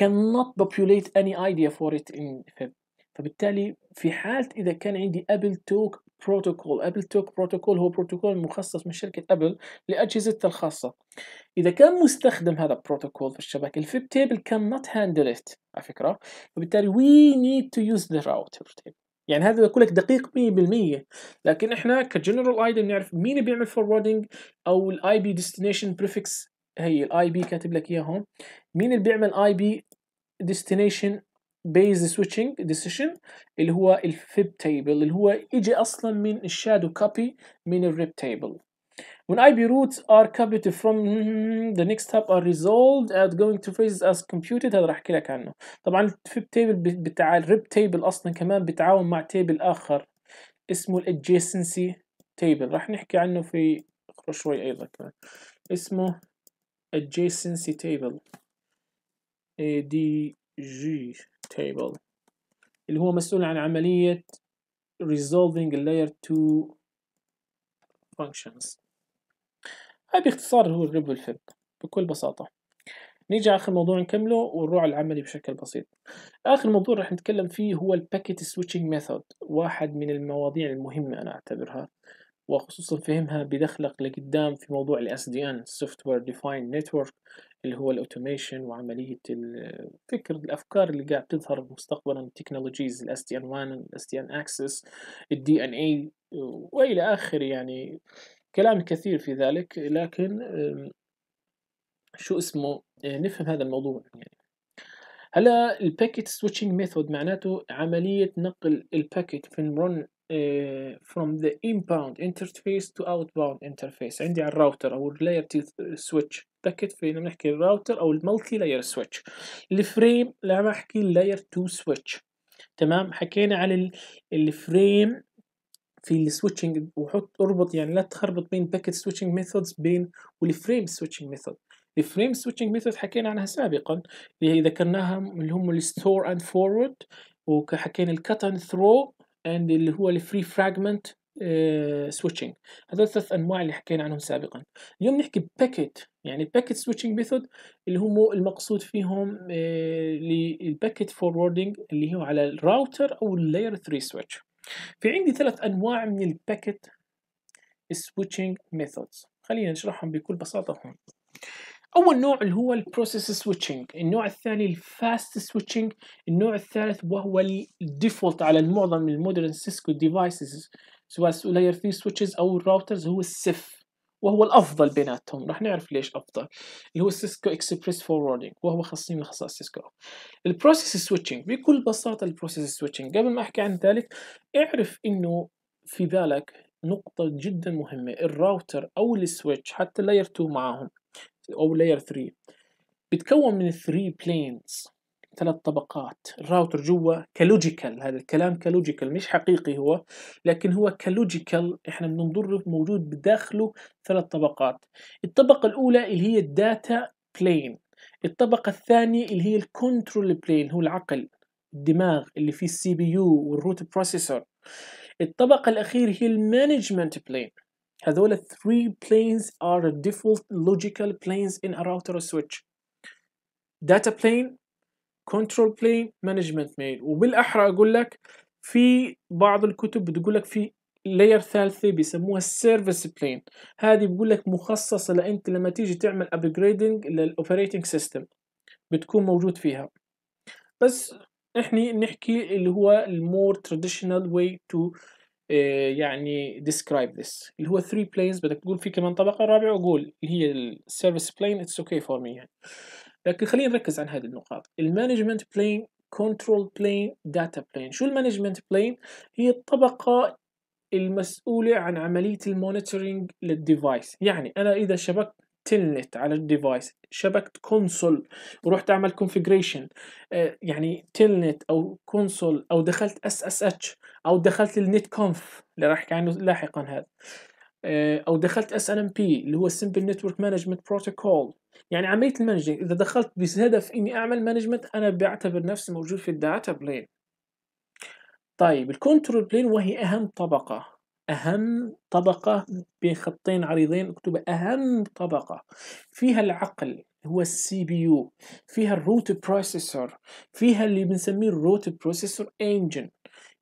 cannot populate any idea for it in FIB فبالتالي في حالة إذا كان عندي AppleTalk protocol AppleTalk protocol هو بروتوكول مخصص من شركة Apple لأجهزتها الخاصة. إذا كان مستخدم هذا البروتوكول في الشبكة ال FIB table cannot handle it على فكرة. فبالتالي need to use the routing table. يعني هذا بقول لك دقيق 100% لكن إحنا ك general idea بنعرف مين اللي بيعمل forwarding أو ال IP destination prefix هي الاي بي كاتب لك اياه هون مين اللي بيعمل IP destination based switching decision اللي هو ال FIB table اللي هو اجى أصلا من ال shadow copy من الريب تيبل When IP roots are copied from the next hop are resolved at going to phases as computed هذا راح أحكي لك عنه. طبعا الفيب تيبل بتاع الريب تيبل أصلا كمان بتعاون مع تيبل آخر اسمه الادجيسنسي تيبل راح نحكي عنه في شوي أيضا كمان. اسمه adjacency table. ADG table. اللي هو مسؤول عن عملية resolving layer 2 functions. هاي باختصار هو ال RIB وال FIB بكل بساطة. نيجي آخر موضوع نكمله ونروح على العملي بشكل بسيط. آخر موضوع رح نتكلم فيه هو ال packet switching method واحد من المواضيع المهمة أنا أعتبرها وخصوصا فهمها بدخلك لقدام في موضوع ال SDN Software Defined Network. اللي هو ال automation وعملية الفكر الأفكار اللي قاعد تظهر مستقبلا ال technologies ال SD-WAN ال SDN Access ال DNA وإلى آخره يعني كلام كثير في ذلك. لكن شو اسمه؟ نفهم هذا الموضوع يعني. هلا ال packet switching method معناته عملية نقل ال packet في run from the inbound interface to outbound interface. عندي على الراوتر أو اللاير سويتش باكيت في نحكي الراوتر أو المالتي لاير سويتش. الفريم لما أحكي ال layer 2 switch. تمام؟ حكينا على ال frame في ال switching وحط أربط يعني لا تخربط بين packet switching methods بين وال frame switching method. ال frame switching method حكينا عنها سابقا اللي ذكرناها اللي هم ال store and forward وحكينا ال cut and through and اللي هو ال free fragment switching هذول ثلاث أنواع اللي حكينا عنهم سابقا. اليوم نحكي packet يعني ال packet switching method اللي هم المقصود فيهم uh, لل packet forwarding اللي هو على الراوتر أو ال layer 3 switch في عندي ثلاث أنواع من ال packet switching methods خلينا نشرحهم بكل بساطة هون. أول نوع اللي هو ال process switching النوع الثاني ال fast switching النوع الثالث وهو ال default على معظم ال modern Cisco devices سواء layer 3 switches أو ال routers هو ال CEF. وهو الأفضل بيناتهم. راح نعرف ليش أفضل. اللي هو ال Cisco Express Forwarding وهو خاصين من خصائص Cisco ال process switching بكل بساطة ال process switching قبل ما أحكي عن ذلك اعرف إنه في بالك نقطة جدا مهمة. الراوتر أو ال switch حتى ال layer 2 معاهم أو layer 3 بتكون من 3 planes ثلاث طبقات. الراوتر جوا ك logical هذا الكلام ك logical مش حقيقي هو لكن هو ك logical. إحنا بننظر موجود بداخله ثلاث طبقات. الطبقة الأولى اللي هي ال data plane الطبقة الثانية اللي هي ال control plane هو العقل الدماغ اللي فيه ال CPU وال route processor الطبقة الأخيرة هي ال management plane هذول three planes are default logical planes in a router or switch. Data plane control plane management plane وبالأحرى أقول لك في بعض الكتب بتقول لك في layer ثالثة بيسموها ال service plane هذه بقول لك مخصصة لأنت لما تيجي تعمل upgrading لل operating system بتكون موجود فيها. بس إحنا نحكي اللي هو ال more traditional way to يعني describe this. اللي هو 3 planes بدك تقول في كمان طبقة رابعة وقول اللي هي ال service plane it's okay for me يعني. لكن خلينا نركز عن هذه النقاط. ال management plane control plane data plane شو ال management plane هي الطبقة المسؤولة عن عملية ال monitoring لل device. يعني أنا إذا شبكت Telnet على ال device شبكت console ورحت أعمل configuration يعني Telnet أو console أو دخلت SSH أو دخلت ال NETCONF اللي راح أحكي عنه لاحقا هذا. أو دخلت SNMP اللي هو ال simple network management protocol يعني عملية ال managing إذا دخلت بهدف إني أعمل management أنا بعتبر نفسي موجود في ال data plane. طيب ال control plane وهي أهم طبقة. أهم طبقة بين خطين عريضين اكتب أهم طبقة. فيها العقل هو ال CPU فيها ال route processor. فيها اللي بنسميه ال route processor engine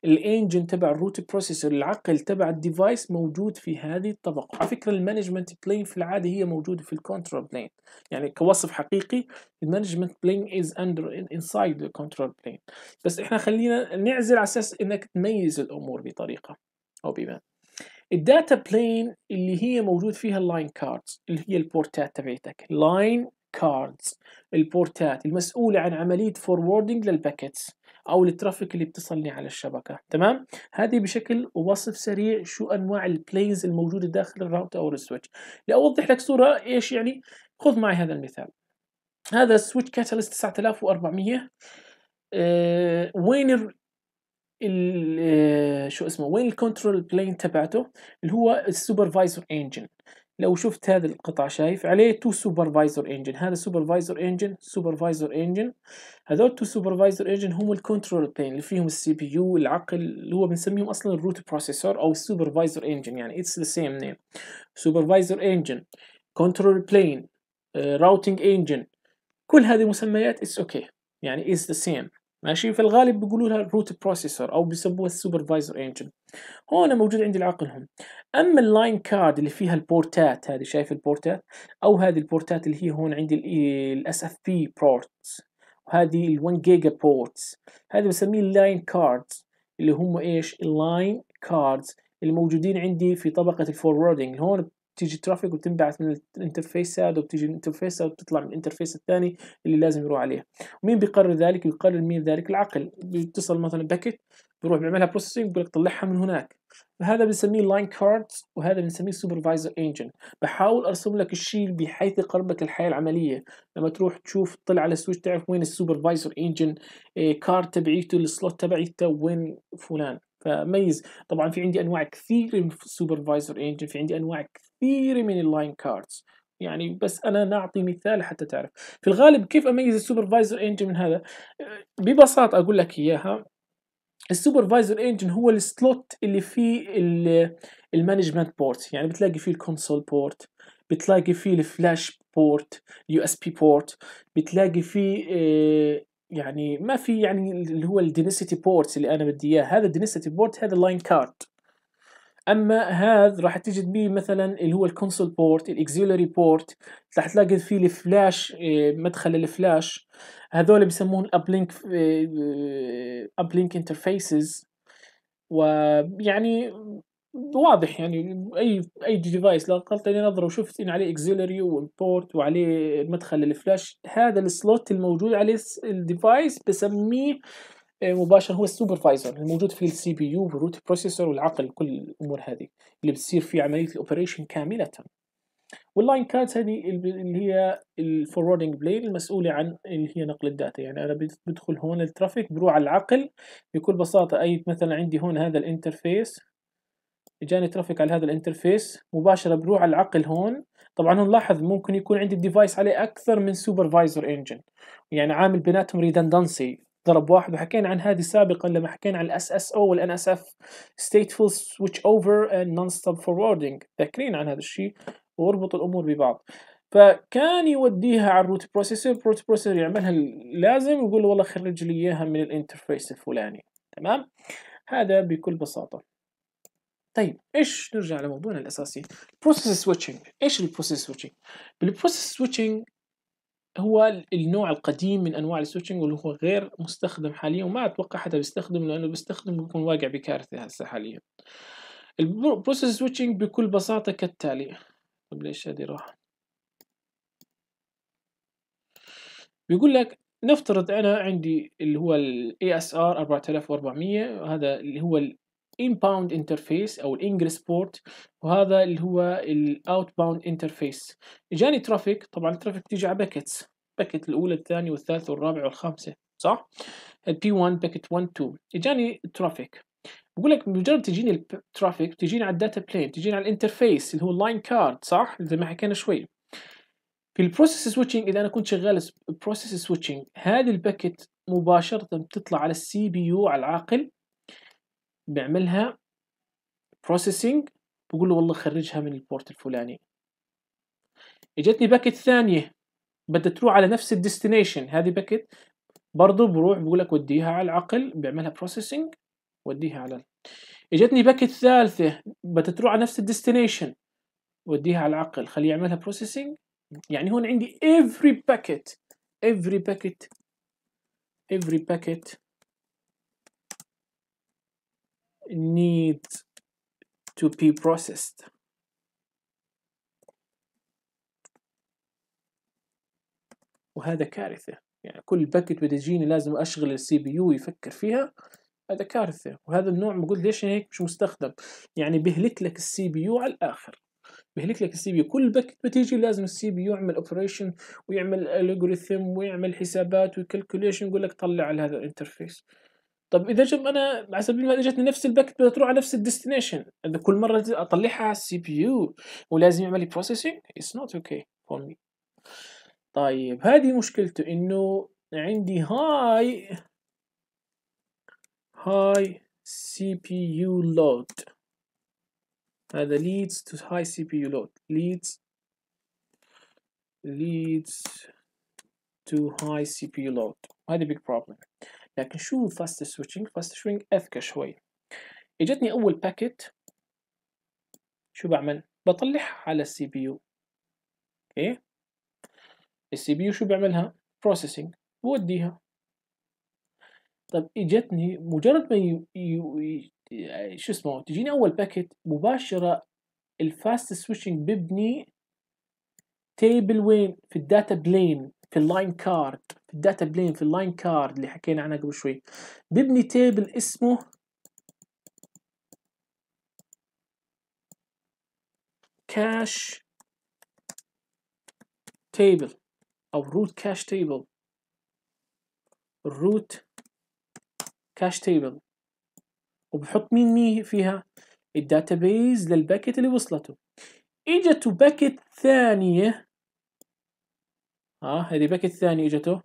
ال engine تبع ال route processor العقل تبع ال device موجود في هذه الطبقة. على فكرة ال management plane في العادة هي موجودة في ال control plane يعني كوصف حقيقي ال management plane is under inside ال control plane بس إحنا خلينا نعزل على أساس إنك تميز الأمور بطريقة أو بما ال data plane اللي هي موجود فيها ال line cards اللي هي ال port ات تبعتك. line cards ال port ات المسؤولة عن عملية forwarding لل packets أو ال traffic اللي بتصلني على الشبكة تمام؟ هذه بشكل وصف سريع شو أنواع ال planes الموجودة داخل الراوتر أو ال switch لأوضح لك صورة إيش يعني؟ خذ معي هذا المثال. هذا ال switch Catalyst 9400 أه وين ال ال شو اسمه؟ وين ال control plane تبعته؟ اللي هو ال supervisor engine لو شفت هذا القطع شايف عليه two supervisor engine هذا supervisor engine supervisor engine هذول two supervisor engine هم ال control plane اللي فيهم ال CPU العقل اللي هو بنسميهم أصلا ال route processor أو ال supervisor engine يعني it's the same name supervisor engine control plane routing engine كل هذه مسميات it's okay okay. يعني is the same ماشي؟ في الغالب بيقولوا لها ال route processor أو بيسموها ال supervisor engine هون موجود عندي العقلهم أما ال line card اللي فيها البورتات هذه شايف البورتات؟ أو هذه البورتات اللي هي هون عندي ال SFP ports وهذه ال 1 giga ports هذه بسميه ال line cards اللي هم إيش؟ ال line cards اللي موجودين عندي في طبقة ال forwarding هون بتيجي traffic وتنبعث من ال interface هذا وبتيجي ال interface هذا وبتطلع من ال interface الثاني اللي لازم يروح عليه ومين بيقرر ذلك؟ يقرر مين ذلك؟ العقل. بيتصل مثلا packet بيروح بيعملها processing بيقول لك طلعها من هناك. هذا بنسميه line cards وهذا بنسميه supervisor engine بحاول أرسم لك الشيء بحيث يقربك الحياة العملية. لما تروح تشوف تطلع على ال switch تعرف وين ال supervisor engine card تبعيته ال slot تبعيته وين فلان. فميز. طبعا في عندي أنواع كثيره من ال supervisor engine في عندي أنواع كثيره من ال line cards يعني بس أنا نعطي مثال حتى تعرف. في الغالب كيف أميز ال supervisor engine من هذا؟ ببساطة أقول لك إياها. ال supervisor engine هو ال slot اللي فيه ال management port. يعني بتلاقي فيه ال console port بتلاقي فيه ال flash port USB port بتلاقي فيه يعني ما في يعني اللي هو ال density ports اللي أنا بدي إياه. هذا ال density port هذا ال line card أما هذا راح تجد به مثلا اللي هو ال console port ال auxiliary port راح تلاقي فيه الفلاش مدخل الفلاش هذول بيسموهم ال uplink uplink interfaces ويعني واضح يعني أي أي device لو قلت لي نظرة. وشفت إن عليه auxiliary وال port وعليه مدخل الفلاش هذا ال slot الموجود عليه ال device بسميه مباشر هو ال supervisor الموجود فيه ال CPU وال route processor والعقل كل الأمور هذه اللي بتصير في عملية ال operation كاملة. وال line cards هذه اللي هي ال forwarding plane المسؤولة عن اللي هي نقل ال data. يعني أنا بدخل هون ال traffic بروح على العقل. بكل بساطة أي مثلا عندي هون هذا ال interface اجاني traffic على هذا ال interface مباشرة بروح على العقل هون. طبعا هون لاحظ ممكن يكون عندي ال device عليه أكثر من supervisor engine يعني عامل بيناتهم redundancy ضرب واحد وحكينا عن هذه سابقا لما حكينا عن ال SSO وال NSF stateful switch over and non-stop forwarding. ذاكرين عن هذا الشيء واربط الأمور ببعض. فكان يوديها على ال route processor ال route processor يعملها لازم ويقول له والله خرج لي إياها من ال interface الفلاني. تمام؟ هذا بكل بساطة. طيب إيش نرجع لموضوعنا الأساسي؟ process switching إيش ال process switching بال process switching هو النوع القديم من أنواع ال switching واللي هو غير مستخدم حاليا وما أتوقع حدا بيستخدمه لأنه بيستخدم بيكون واقع بكارثة هسه حاليا. ال process switching بكل بساطة كالتالي. طب ليش هذه راح بيقول لك نفترض أنا عندي اللي هو ال ISR 4400 هذا اللي هو ال inbound interface أو ال ingress port وهذا اللي هو ال outbound interface اجاني traffic طبعا ال traffic تيجي على packets packet الأولى الثانية والثالثة والرابعة والخامسة صح؟ ال P 1 packet 1 2 اجاني ترافيك بقول لك بمجرد تجيني ال traffic تجيني على ال data plane تجيني على ال interface اللي هو ال line card صح؟ زي ما حكينا شوي. في ال process switching إذا أنا كنت شغال process switching هذه ال packet مباشرة بتطلع على ال CPU على العقل. بيعملها processing بقول له والله خرجها من ال port الفلاني. إجتني packet ثانية بدها تروح على نفس ال destination. هذه packet برضه بروح بقول لك وديها على العقل بيعملها processing وديها على إجتني packet ثالثة بدها تروح على نفس ال destination وديها على العقل. خليه يعملها processing يعني هون عندي every packet every packet every packet needs to be processed. وهذا كارثة. يعني كل packet بتجيني لازم أشغل ال CPU يفكر فيها هذا كارثة. وهذا النوع بقول ليش هيك مش مستخدم؟ يعني بيهلك لك ال CPU على الآخر. بيهلك لك ال CPU. كل packet بتيجي لازم ال CPU يعمل operation ويعمل algorithm ويعمل حسابات و calculation يقول لك طلع على هذا ال interface. طب إذا جب أنا على سبيل المثال اجتني نفس ال packet بدها تروح على نفس ال destination. كل مرة أطلعها على ال CPU ولازم يعمل لي processing it's not okay for me طيب هذه مشكلته إنه عندي high high CPU load هذا leads to high CPU load. Leads leads to high CPU load. هذه big problem. لكن شو fast switching fast switching أذكى شوي. إجتني أول packet شو بعمل؟ بطلعها على ال CPU okay؟ ال CPU شو بيعملها processing بوديها. طب إجتني مجرد ما ي... ي... ي... شو اسمه؟ تجيني أول packet مباشرة ال fast switching ببني table وين؟ في الداتا بلين في اللاين كارد في الداتا بلين في اللاين كارد اللي حكينا عنها قبل شوي. ببني table اسمه cache table أو route cache table ال route cache table وبحط مين مين فيها؟ ال database لل packet اللي وصلته. اجته packet ثانية آه هذه packet ثانية إجته.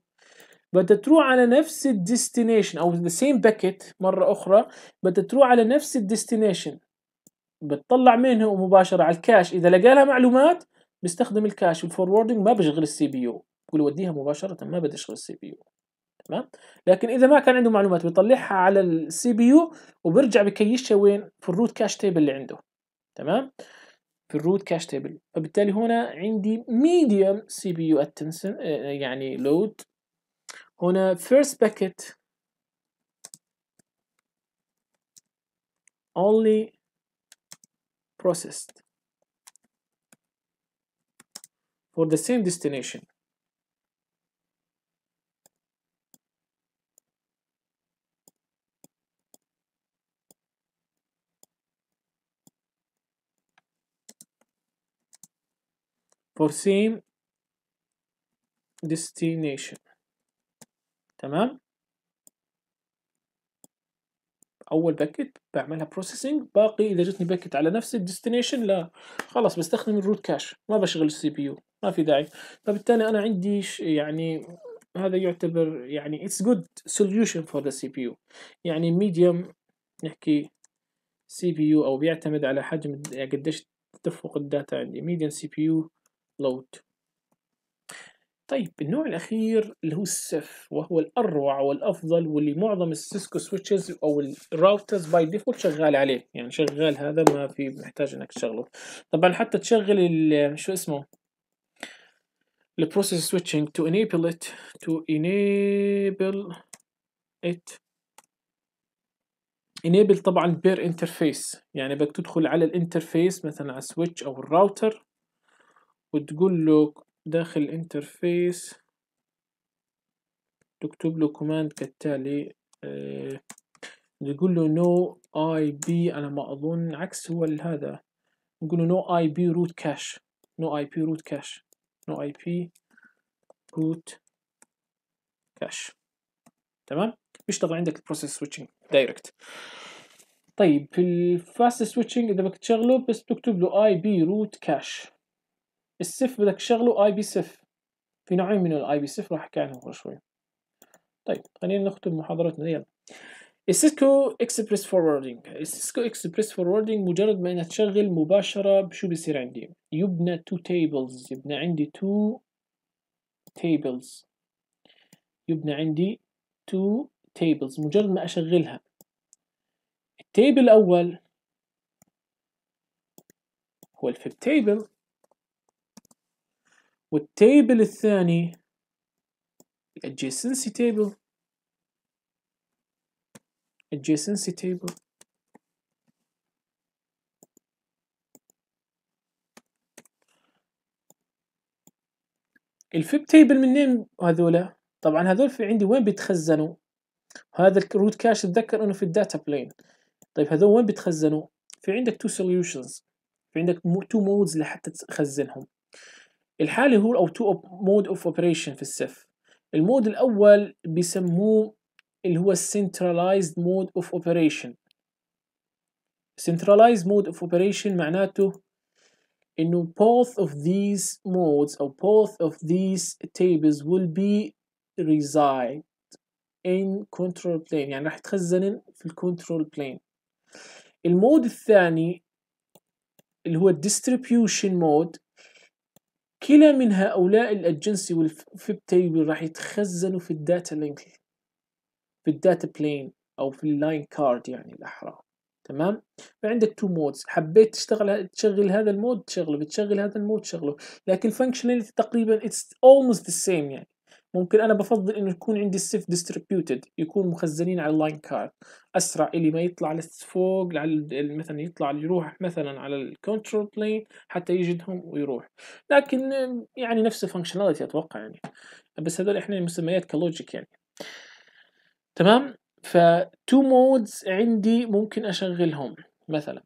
بدها تروح على نفس ال destination أو the same packet مرة أخرى بدها تروح على نفس ال destination بتطلع منه مباشرة على ال cache. إذا لقى لها معلومات بيستخدم ال cache. وال forwarding ما بشغل ال CPU بقول وديها مباشرة ما بدي اشغل ال CPU تمام؟ لكن إذا ما كان عنده معلومات بيطلعها على ال CPU وبرجع بكيشها وين؟ في ال route cache table اللي عنده. تمام؟ في ال route cache table فبالتالي هنا عندي medium CPU attention يعني load هنا first packet. Only processed. For the same destination. For same destination. تمام؟ أول packet بعملها processing باقي إذا جتني packet على نفس ال destination لا. خلاص بستخدم ال route cache ما بشغل ال CPU ما في داعي. فبالتالي أنا عندي يعني هذا يعتبر يعني it's good solution for the CPU يعني medium نحكي CPU أو بيعتمد على حجم يعني قديش تدفق ال data عندي. medium CPU load طيب النوع الأخير اللي هو ال CEF وهو الأروع والأفضل واللي معظم السيسكو switches أو ال routers by default شغال عليه. يعني شغال هذا ما في محتاج إنك تشغله. طبعا حتى تشغل شو اسمه؟ ال process switching to enable it to enable it. Enable طبعا per interface يعني بدك تدخل على ال interface مثلا على ال switch أو الراوتر. وتقول له داخل ال interface تكتب له command كالتالي تقول له no ip أنا ما أظن عكس هو هذا نقول له نو اي بي روت كاش نو اي بي روت كاش نو اي بي روت كاش تمام؟ بيشتغل عندك ال process switching direct طيب في ال fast switching إذا بدك تشغله بس تكتب له ip route-cache ال CEF بدك تشغله ip cef. في نوعين من ال ip cef راح احكي عنهم شوي. طيب خلينا نختم محاضرتنا. يلا. ال Cisco Express Forwarding ال Cisco Express Forwarding مجرد ما انها تشغل مباشرة شو بيصير عندي؟ يبنى two tables يبنى عندي two tables يبنى عندي two tables مجرد ما أشغلها. ال table الأول هو ال FIB table. وال table الثاني adjacency table adjacency table. ال FIB table منين هذولا؟ طبعا هذول في عندي وين بيتخزنوا؟ هذا ال route cache اتذكر إنه في ال data plane طيب هذول وين بيتخزنوا؟ في عندك two solutions في عندك two modes لحتى تخزنهم. الحالي هو أو two mode of operation في ال CEF ال mode الأول بيسموه اللي هو centralized mode of operation centralized mode of operation معناته انه both of these modes أو both of these tables will be reside in control plane يعني راح تخزن في ال control plane ال mode الثاني اللي هو distribution mode كلا من هؤلاء ال adjacency وال FIB table راح يتخزنوا في ال data link في ال data plane أو في ال line card يعني الاحرى تمام؟ فعندك two modes حبيت تشتغل تشغل هذا ال mode تشغله. بتشغل هذا ال mode تشغله. لكن ال functionality تقريبا it's almost the same يعني. ممكن أنا بفضل إنه يكون عندي ال CEF distributed يكون مخزنين على ال line card أسرع إلي ما يطلع فوق مثلا يطلع يروح مثلا على ال control plane حتى يجدهم ويروح. لكن يعني نفس ال functionality أتوقع يعني. بس هذول إحنا مسميات ك logic يعني. تمام؟ ف two modes عندي ممكن أشغلهم مثلا.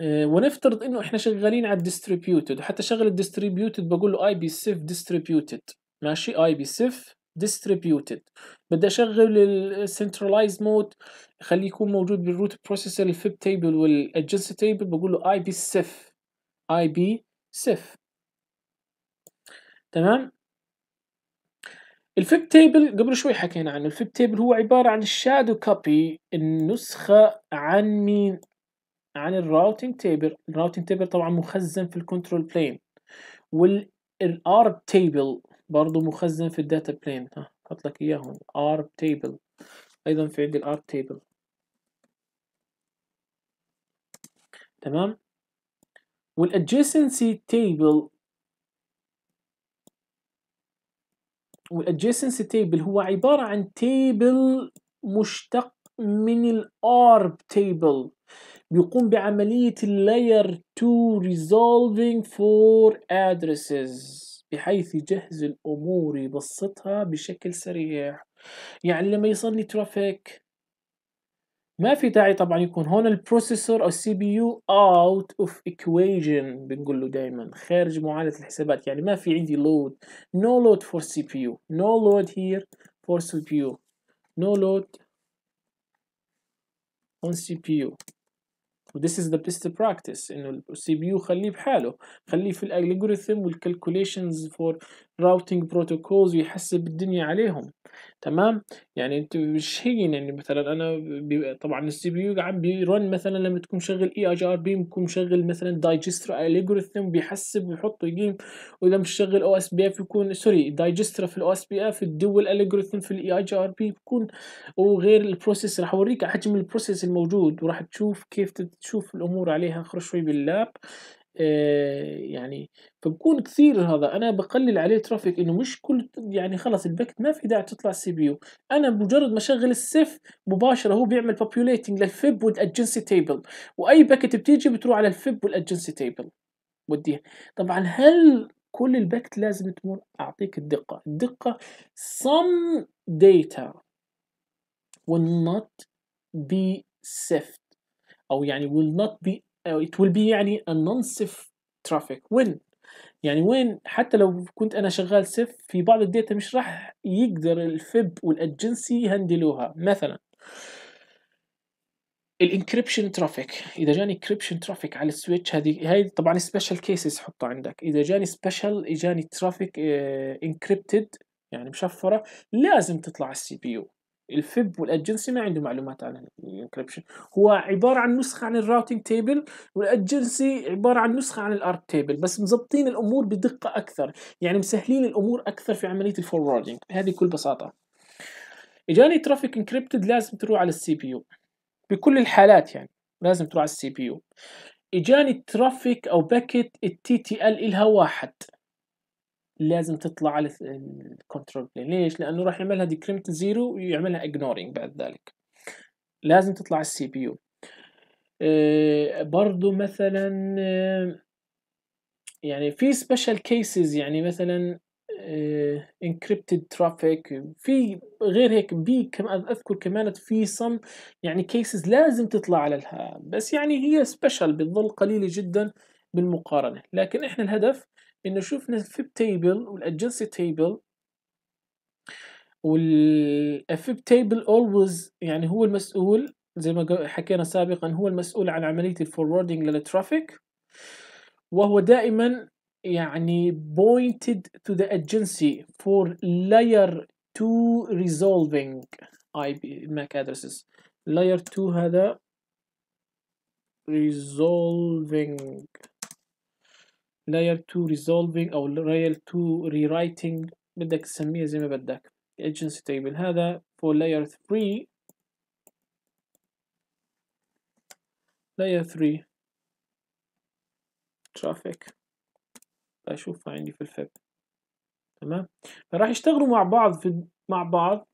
آه، ونفترض إنه إحنا شغالين على ال distributed وحتى شغل ال distributed بقول له ip cef distributed ماشي ip cef distributed بدي أشغل ال centralized mode خليه يكون موجود بال route processor ال FIB table وال adjacency table بقول له ip cef ip cef تمام؟ ال FIB table قبل شوي حكينا عنه ال FIB table هو عبارة عن ال shadow copy النسخة عن مين؟ عن ال routing table ال routing table طبعا مخزن في ال control plane وال ARP table برضو مخزن في ال data plane ها حط لك إياهم ARP table أيضا في عندي ال ARP table تمام؟ وال adjacency table وال adjacency table هو عبارة عن table مشتق من ال ARP table. بيقوم بعملية layer 2 resolving for addresses. بحيث يجهز الأمور يبسطها بشكل سريع. يعني لما يصل لي traffic ما في داعي طبعا يكون هون ال processor أو ال CPU out of equation بنقول له دائما خارج معادله الحسابات. يعني ما في عندي load no load for CPU no load here for CPU no load on CPU this is the best practice. إنه ال CPU خليه بحاله. خليه في ال algorithm وال calculations for routing protocols ويحسب الدنيا عليهم. تمام؟ يعني انت مش هين يعني مثلا أنا بي طبعا ال CPU عم ب run مثلا لما تكون مشغل EIGRP بكون مشغل مثلا Dijkstra algorithm بيحسب ويحط ويقيم وإذا مشغل OSPF يكون sorry دايجسترا في الاو اس بي اف الدول الجوريثم في الاي اي ار بي بكون وغير ال process راح أوريك حجم ال process الموجود وراح تشوف كيف تشوف الأمور عليها. اخر شوي بال lab يعني فبكون كثير هذا. أنا بقلل عليه traffic إنه مش كل يعني خلص ال packet ما في داعي تطلع ال CPU أنا بمجرد ما أشغل ال CEF مباشرة هو بيعمل populating لل FIB وال adjacency table وأي packet بتيجي بتروح على ال FIB وال adjacency table وديها طبعا هل كل ال packet لازم تمر؟ أعطيك الدقة. الدقة some data will not be CEFed. أو يعني will not be it will be يعني a non-CEF traffic. When? يعني وين حتى لو كنت أنا شغال CEF في بعض ال data مش راح يقدر الفيب والادجنسي يهندلوها. مثلا ال encryption traffic إذا جاني encryption traffic على ال switch هذه هاي طبعا special cases حطها عندك. إذا جاني special اجاني traffic encrypted يعني مشفرة لازم تطلع ال CPU. ال FIB وال adjacency ما عنده معلومات عن ال encryption هو عبارة عن نسخة عن ال routing table وال adjacency عبارة عن نسخة عن ال ARP table بس مظبطين الأمور بدقة أكثر يعني مسهلين الأمور أكثر في عملية ال forwarding هذه بكل بساطة. إجاني traffic encrypted لازم تروح على ال CPU. بكل الحالات يعني لازم تروح على ال CPU. إجاني traffic أو packet ال TTL إلها واحد. لازم تطلع على ال control plane ليش؟ لأنه راح يعملها decrement zero ويعملها ignoring بعد ذلك. لازم تطلع ال CPU. برضو مثلا آه، يعني في special cases يعني مثلا encrypted traffic في غير هيك في كمان أذكر كمان في some يعني cases لازم تطلع على الها. بس يعني هي special بتظل قليلة جدا بالمقارنة. لكن إحنا الهدف إنه شفنا ال FIB table وال adjacency table وال FIB table always يعني هو المسؤول زي ما حكينا سابقا هو المسؤول عن عملية ال forwarding لل traffic وهو دائما يعني pointed to the adjacency for layer 2 resolving IP MAC addresses. Layer 2 هذا resolving. Layer 2 resolving أو layer 2 rewriting بدك تسميها زي ما بدك. Adjacency table. هذا for layer 3 layer 3 traffic. اشوفها عندي في ال FIB تمام؟ فراح يشتغلوا مع بعض في مع بعض.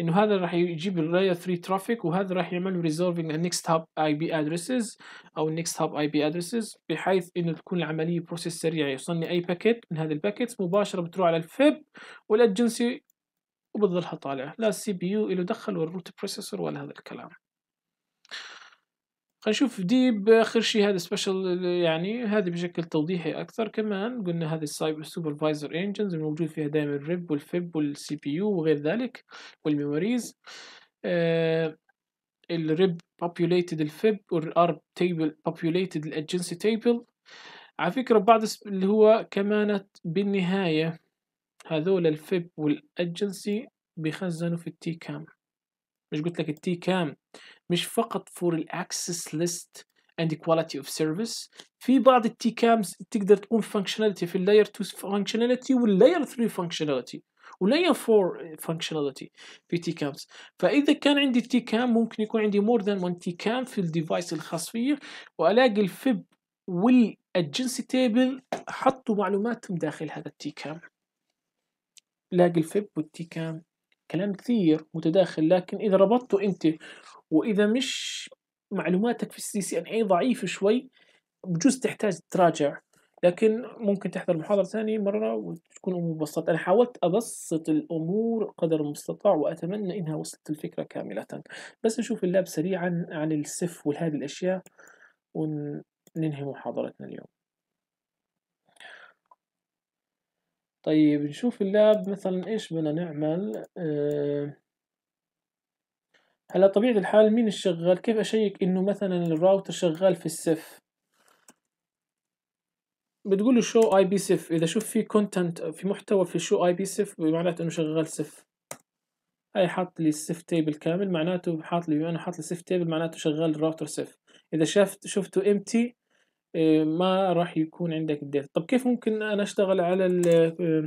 إنه هذا راح يجيب ال layer 3 traffic وهذا راح يعمل resolving ال next hop IP addresses أو ال next hop IP addresses بحيث إنه تكون العملية process سريع. يوصلني أي packet من هذه ال packets مباشرة بتروح على ال FIB وال adjacency وبتظلها طالعه لا ال CPU له دخل وال route processor ولا هذا الكلام. نشوف دي بآخر شيء هذا special يعني هذه بشكل توضيحي أكثر. كمان قلنا هذه السايبر supervisor engines الموجود فيها دائما ال RIB وال FIB وال CPU وغير ذلك وال memories. آه ال RIB populated ال FIB وال ARP table populated ال adjacency table على فكرة بعض اللي هو كمانت بالنهاية هذول ال FIB وال adjacency بيخزنوا في ال TCAM؟ مش قلت لك ال TCAM؟ مش فقط for ال access list and quality of service في بعض ال TCAMs تقدر تكون functionality في ال layer 2 functionality وال layer 3 functionality و layer 4 functionality في TCAMs. فإذا كان عندي TCAM ممكن يكون عندي more than 1 TCAM في ال device الخاص فيه وألاقي ال FIB وال adjacency table حطوا معلوماتهم داخل هذا ال TCAM. لاقي ال FIB وال TCAM. كلام كثير متداخل لكن إذا ربطته أنت وإذا مش معلوماتك في ال CCNA ضعيفه شوي بجوز تحتاج تراجع. لكن ممكن تحضر محاضرة ثانية مرة وتكون أمور مبسطة. أنا حاولت أبسط الأمور قدر المستطاع وأتمنى إنها وصلت الفكرة كاملة. بس نشوف ال lab سريعا عن ال CEF وهذه الأشياء وننهي محاضرتنا اليوم. طيب نشوف ال lab مثلا إيش بدنا نعمل؟ أه هلأ طبيعة الحال مين الشغال؟ كيف أشيك إنه مثلا الراوتر شغال في ال CEF؟ بتقول له show IP CEF؟ إذا شوف في content في محتوى في show IP CEF معناته إنه شغال CEF. هاي حاط لي ال CEF table كامل معناته حاط لي انه حاط لي CEF table معناته شغال ال router CEF. إذا شفت شفته empty ما راح يكون عندك ال data طب كيف ممكن أنا أشتغل على ال آه،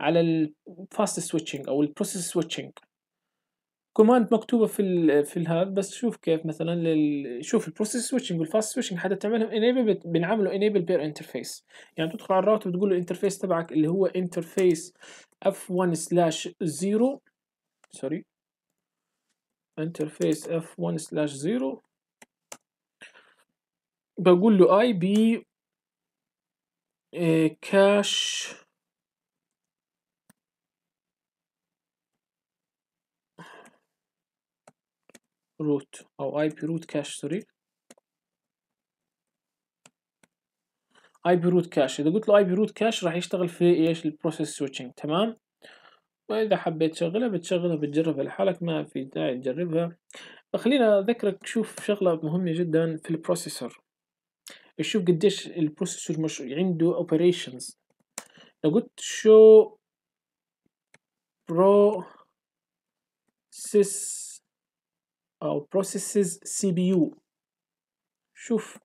على ال fast switching أو ال process switching command مكتوبة في ال في الهذا بس شوف كيف مثلا. شوف ال process switching وال fast switching حتى تعملهم enable بنعمله enable per interface يعني تدخل على الراوتر وتقول له ال interface تبعك اللي هو interface f1 slash 0 sorry interface f1 slash 0 بقول له IP cache route أو IP route cache sorry IP route cache إذا قلت له IP route cache راح يشتغل في إيش؟ ال process switching تمام؟ وإذا حبيت تشغلها بتشغلها بتجربها لحالك ما في داعي تجربها. خلينا أذكرك شوف شغلة مهمة جدا في ال processor. شوف قديش ال processor مش عنده operations لو قلت show pro sys أو processes CPU شوف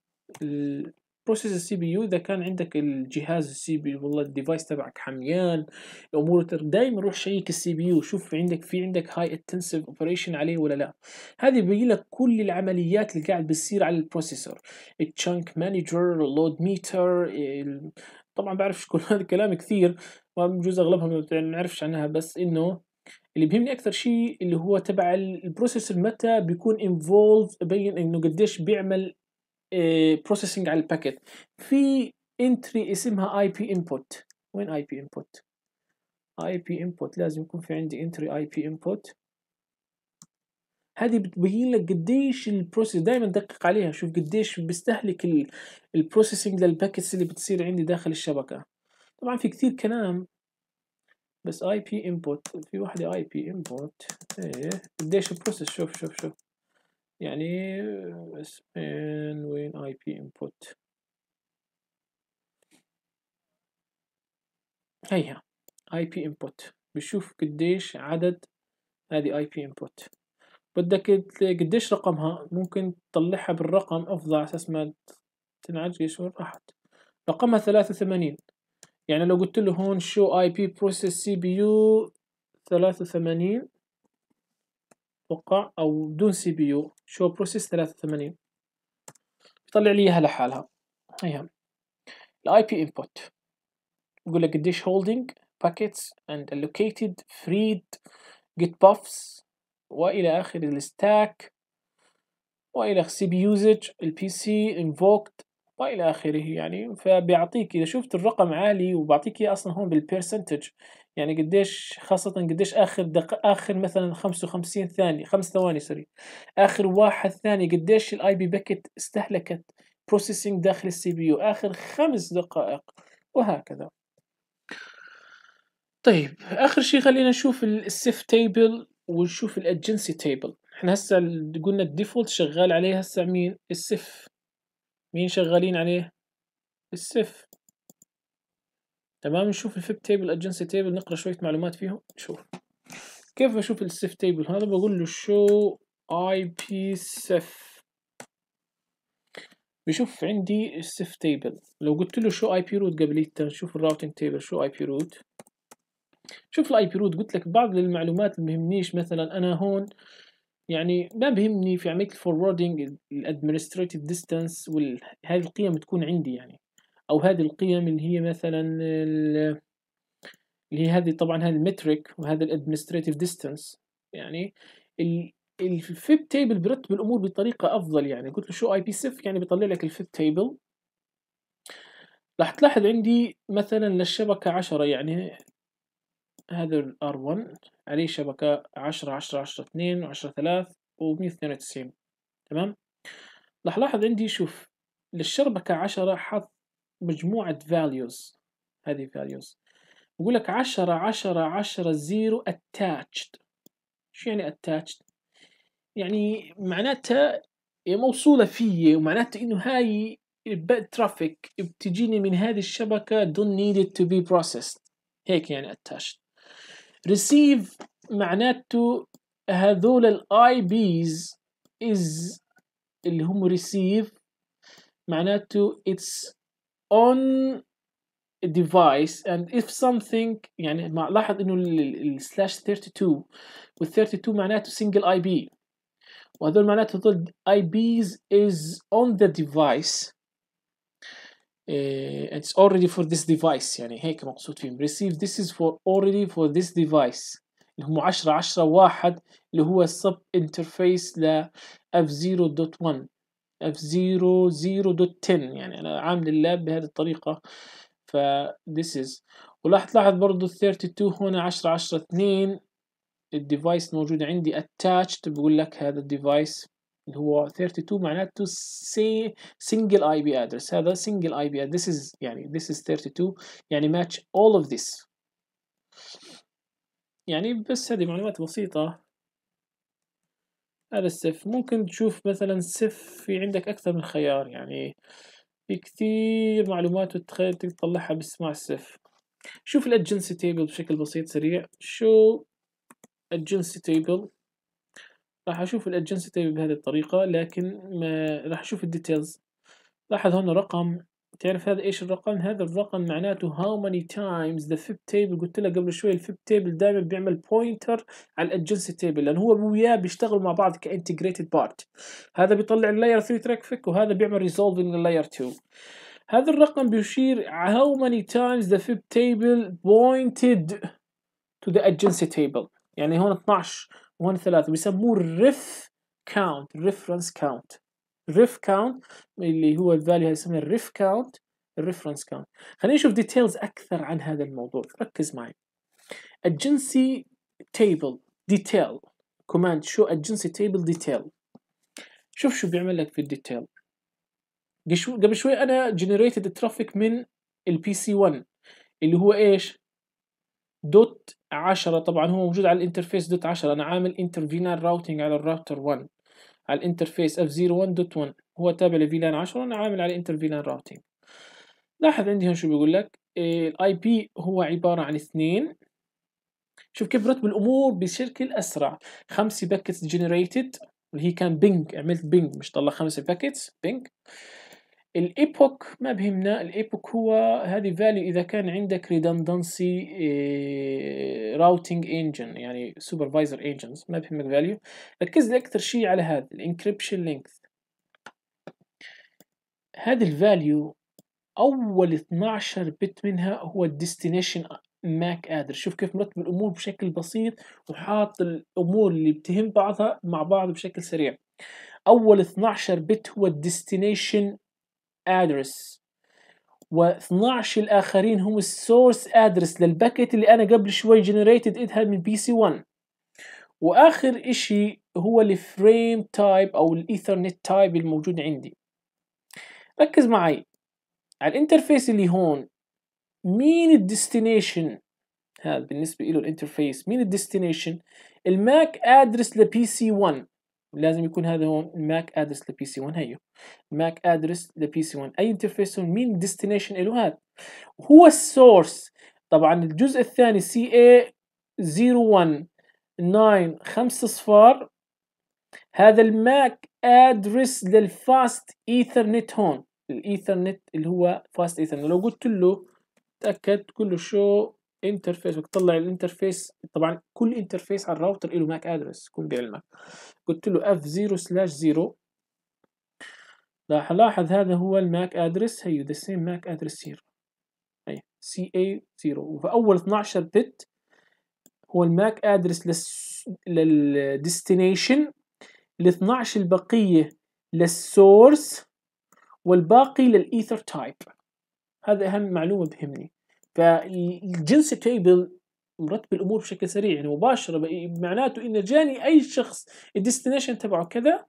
ال process ال CPU إذا كان عندك الجهاز ال CPU والله ال device تبعك حميان الأمور دائما روح شيك ال CPU شوف عندك في عندك هاي intensive operation عليه ولا لا. هذه يبين لك كل العمليات اللي قاعد بتصير على ال processor ال chunk manager ال load meter طبعا بعرفش كل هذا الكلام كثير بجوز اغلبها ما بنعرفش عنها بس إنه اللي بيهمني أكثر شيء اللي هو تبع ال processor متى بيكون involved إنه قديش بيعمل processing على ال packet. في entry اسمها IP input وين IP input IP input لازم يكون في عندي entry IP input هذه بتبين لك قديش ال process دائما دقق عليها. شوف قديش بيستهلك ال processing لل packets اللي بتصير عندي داخل الشبكة. طبعا في كثير كلام بس IP input في واحدة IP input إيه قديش ال process شوف شوف شوف. يعني اسمين وين IP input هيها IP input بشوف قديش عدد هذه IP input بدك قديش رقمها؟ ممكن تطلعها بالرقم أفضل أساس ما تنعج إيش راحت. رقمها ثلاثة وثمانين. يعني لو قلت له هون show IP process CPU ثلاثة وثمانين أتوقع أو بدون CPU. show process 83 يطلع لي إياها لحالها. هيها ال IP input يقول لك قديش holding packets and allocated freed get buffs وإلى آخر ال stack وإلى CPU usage ال PC invoked وإلى آخره يعني. فبيعطيك إذا شفت الرقم عالي وبعطيك إياه أصلا هون بال percentage يعني قديش خاصة قديش آخر دق آخر مثلا خمسة وخمسين ثانية خمس ثواني sorry آخر واحد ثاني قديش ال IP packet استهلكت processing داخل ال CPU آخر خمس دقائق وهكذا. طيب آخر شيء خلينا نشوف ال CEF table ونشوف ال adjacency table إحنا هسه قلنا ال default شغال عليه هسه مين؟ ال CEF. مين شغالين عليه؟ ال CEF. تمام؟ نشوف ال FIB table adjacency table نقرأ شوية معلومات فيهم. نشوف. كيف أشوف ال CEF table هذا بقول له show IP CEF بشوف عندي ال CEF table لو قلت له show IP route قبليتها نشوف ال routing table show IP route شوف ال IP route قلت لك بعض المعلومات اللي بهمنيش مثلا أنا هون يعني ما بهمني في عملية ال forwarding ال administrative distance وهذه القيم تكون عندي يعني. أو هذه القيم اللي هي مثلا اللي هي هذه طبعا هذه ال metric وهذا ال administrative distance يعني ال FIB table بيرتب الأمور بطريقة أفضل يعني. قلت له show IP CEF يعني بيطلع لك ال FIB table راح تلاحظ عندي مثلا للشبكة 10 يعني. هذا ال R1 عليه شبكة 10 10 10 2 10 3 و192 تمام؟ راح لاحظ عندي شوف للشبكة 10 حط مجموعة values. هذه values. بقول لك عشرة عشرة عشرة zero attached. شو يعني attached؟ يعني معناتها موصولة فيي ومعناتها إنه هاي traffic بتجيني من هذه الشبكة don't need it to be processed. هيك يعني attached. receive معناته هذول ال IPs is اللي هم receive معناته it's on a device and if something يعني لاحظ انه السلاش 32 وال 32 معناته single IP وهذول معناته هذول IPs is on the device uh, it's already for this device يعني هيك مقصود فيهم receive this is for already for this device اللي هم 10 10 1 اللي هو sub interface ل f0.1 f0 0.10 يعني أنا عامل اللاب بهذه الطريقة. ف this is. وراح تلاحظ برضو ال 32 هنا 10 10 2 ال device موجود عندي attached. بقول لك هذا ال device اللي هو 32 معناته single IP address. هذا single IP address. This is يعني this is 32 يعني match all of this. يعني بس هذه معلومات بسيطة. هذا ال CEF. ممكن تشوف مثلا CEF في عندك أكثر من خيار يعني في كثير معلومات وتخيل تطلعها باسماء ال CEF. شوف ال adjacency table بشكل بسيط سريع. show adjacency table؟ راح أشوف ال adjacency table بهذه الطريقة لكن ما راح أشوف ال details. لاحظ هنا رقم تعرف هذا إيش الرقم؟ هذا الرقم معناته how many times the FIB table قلت لك قبل شوي ال FIB table دائما بيعمل pointer على ال adjacency table لأن هو وياه بيشتغلوا مع بعض ك integrated part. هذا بيطلع ال layer 3 traffic وهذا بيعمل resolving لل layer 2 هذا الرقم بيشير how many times the FIB table pointed to the adjacency table. يعني هون 12 وهون 3 بيسموه ال ref count reference count. ref count اللي هو ال value هذه اسمها ال ref count ال reference count خلينا نشوف details أكثر عن هذا الموضوع. ركز معي. الجنسي table detail command show adjacency table detail شوف شو بيعمل لك في ال detail قبل شوي أنا generated traffic من ال PC 1 اللي هو إيش؟ dot 10 طبعا هو موجود على ال interface dot 10 أنا عامل inter-VLAN routing على الراوتر 1 على ال interface f01.1 هو تابع ل VLAN 10 أنا عامل على inter-VLAN routing لاحظ عندي هون شو بيقول لك؟ ال IP هو عبارة عن اثنين. شوف كيف برتب الأمور بشكل أسرع. خمسة packets generated اللي هي كان ping عملت ping مش طلع خمسة packets ping ال epoch ما بهمنا ال epoch هو هذه value إذا كان عندك redundancy routing engine يعني supervisor engines ما بهمك value ركز لي أكثر شيء على هذا ال encryption length هذه ال value أول 12 bit منها هو ال destination MAC address شوف كيف مرتب الأمور بشكل بسيط وحاط الأمور اللي بتهم بعضها مع بعض بشكل سريع. أول 12 bit هو ال destination address. و12 الآخرين هم ال source address لل packet اللي أنا قبل شوي generated إدها من PC 1 وآخر إشي هو ال frame type أو ال Ethernet type الموجود عندي. ركز معي. على ال interface اللي هون مين ال destination هذا بالنسبة له ال interface. مين ال destination ال MAC address ل PC 1 لازم يكون هذا هون ال MAC address ل PC 1 هيو. ال MAC address ل PC 1 أي interface مين ال destination له هذا. هو ال source طبعا الجزء الثاني CA 01 9 5 صفار. هذا ال MAC address لل Fast Ethernet هون. الايثرنت اللي هو Fast Ethernet لو قلت له تأكد تقول له show interface بتطلع ال interface طبعا كل interface على الراوتر له MAC address كون بعلمك قلت له F 0 slash 0 راح لاحظ هذا هو ال MAC address هي the same MAC address here هي CA 0 فاول 12 bit هو ال MAC address لل destination ال 12 البقية لل source والباقي لل Ether type. هذا أهم معلومة بهمني. فالجنس تيبل مرتب الأمور بشكل سريع يعني مباشرة معناته انه جاني أي شخص ال destination تبعه كذا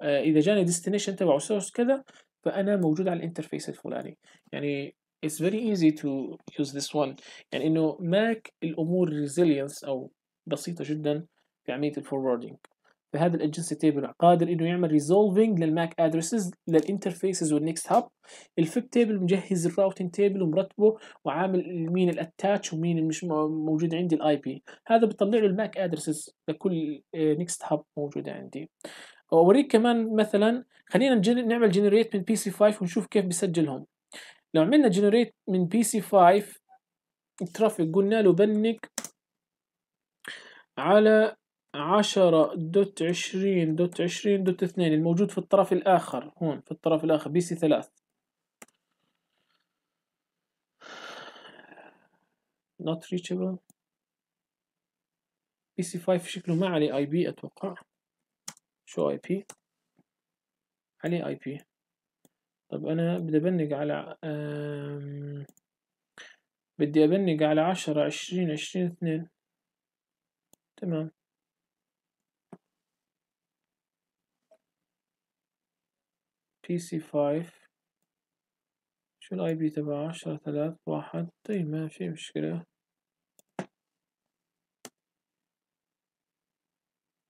آه، إذا جاني ال destination تبعه source كذا فأنا موجود على ال interface الفلاني. يعني it's very easy to use this one. يعني إنه ماك الأمور resilience أو بسيطة جدا في عملية ال forwarding فهذا ال adjacency table قادر إنه يعمل ريزولفينج للماك ادرسز للإنترفيسز والنكست هاب. الفيب تيبل مجهز ال routing table ومرتبه وعامل مين ال attached ومين المش موجود عندي ال IP هذا بيطلع له ال MAC addresses لكل next hop موجودة عندي. اوريك كمان مثلا خلينا نعمل generate من PC 5 ونشوف كيف بسجلهم لو عملنا generate من PC 5 ال traffic قلنا له ping على عشرة dot عشرين dot عشرين dot اثنين الموجود في الطرف الآخر هون في الطرف الآخر PC ثلاث. Not reachable. PC five شكله ما عليه IP أتوقع. show IP؟ عليه IP. طب أنا بدي أبنق على بدي أبنق على عشرة عشرين عشرين اثنين. تمام. PC five شو ال IP تبعه؟ عشرة ثلاث واحد. طيب ما في مشكلة.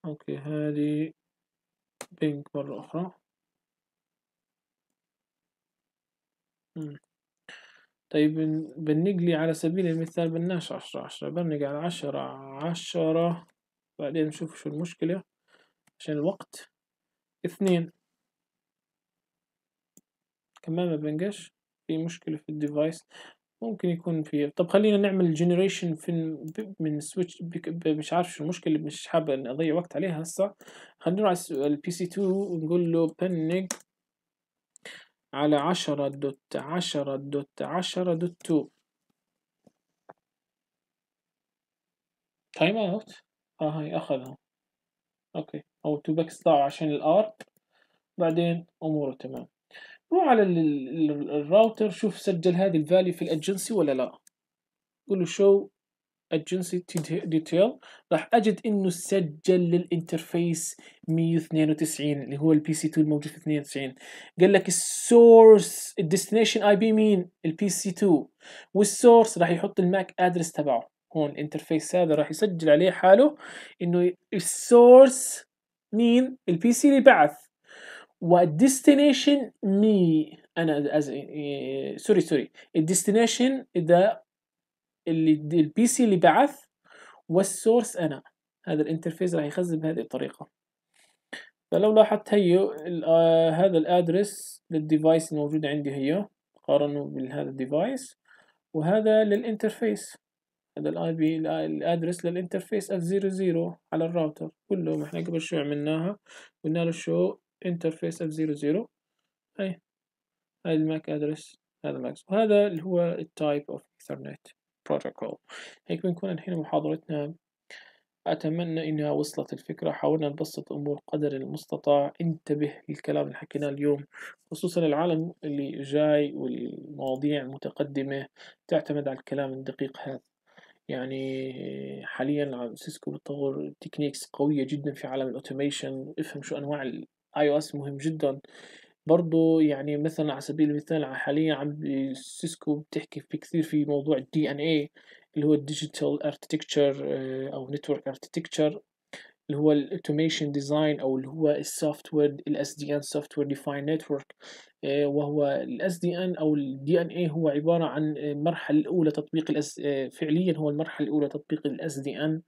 okay هذه بينك مرة أخرى. طيب بنقلي على سبيل المثال بناش عشرة عشرة بنقل على عشرة عشرة. بعدين نشوف شو المشكلة. عشان الوقت. اثنين. كمان ما بنقش في مشكلة في الديفايس ممكن يكون في. طب خلينا نعمل جنريشن في من سويتش مش عارف شو المشكلة مش حابة إني أضيع وقت عليها هسه خلينا نروح على ال PC 2 ونقول له ping على عشرة dot عشرة dot عشرة dot two time out آه هاي أخذها. okay. أو two packets ضاعوا عشان ال ARP بعدين أموره تمام. روح على الراوتر شوف سجل هذه ال value في ال adjacency ولا لا. قول له show adjacency detail راح أجد إنه سجل لل interface 192 اللي هو ال PC 2 الموجود في 92 قال لك ال source ال destination IP مين ال PC 2 وال source راح يحط ال MAC address تبعه. هون ال interface هذا راح يسجل عليه حاله إنه ال source مين ال PC اللي بعث. وال destination مي أنا أز... sorry sorry. ال destination إذا اللي ال PC اللي بعث وال source أنا. هذا ال interface راح يخزن بهذه الطريقة. فلو لاحظت هي آه هذا ال address لل device الموجود عندي هي قارنه بهذا ال device وهذا لل interface. هذا ال IP ال address لل interface F 00 على الراوتر. كلهم إحنا قبل شوي عملناها. قلنا له show؟ interface F 00 هاي هاي ال MAC address هذا ال MAC وهذا اللي هو ال type of Ethernet protocol هيك بنكون الحين محاضرتنا. أتمنى إنها وصلت الفكرة. حاولنا نبسط الأمور قدر المستطاع. انتبه للكلام اللي حكيناه اليوم خصوصا العالم اللي جاي والمواضيع المتقدمة تعتمد على الكلام الدقيق هذا. يعني حاليا سيسكو بتطور techniques قوية جدا في عالم ال automation افهم شو أنواع ال IOS مهم جدا. برضو يعني مثلا على سبيل المثال حاليا عم سيسكو بتحكي في كثير في موضوع ال DNA اللي هو ال digital architecture أو network architecture اللي هو ال automation design أو اللي هو ال software ال SDN software define network وهو ال SDN أو ال DNA هو عبارة عن المرحله الأولى تطبيق ال S فعليا هو المرحلة الأولى تطبيق ال SDN آه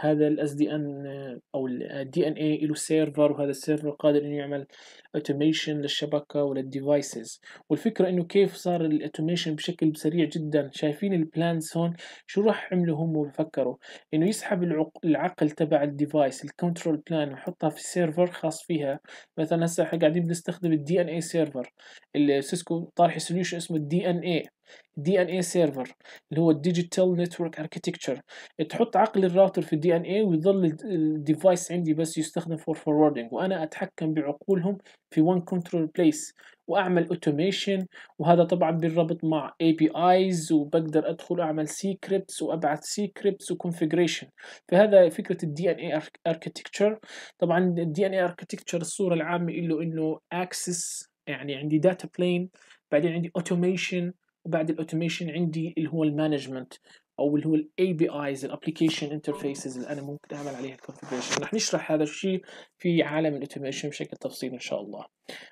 هذا ال SDN أو ال DNA له server وهذا ال server قادر إنه يعمل automation للشبكة ولل devices والفكرة إنه كيف صار ال automation بشكل سريع جدا؟ شايفين ال planes هون شو راح عملوا هم وفكروا إنه يسحب العقل تبع ال device ال control plane ويحطها في server خاص فيها. مثلا هسه إحنا قاعدين بنستخدم ال DNA server اللي سيسكو طارح solution اسمه ال DNA DNA server اللي هو ال digital network architecture تحط عقل الراوتر في ال DNA ويظل ال device عندي بس يستخدم for forwarding وأنا أتحكم بعقولهم في one control place وأعمل automation وهذا طبعا بالربط مع APIs وبقدر أدخل أعمل scripts وأبعث scripts و configuration فهذا فكرة ال DNA architecture طبعا ال DNA architecture الصورة العامة له إنه access يعني عندي data plane بعدين عندي automation وبعد ال automation عندي اللي هو ال management أو اللي هو ال APIs ال application interfaces اللي أنا ممكن أعمل عليها ال configuration رح نشرح هذا الشيء في عالم ال automation بشكل تفصيلي إن شاء الله.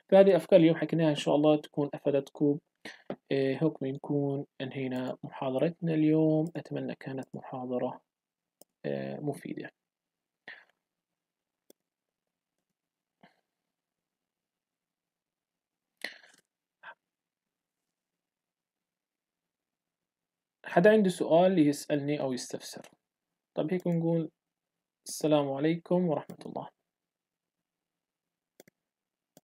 فهذه الافكار اليوم حكيناها إن شاء الله تكون أفادتكم. إيه هيك بنكون أنهينا محاضرتنا اليوم. أتمنى كانت محاضرة إيه مفيدة. حدا عنده سؤال يسألني أو يستفسر. طب هيك نقول السلام عليكم ورحمة الله.